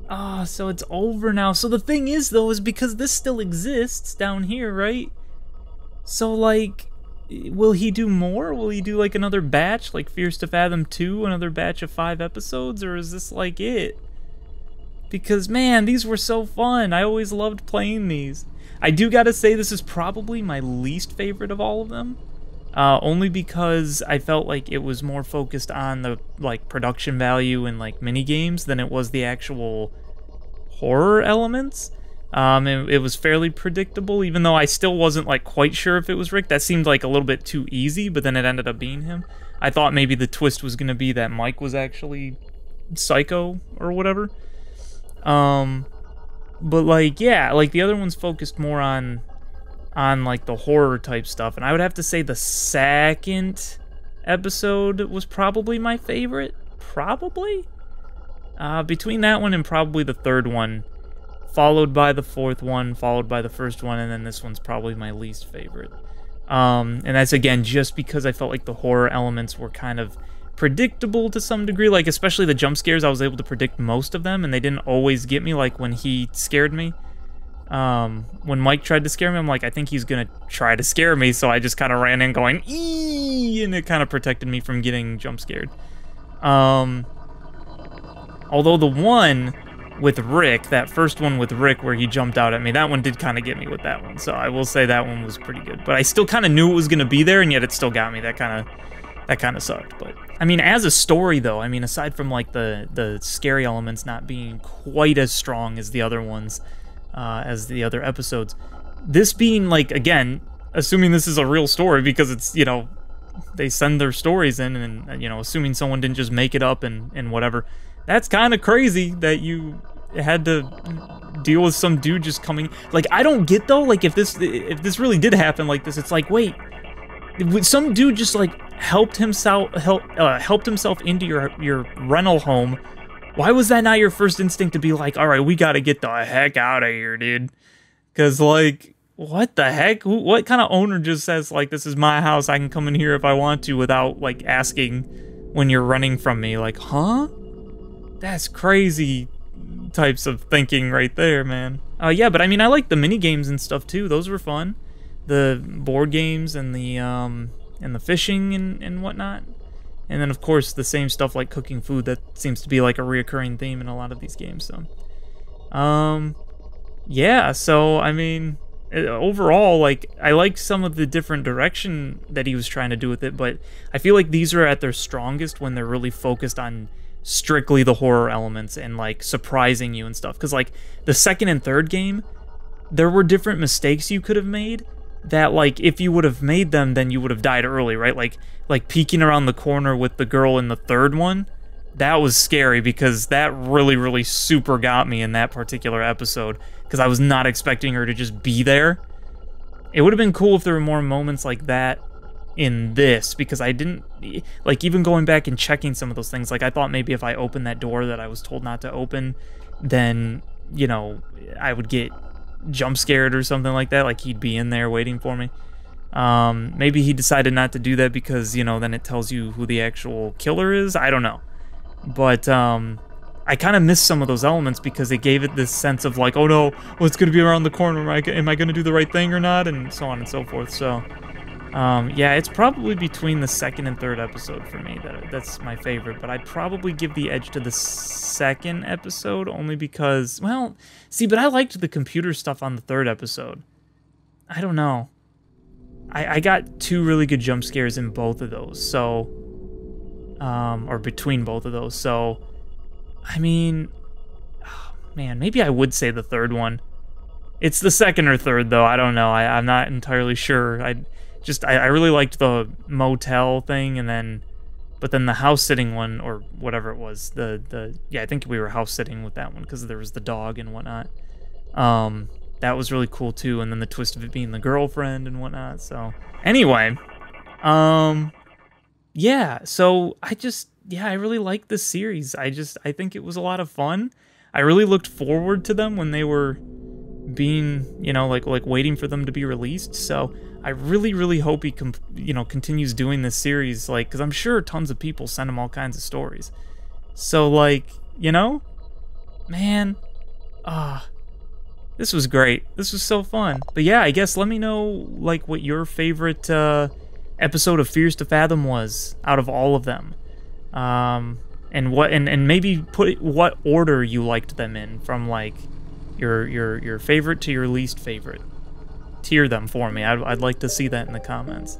Ah, oh, so it's over now. So the thing is, though, is because this still exists down here, right? So, like, will he do more? Will he do, like, another batch, like Fears to Fathom 2, another batch of five episodes? Or is this, like, it? Because, man, these were so fun. I always loved playing these. I do gotta say, this is probably my least favorite of all of them. Uh, only because I felt like it was more focused on the like production value and like mini games than it was the actual horror elements. Um, it, it, was fairly predictable, even though I still wasn't like quite sure if it was Rick. That seemed like a little bit too easy, but then it ended up being him. I thought maybe the twist was gonna be that Mike was actually Psycho or whatever. Um, but like yeah, like the other one's focused more on on like the horror type stuff. And I would have to say the second episode was probably my favorite. Probably? Uh, between that one and probably the third one, followed by the fourth one, followed by the first one, and then this one's probably my least favorite. Um, and that's again just because I felt like the horror elements were kind of predictable to some degree. Like, especially the jump scares, I was able to predict most of them, and they didn't always get me, like when he scared me. Um, when Mike tried to scare me, I'm like, I think he's gonna try to scare me, so I just kind of ran in going, ee, and it kind of protected me from getting jump scared. Um, although the one with Rick, that first one with Rick where he jumped out at me, that one did kind of get me with that one, so I will say that one was pretty good. But I still kind of knew it was gonna be there, and yet it still got me. That kind of that kind of sucked. But I mean, as a story though, I mean, aside from like the the scary elements not being quite as strong as the other ones uh, as the other episodes. This being like again, assuming this is a real story because it's you know they send their stories in and you know assuming someone didn't just make it up and and whatever. That's kind of crazy that you had to deal with some dude just coming. Like I don't get though. Like if this if this really did happen like this, it's like wait, some dude just like helped himself help uh, helped himself into your your rental home why was that not your first instinct to be like, all right, we got to get the heck out of here, dude? Because, like, what the heck? What kind of owner just says, like, this is my house, I can come in here if I want to without, like, asking when you're running from me? Like, huh? That's crazy types of thinking right there, man. Uh, yeah, but I mean, I like the mini games and stuff too. Those were fun. The board games and the um and the fishing and and whatnot. And then, of course, the same stuff like cooking food that seems to be like a reoccurring theme in a lot of these games. So, um, yeah. So, I mean, overall, like, I like some of the different direction that he was trying to do with it, but I feel like these are at their strongest when they're really focused on strictly the horror elements and like surprising you and stuff. Because, like, the second and third game, there were different mistakes you could have made that like if you would have made them then you would have died early right? Like like peeking around the corner with the girl in the third one that was scary because that really really super got me in that particular episode because i was not expecting her to just be there. It would have been cool if there were more moments like that in this because i didn't like even going back and checking some of those things like i thought maybe if i opened that door that i was told not to open then you know i would get jump scared or something like that. Like he'd be in there waiting for me. Um, maybe he decided not to do that because, you know, then it tells you who the actual killer is. I don't know. But um, I kind of missed some of those elements because they gave it this sense of like, oh no, it's going to be around the corner. Am I, am I going to do the right thing or not? And so on and so forth. So um, yeah, it's probably between the second and third episode for me. That that's my favorite, but I'd probably give the edge to the second episode only because, well, see, but I liked the computer stuff on the third episode. I don't know. I I got two really good jump scares in both of those, so um, or between both of those. So, I mean, oh, man, maybe I would say the third one. It's the second or third though. I don't know. I I'm not entirely sure. I just I, I really liked the motel thing and then but then the house sitting one or whatever it was the the yeah i think we were house sitting with that one because there was the dog and whatnot um that was really cool too and then the twist of it being the girlfriend and whatnot so anyway Um, yeah. So I just, yeah, I really liked this series. I just, I think it was a lot of fun. I really looked forward to them when they were being, you know, like like waiting for them to be released. So I really, really hope he, you know, continues doing this series, like, because I'm sure tons of people send him all kinds of stories. So like, you know, man, ah. This was great. This was so fun. But yeah, I guess let me know like what your favorite uh, episode of Fears to Fathom was out of all of them. Um, and what and, and maybe put what order you liked them in from like your your your favorite to your least favorite. Tier them for me. I'd, I'd like to see that in the comments.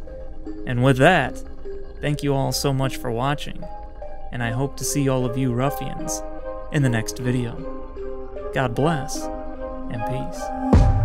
And with that, thank you all so much for watching, and I hope to see all of you ruffians in the next video. God bless and peace.